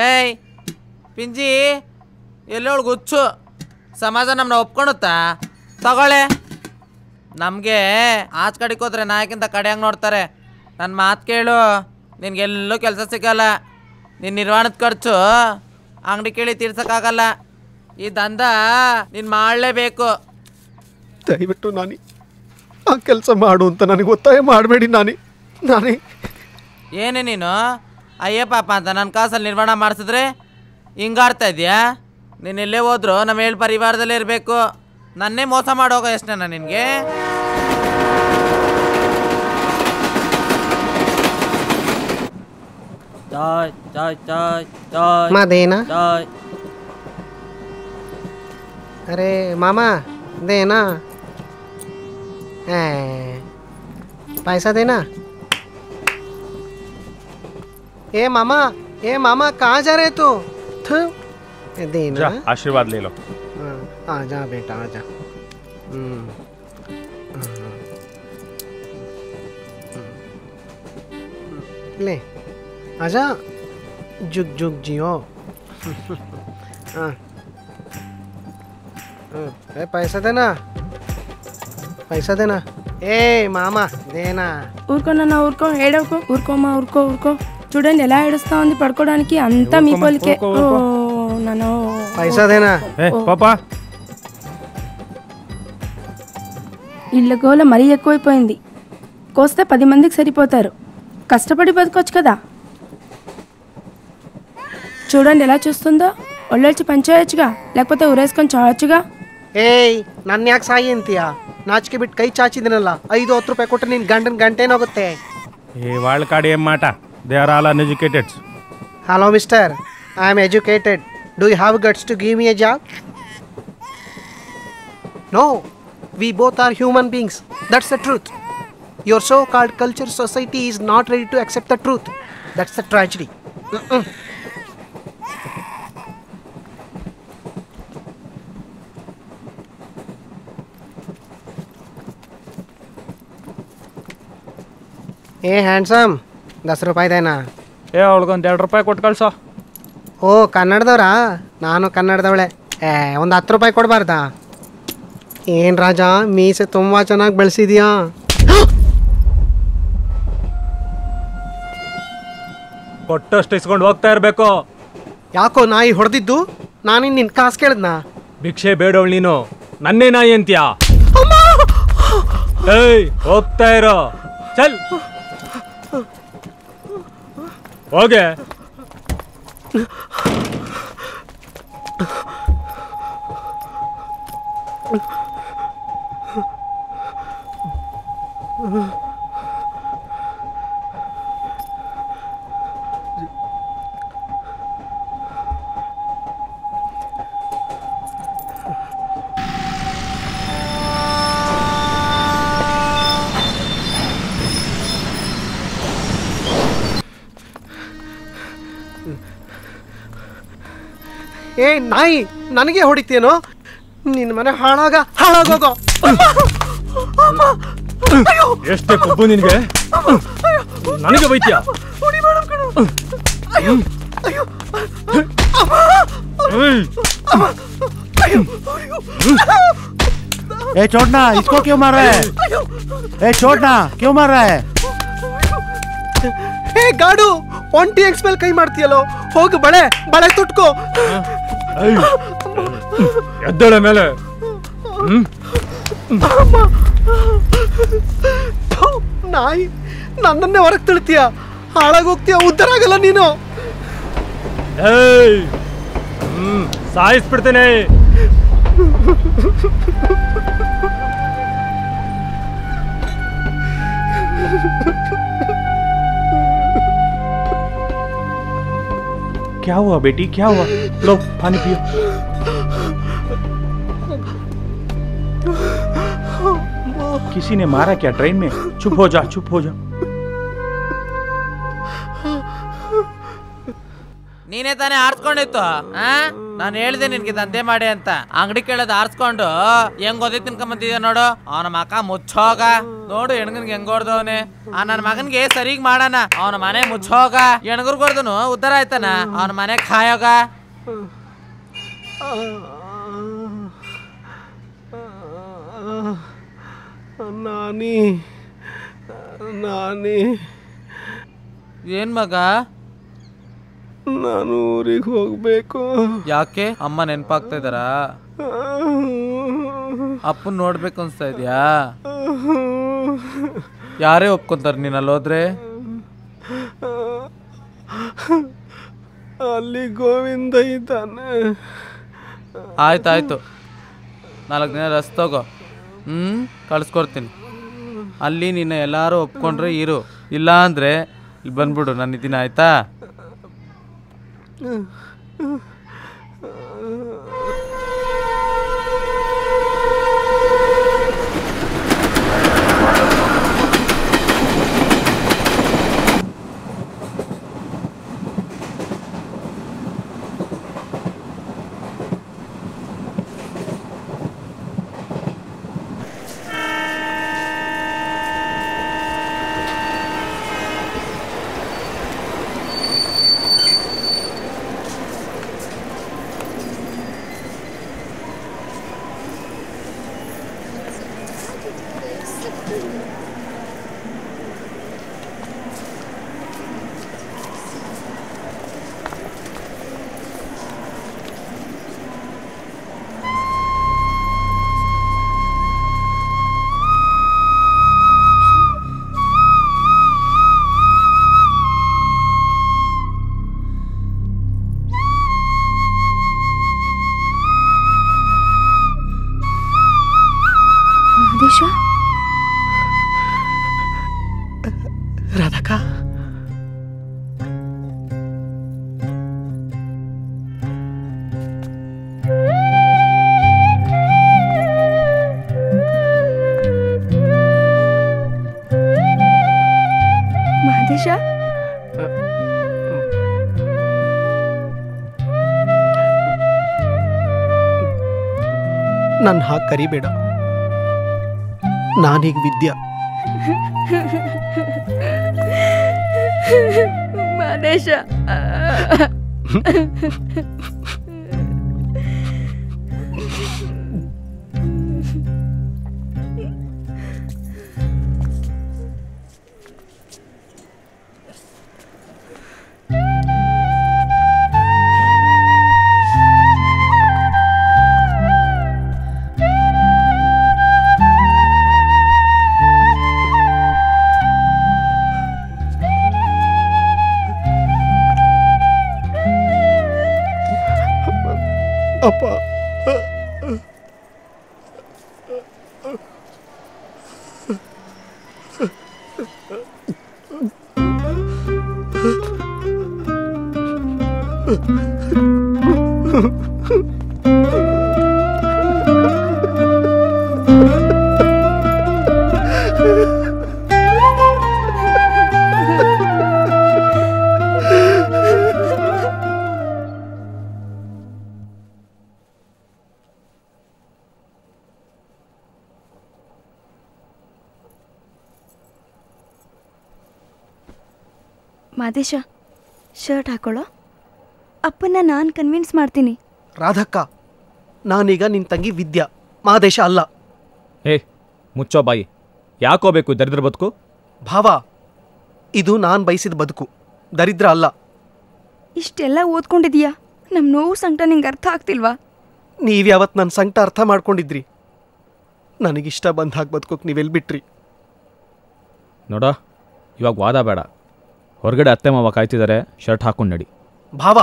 ಏಯ್ ಪಿಂಜಿ ಎಲ್ಲೋಳು ಗುಚ್ಚು ಸಮಾಜ ನಮ್ಮನ್ನ ಒಪ್ಕೊಳುತ್ತಾ ತಗೊಳ್ಳೆ. ನಮಗೆ ಆಚ ಕಡೆಗೆ ಹೋದ್ರೆ ನಾಯಕಿಂತ ಕಡೆಯಾಗಿ ನೋಡ್ತಾರೆ. ನನ್ನ ಮಾತು ಕೇಳು. ನಿನಗೆಲ್ಲೂ ಕೆಲಸ ಸಿಗಲ್ಲ. ನಿನ್ನ ನಿರ್ವಹಣದ ಖರ್ಚು ಅಂಗಡಿ ಕೇಳಿ ತೀರ್ಸೋಕ್ಕಾಗಲ್ಲ. ಈ ದಂಧ ನೀನು ಮಾಡಲೇಬೇಕು. ದಯವಿಟ್ಟು ನಾನಿ ಆ ಕೆಲಸ ಮಾಡು ಅಂತ ನನಗೆ ಒತ್ತಾಯ ಮಾಡಬೇಡಿ ನಾನಿ. ನಾನೇ. ಏನೇ ನೀನು? ಅಯ್ಯ ಪಾಪ ಅಂತ ನನ್ನ ಕಾಸಲ್ಲಿ ನಿರ್ಮಾಣ ಮಾಡಿಸಿದ್ರೆ ಹಿಂಗಾಡ್ತಾ ಇದೆಯಾ? ನೀನು ಎಲ್ಲೇ ಹೋದ್ರು ನಮ್ಮ ಹೇಳಿ ಪರಿವಾರದಲ್ಲೇ ಇರಬೇಕು. ನನ್ನೇ ಮೋಸ ಮಾಡೋಗ ಎಷ್ಟೇನ ನಿನಗೆ चाय चाय चाय चाय माँ देना चाय अरे मामा देना ए, पैसा देना ए मामा ए मामा कहाँ जा रहे तू थू, ए, देना जा आशीर्वाद ले लो हाँ, आ जा बेटा आ जा हम्म, हाँ, हम्म, ले आजा जुग जुग जियो हाँ हाँ, ए पैसा देना पैसा देना ए మామా దేనా ఊరుకో నాన్న ఊరుకో ఏడవకో ఊరుకోమా ఊరుకో ఊరుకో చూడండి ఎలా ఏడుస్తా ఉంది పడుకోవడానికి అంతా మీ ఊరుకోమా, పోలికే ఊరుకో, ఊరుకో. ఓ, నాన్న ఓ, పైసా దేనా ఏ పాపా ఇళ్ళ గోల మరీ ఎక్కువైపోయింది కోస్తే పది మందికి సరిపోతారు కష్టపడి బతకొచ్చు కదా చూడండి ఎలా చూస్తుందో ఒళ్ళొచ్చి పనిచేయచ్చుగా లేకపోతే ఊరేసుకొని చావచ్చుగా ಏಯ್ ನನ್ನ ಯಾಕೆ ಸಾಯಿ ಅಂತೀಯ ನಾಚಿಕೆ ಬಿಟ್ಟು ಕೈ ಚಾಚಿದಿನಲ್ಲ ಐದು ಹತ್ತು ರೂಪಾಯಿ ಕೊಟ್ಟರೆ ನಿನ್ನ ಗಂಡನ ಗಂಟೇನೋಗುತ್ತೆ ఏ వాళ్ళ కాడ ఏం మాట they are all uneducateds hello mister I am educated do you have guts to give me a job no we both are human beings that's the truth your so called culture society is not ready to accept the truth that's the tragedy ಏ handsome ದಸ್ ರೂಪಾಯಿದೇನಾ ಏ ಅವಳಿಗೊಂದು ಎರಡು ರೂಪಾಯಿ ಕೊಟ್ಟು ಕಳ್ಸೋ. ಓ ಕನ್ನಡದವ್ರಾ? ನಾನು ಕನ್ನಡದವಳೆ. ಏ ಒಂದು ಹತ್ತು ರೂಪಾಯಿ ಕೊಡಬಾರ್ದಾ? ಏನು ರಾಜ ಮೀಸೆ ತುಂಬ ಚೆನ್ನಾಗಿ ಬೆಳೆಸಿದ್ಯಾ? ಕೊಟ್ಟಷ್ಟು ಇಸ್ಕೊಂಡು ಹೋಗ್ತಾ ಇರಬೇಕು. ಯಾಕೋ ನಾಯಿ ಹೊಡೆದಿದ್ದು? ನಾನಿನ್ ನಿನ್ ಕಾಸು ಕೇಳಿದ್ನಾ? ಭಿಕ್ಷೆ ಬೇಡವಳು ನೀನು. ನನ್ನೇ ನಾಯಿ ಅಂತ್ಯಾ? ಏಯ್ ಹೋಗ್ತಾ ಇರೋ. ಚಲ್. ಹೋಗೆ. ಏ ನಾಯಿ ನನಗೆ ಹೊಡಿತೇನೋ ನಿನ್ನ ಮನೆ ಹಾಳಾಗ ಹಾಳಾಗೋಗೋ ಎಷ್ಟೇ ಕೊಬ್ಬು ನಿನಗೆ ನನಗೆ ಬೈತ್ಯ ए छोड़ना इसको क्यों मार रहा है ए छोड़ना क्यों मार रहा है ಏ ಗಾಡು ಒಂಟಿ ಎಕ್ಸ್ ಮೇಲೆ ಕೈ ಮಾಡ್ತೀಯಲ್ಲೋ ಹೋಗು ಬಳೆ ಬಳೆ ತುಟ್ಕೋ ಎದ್ದಳೆ ಮೇಲೆ. ನಾಯಿ ನನ್ನನ್ನೇ ಹೊರಗೆ ತಿಳ್ತೀಯ? ಹಾಳಾಗೋಗ್ತೀಯ? ಉದ್ಧಾರ ಆಗಲ್ಲ ನೀನು. ಏಯ್. ಹ್ಮ್ ಸಾಯಿಸ್ಬಿಡ್ತೇನೆ. क्या हुआ बेटी? क्या हुआ? लो, पानी पियो। किसी ने मारा क्या ट्रेन में? चुप हो जा, चुप हो जा। ನೀನೇ ತಾನೇ ಆರಿಸ್ಕೊಂಡಿತ್ತು? ಆ? ನಾನು ಹೇಳಿದೆ ನಿನ್ಗೆ ದಂಧೆ ಮಾಡಿ ಅಂತ. ಅಂಗಡಿ ಕೇಳೋದು ಆರಿಸ್ಕೊಂಡು ಹೆಂಗ್ ಓದಿ ತಿನ್ಕೊಂಬಂತಿದ್ಯ ನೋಡು. ಅವನ ಮಕ ಮುಚ್ಚೋಗ. ನೋಡು ಹೆಣ್ಗನ್ಗೆ ಹೆಂಗ್ ಹೊಡ್ದವನೆ. ಆ ನನ್ನ ಮಗನ್ಗೆ ಸರಿಗ್ ಮಾಡಣ. ಅವನ ಮನೆ ಮುಚ್ಚೋಗ. ಹೆಣ್ಗರ್ ಹೊಡ್ದನು ಉದ್ದಾರ ಆಯ್ತಾನ. ಅವನ ಮನೆ ಕಾಯೋಗ. ನಾನಿ ನಾನಿ. ಏನ್ ಮಗ? ನಾನು ಊರಿಗೆ ಹೋಗ್ಬೇಕು. ಯಾಕೆ? ಅಮ್ಮ ನೆನ್ಪಾಗ್ತಾ ಇದಾರ ಅಪ್ಪನ್ ನೋಡ್ಬೇಕು ಅನ್ಸ್ತಾ ಇದೆಯಾ? ಯಾರೇ ಒಪ್ಕೊಂತಾರ ನೀನ್ ಅಲ್ಲಿ ಹೋದ್ರೆ? ಅಲ್ಲಿ ಗೋವಿಂದ ಇದ್ದಾನೆ. ಆಯ್ತಾಯ್ತು ನಾಲ್ಕು ದಿನ ರಸ್ ತಗೋ. ಹ್ಞೂ ಕಳ್ಸ್ಕೊಡ್ತೀನಿ. ಅಲ್ಲಿ ನಿನ್ನ ಎಲ್ಲರೂ ಒಪ್ಕೊಂಡ್ರೆ ಇರು. ಇಲ್ಲ ಅಂದರೆ ಇಲ್ಲಿ ಬಂದ್ಬಿಡು ನನ್ನ ದಿನ ಆಯ್ತಾ? ಆದೇಶ ಕರಿಬೇಡ. ನಾನೀಗ ವಿದ್ಯಾ. ಮಹದೇಶ ಅಪ್ಪ ಶರ್ಟ್ ಹಾಕೊಳ್ಳೋ? ಅಪ್ಪನ್ನ ನಾನು ಕನ್ವಿನ್ಸ್ ಮಾಡ್ತೀನಿ. ರಾಧಕ್ಕ ನಾನೀಗ ನಿನ್ನ ತಂಗಿ ವಿದ್ಯಾ ಮಾದೇಶ ಅಲ್ಲ. ಏ ಮುಚ್ಚೋ ಬಾಯಿ. ಯಾಕೋ ಬೇಕು ದರಿದ್ರ ಬದುಕು? ಭಾವ ಇದು ನಾನು ಬಯಸಿದ ಬದುಕು. ದರಿದ್ರ ಅಲ್ಲ. ಇಷ್ಟೆಲ್ಲ ಓದ್ಕೊಂಡಿದೀಯಾ? ನಮ್ಮ ನೋವು ಸಂಕಟ ನಿಂಗೆ ಅರ್ಥ ಆಗ್ತಿಲ್ವಾ? ನೀವ್ಯಾವತ್ತು ನನ್ನ ಸಂಕಟ ಅರ್ಥ ಮಾಡ್ಕೊಂಡಿದ್ರಿ? ನನಗಿಷ್ಟ ಬಂದ ಹಾಗೆ ಬದುಕೋಕೆ ನೀವೆಲ್ಲಿ ಬಿಟ್ರಿ ನೋಡ ಇವಾಗ ವಾದ ಬೇಡ. ಹೊರಗಡೆ ಅತ್ತೆ ಮಾವ ಕಾಯ್ತಿದ್ದಾರೆ ಶರ್ಟ್ ಹಾಕೊಂಡು ನಡಿ. ಭಾವ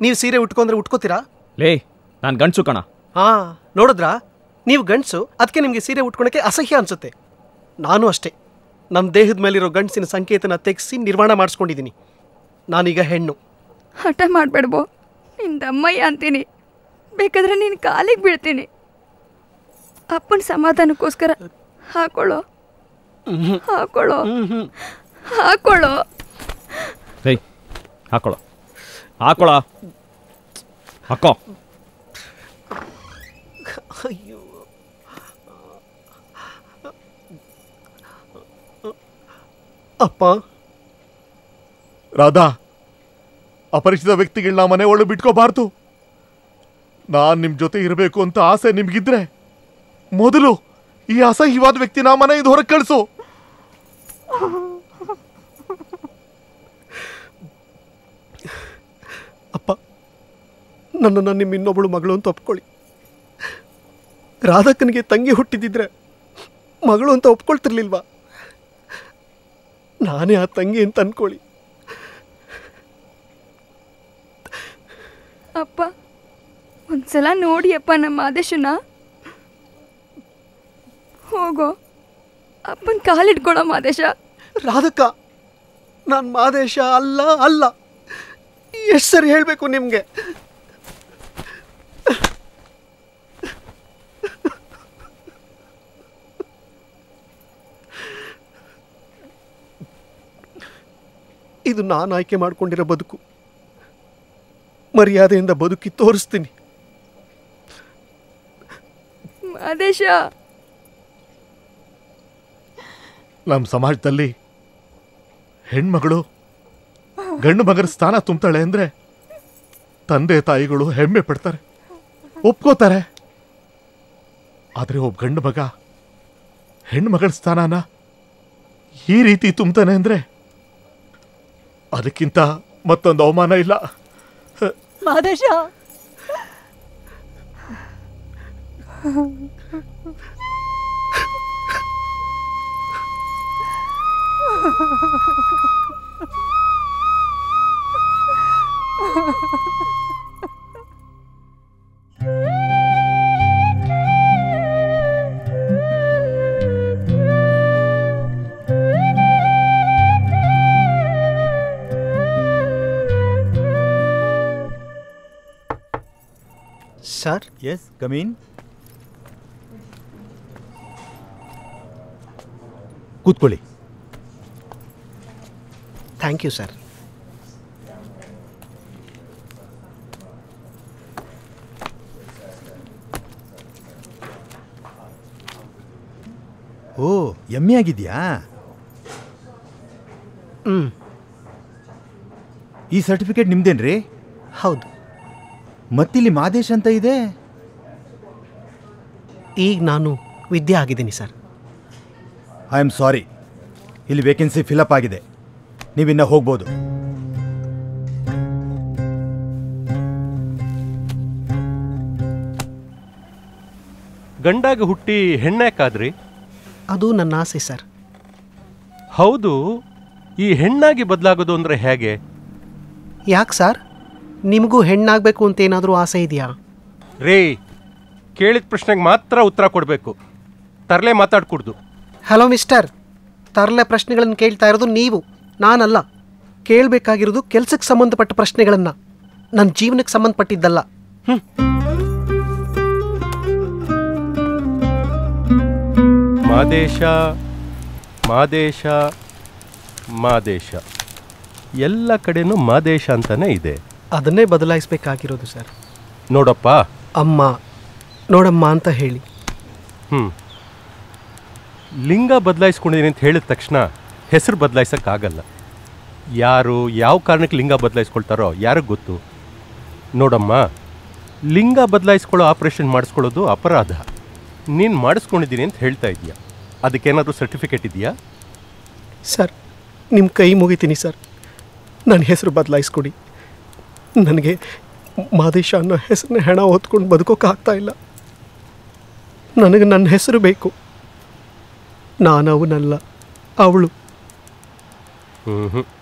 ನೀವು ಸೀರೆ ಉಟ್ಕೊಂಡ್ರೆ ಉಟ್ಕೋತೀರಾ? ಲೇ ನಾನು ಗಂಡಸು ಕಣ. ಹಾ ನೋಡಿದ್ರಾ? ನೀವು ಗಂಡಸು ಅದಕ್ಕೆ ನಿಮಗೆ ಸೀರೆ ಉಟ್ಕೊಳಕ್ಕೆ ಅಸಹ್ಯ ಅನಿಸುತ್ತೆ. ನಾನು ಅಷ್ಟೇ. ನಮ್ಮ ದೇಹದ ಮೇಲಿರೋ ಗಂಡಸಿನ ಸಂಕೇತನ ತೆಗೆಸಿ ನಿರ್ಮಾಣ ಮಾಡಿಸ್ಕೊಂಡಿದ್ದೀನಿ ನಾನೀಗ ಹೆಣ್ಣು. ಹಠ ಮಾಡಬೇಡ್ಬೋ ನಿನ್ನ ಅಮ್ಮಯ್ಯ ಅಂತೀನಿ. ಬೇಕಾದ್ರೆ ನೀನು ಕಾಲಿಗೆ ಬೀಳ್ತೀನಿ. ಅಪ್ಪನ ಸಮಾಧಾನಕ್ಕೋಸ್ಕರ ಹಾಕೊಳ್ಳೋ ಹಾಕೊಳ್ಳೋ ಹಾಕೊಳ್ಳೋ ಹಾಕೊಳ್ಳೋ. ಹಾಕೊಳ ಹಾಕೋ. ಅಯ್ಯೋ. ಅಪ್ಪ. ರಾಧಾ ಅಪರಿಚಿತ ವ್ಯಕ್ತಿಗಳನ್ನ ಮನೆ ಒಳಗೆ ಬಿಟ್ಕೋಬಾರ್ದು. ನಾನು ನಿಮ್ ಜೊತೆ ಇರಬೇಕು ಅಂತ ಆಸೆ ನಿಮ್ಗಿದ್ರೆ ಮೊದಲು ಈ ಅಸಹ್ಯವಾದ ವ್ಯಕ್ತಿನ ಮನೆಯಿಂದ ಹೊರಗೆ ಕಳಿಸು. ಅಪ್ಪ ನನ್ನನ್ನು ನಿಮ್ಮ ಇನ್ನೊಬ್ಬಳು ಮಗಳು ಅಂತ ಒಪ್ಕೊಳ್ಳಿ. ರಾಧಕ್ಕನಿಗೆ ತಂಗಿ ಹುಟ್ಟಿದಿದ್ರೆ ಮಗಳು ಅಂತ ಒಪ್ಕೊಳ್ತಿರ್ಲಿಲ್ವಾ? ನಾನೇ ಆ ತಂಗಿ ಅಂತ ಅನ್ಕೊಳ್ಳಿ. ಅಪ್ಪ ಒಂದ್ಸಲ ನೋಡಿ ಅಪ್ಪ ನಮ್ಮ ಆದೇಶನ. ಹೋಗೋ ಅಪ್ಪನ ಕಾಲಿಟ್ಕೊಳ್ಳೋ ಮಾದೇಶ. ರಾಧಕ್ಕ ನಾನು ಮಾದೇಶ ಅಲ್ಲ ಅಲ್ಲ. ಎಷ್ಟು ಸರಿ ಹೇಳಬೇಕು ನಿಮಗೆ? ಇದು ನಾನು ಆಯ್ಕೆ ಮಾಡಿಕೊಂಡಿರೋ ಬದುಕು. ಮರ್ಯಾದೆಯಿಂದ ಬದುಕಿ ತೋರಿಸ್ತೀನಿ. ನಮ್ಮ ಸಮಾಜದಲ್ಲಿ ಹೆಣ್ಮಗಳು ಗಂಡು ಮಗನ ಸ್ಥಾನ ತುಂಬ್ತಾಳೆ ಅಂದ್ರೆ ತಂದೆ ತಾಯಿಗಳು ಹೆಮ್ಮೆ ಪಡ್ತಾರೆ. ಒಪ್ಕೋತಾರೆ. ಆದರೆ ಒಬ್ಬ ಗಂಡು ಮಗ ಹೆಣ್ಣು ಮಗಳ ಸ್ಥಾನನ ಈ ರೀತಿ ತುಂಬ್ತಾನೆ ಅಂದ್ರೆ ಅದಕ್ಕಿಂತ ಮತ್ತೊಂದು ಅವಮಾನ ಇಲ್ಲ. Madesha. Sir yes come in ಕೂತ್ಕೊಳ್ಳಿ ಥ್ಯಾಂಕ್ ಯು ಸರ್ ಓ ಎಮ್ಮೆ ಆಗಿದೆಯಾ ಹ್ಞೂ ಈ ಸರ್ಟಿಫಿಕೇಟ್ ನಿಮ್ದೇನ್ರಿ? ಹೌದು. ಮತ್ತಿಲ್ಲಿ ಮಾದೇಶ್ ಅಂತ ಇದೆ? ಈಗ ನಾನು ವಿದ್ಯೆ ಆಗಿದ್ದೀನಿ ಸರ್. ಐ ಆಮ್ ಸಾರಿ ಇಲ್ಲಿ ವೇಕೆನ್ಸಿ ಫಿಲಪ್ ಆಗಿದೆ. ನೀವಿನ್ನ ಹೋಗ್ಬೋದು. ಗಂಡಾಗ ಹುಟ್ಟಿ ಹೆಣ್ಣಾಕಾದ್ರಿ ಅದು ನನ್ನ ಆಸೆ ಸರ್. ಹೌದು ಈ ಹೆಣ್ಣಾಗಿ ಬದಲಾಗೋದು ಅಂದರೆ ಹೇಗೆ? ಯಾಕೆ ಸರ್? ನಿಮಗೂ ಹೆಣ್ಣಾಗಬೇಕು ಅಂತ ಏನಾದರೂ ಆಸೆ ಇದೆಯಾ? ರೇ ಕೇಳಿದ ಪ್ರಶ್ನೆಗೆ ಮಾತ್ರ ಉತ್ತರ ಕೊಡಬೇಕು. ತರಲೆ ಮಾತಾಡ್ಕೂಡ್ದು. Hello mister. ತರಲೆ ಪ್ರಶ್ನೆಗಳನ್ನು ಕೇಳ್ತಾ ಇರೋದು ನೀವು ನಾನಲ್ಲ. ಕೇಳಬೇಕಾಗಿರೋದು ಕೆಲಸಕ್ಕೆ ಸಂಬಂಧಪಟ್ಟ ಪ್ರಶ್ನೆಗಳನ್ನು. ನನ್ನ ಜೀವನಕ್ಕೆ ಸಂಬಂಧಪಟ್ಟಿದ್ದಲ್ಲ. ಹ್ಞೂ ಮಾದೇಶ ಮಾದೇಶ ಮಾದೇಶ. ಎಲ್ಲ ಕಡೆನೂ ಮಾದೇಶ ಅಂತಾನೆ ಇದೆ. ಅದನ್ನೇ ಬದಲಾಯಿಸಬೇಕಾಗಿರೋದು ಸರ್. ನೋಡಪ್ಪ. ಅಮ್ಮ ನೋಡಮ್ಮ ಅಂತ ಹೇಳಿ. ಹ್ಞೂ ಲಿಂಗ ಬದಲಾಯಿಸ್ಕೊಂಡಿದ್ದೀನಿ ಅಂತ ಹೇಳಿದ ತಕ್ಷಣ ಹೆಸರು ಬದಲಾಯಿಸೋಕ್ಕಾಗಲ್ಲ. ಯಾರು ಯಾವ ಕಾರಣಕ್ಕೆ ಲಿಂಗ ಬದಲಾಯಿಸ್ಕೊಳ್ತಾರೋ ಯಾರಿಗೆ ಗೊತ್ತು? ನೋಡಮ್ಮ ಲಿಂಗ ಬದಲಾಯಿಸ್ಕೊಳ್ಳೋ ಆಪ್ರೇಷನ್ ಮಾಡಿಸ್ಕೊಳ್ಳೋದು ಅಪರಾಧ. ನೀನು ಮಾಡಿಸ್ಕೊಂಡಿದ್ದೀನಿ ಅಂತ ಹೇಳ್ತಾ ಇದೀಯ ಅದಕ್ಕೇನಾದರೂ ಸರ್ಟಿಫಿಕೇಟ್ ಇದೆಯಾ? ಸರ್ ನಿಮ್ಮ ಕೈ ಮುಗಿತೀನಿ ಸರ್. ನನ್ನ ಹೆಸರು ಬದಲಾಯಿಸ್ಕೊಡಿ. ನನಗೆ ಮಾದೇಶ ಅನ್ನೋ ಹೆಸರನ್ನ ಹೆಣ ಹೊತ್ಕೊಂಡು ಬದುಕೋಕ್ಕಾಗ್ತಾ ಇಲ್ಲ. ನನಗೆ ನನ್ನ ಹೆಸರು ಬೇಕು. ನಾನು ಅವನಲ್ಲ ಅವಳು. ಹ್ಞೂ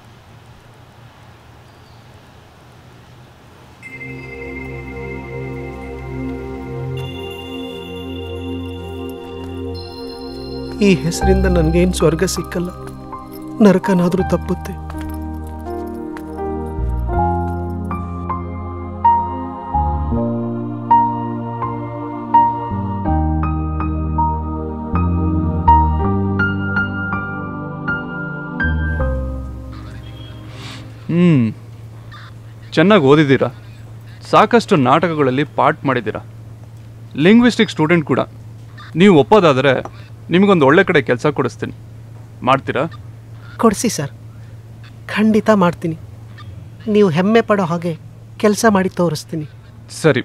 ಈ ಹೆಸರಿಂದ ನನಗೇನು ಸ್ವರ್ಗ ಸಿಕ್ಕಲ್ಲ? ನರಕನಾದರೂ ತಪ್ಪುತ್ತೆ. ಹ್ಞೂ ಚೆನ್ನಾಗಿ ಓದಿದ್ದೀರಾ? ಸಾಕಷ್ಟು ನಾಟಕಗಳಲ್ಲಿ ಪಾಠ ಮಾಡಿದ್ದೀರಾ? ಲಿಂಗ್ವಿಸ್ಟಿಕ್ ಸ್ಟೂಡೆಂಟ್ ಕೂಡ. ನೀವು ಒಪ್ಪೋದಾದರೆ ನಿಮಗೊಂದು ಒಳ್ಳೆ ಕಡೆ ಕೆಲಸ ಕೊಡಿಸ್ತೀನಿ. ಮಾಡ್ತೀರಾ? ಕೊಡಿಸಿ ಸರ್. ಖಂಡಿತ ಮಾಡ್ತೀನಿ. ನೀವು ಹೆಮ್ಮೆ ಪಡೋ ಹಾಗೆ ಕೆಲಸ ಮಾಡಿ ತೋರಿಸ್ತೀನಿ. ಸರಿ.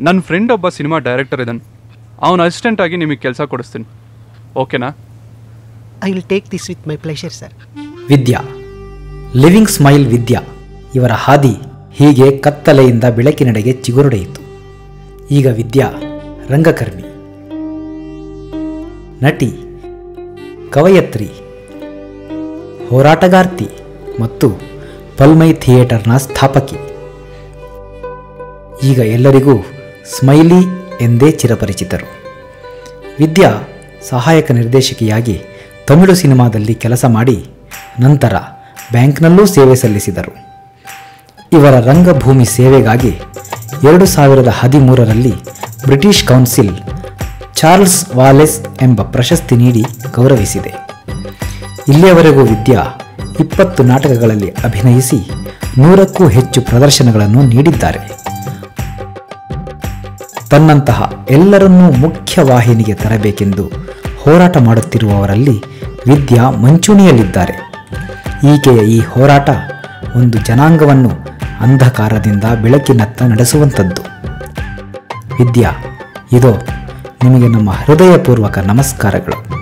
ನನ್ನ ಫ್ರೆಂಡ್ ಒಬ್ಬ ಸಿನಿಮಾ ಡೈರೆಕ್ಟರ್ ಇದ್ದಾನೆ ಅವನ ಅಸಿಸ್ಟೆಂಟ್ ಆಗಿ ನಿಮಗೆ ಕೆಲಸ ಕೊಡಿಸ್ತೀನಿ. ಓಕೆನಾ? I will take this with my pleasure sir. Vidya. Living smile Vidya. ಇವರ ಹಾದಿ ಹೀಗೆ ಕತ್ತಲೆಯಿಂದ ಬೆಳಕಿನೆಡೆಗೆ ಚಿಗುರುಡೆಯಿತು. ಈಗ ವಿದ್ಯಾ ರಂಗಕರ್ಮಿ. ನಟಿ, ಕವಯತ್ರಿ, ಹೋರಾಟಗಾರ್ತಿ ಮತ್ತು ಪಲ್ಮೈ ಥಿಯೇಟರ್ನ ಸ್ಥಾಪಕಿ. ಈಗ ಎಲ್ಲರಿಗೂ ಸ್ಮೈಲಿ ಎಂದೇ ಚಿರಪರಿಚಿತರು. ವಿದ್ಯಾ, ಸಹಾಯಕ ನಿರ್ದೇಶಕಿಯಾಗಿ ತಮಿಳು ಸಿನಿಮಾದಲ್ಲಿ ಕೆಲಸ ಮಾಡಿ ನಂತರ ಬ್ಯಾಂಕ್ನಲ್ಲೂ ಸೇವೆ ಸಲ್ಲಿಸಿದರು. ಇವರ ರಂಗಭೂಮಿ ಸೇವೆಗಾಗಿ ಎರಡು ಸಾವಿರದ ಹದಿಮೂರರಲ್ಲಿ ಬ್ರಿಟಿಷ್ ಕೌನ್ಸಿಲ್ ಚಾರ್ಲ್ಸ್ ವಾಲೆಸ್ ಎಂಬ ಪ್ರಶಸ್ತಿ ನೀಡಿ ಗೌರವಿಸಿದೆ. ಇಲ್ಲಿಯವರೆಗೂ ವಿದ್ಯಾ ಇಪ್ಪತ್ತು ನಾಟಕಗಳಲ್ಲಿ ಅಭಿನಯಿಸಿ ನೂರಕ್ಕೂ ಹೆಚ್ಚು ಪ್ರದರ್ಶನಗಳನ್ನು ನೀಡಿದ್ದಾರೆ. ತನ್ನಂತಹ ಎಲ್ಲರನ್ನೂ ಮುಖ್ಯ ವಾಹಿನಿಗೆ ತರಬೇಕೆಂದು ಹೋರಾಟ ಮಾಡುತ್ತಿರುವವರಲ್ಲಿ ವಿದ್ಯಾ ಮುಂಚೂಣಿಯಲ್ಲಿದ್ದಾರೆ. ಈಕೆಯ ಈ ಹೋರಾಟ ಒಂದು ಜನಾಂಗವನ್ನು ಅಂಧಕಾರದಿಂದ ಬೆಳಕಿನತ್ತ ನಡೆಸುವಂಥದ್ದು. ವಿದ್ಯಾ, ಇದೋ ನಿಮಗೆ ನಮ್ಮ ಹೃದಯಪೂರ್ವಕ ನಮಸ್ಕಾರಗಳು.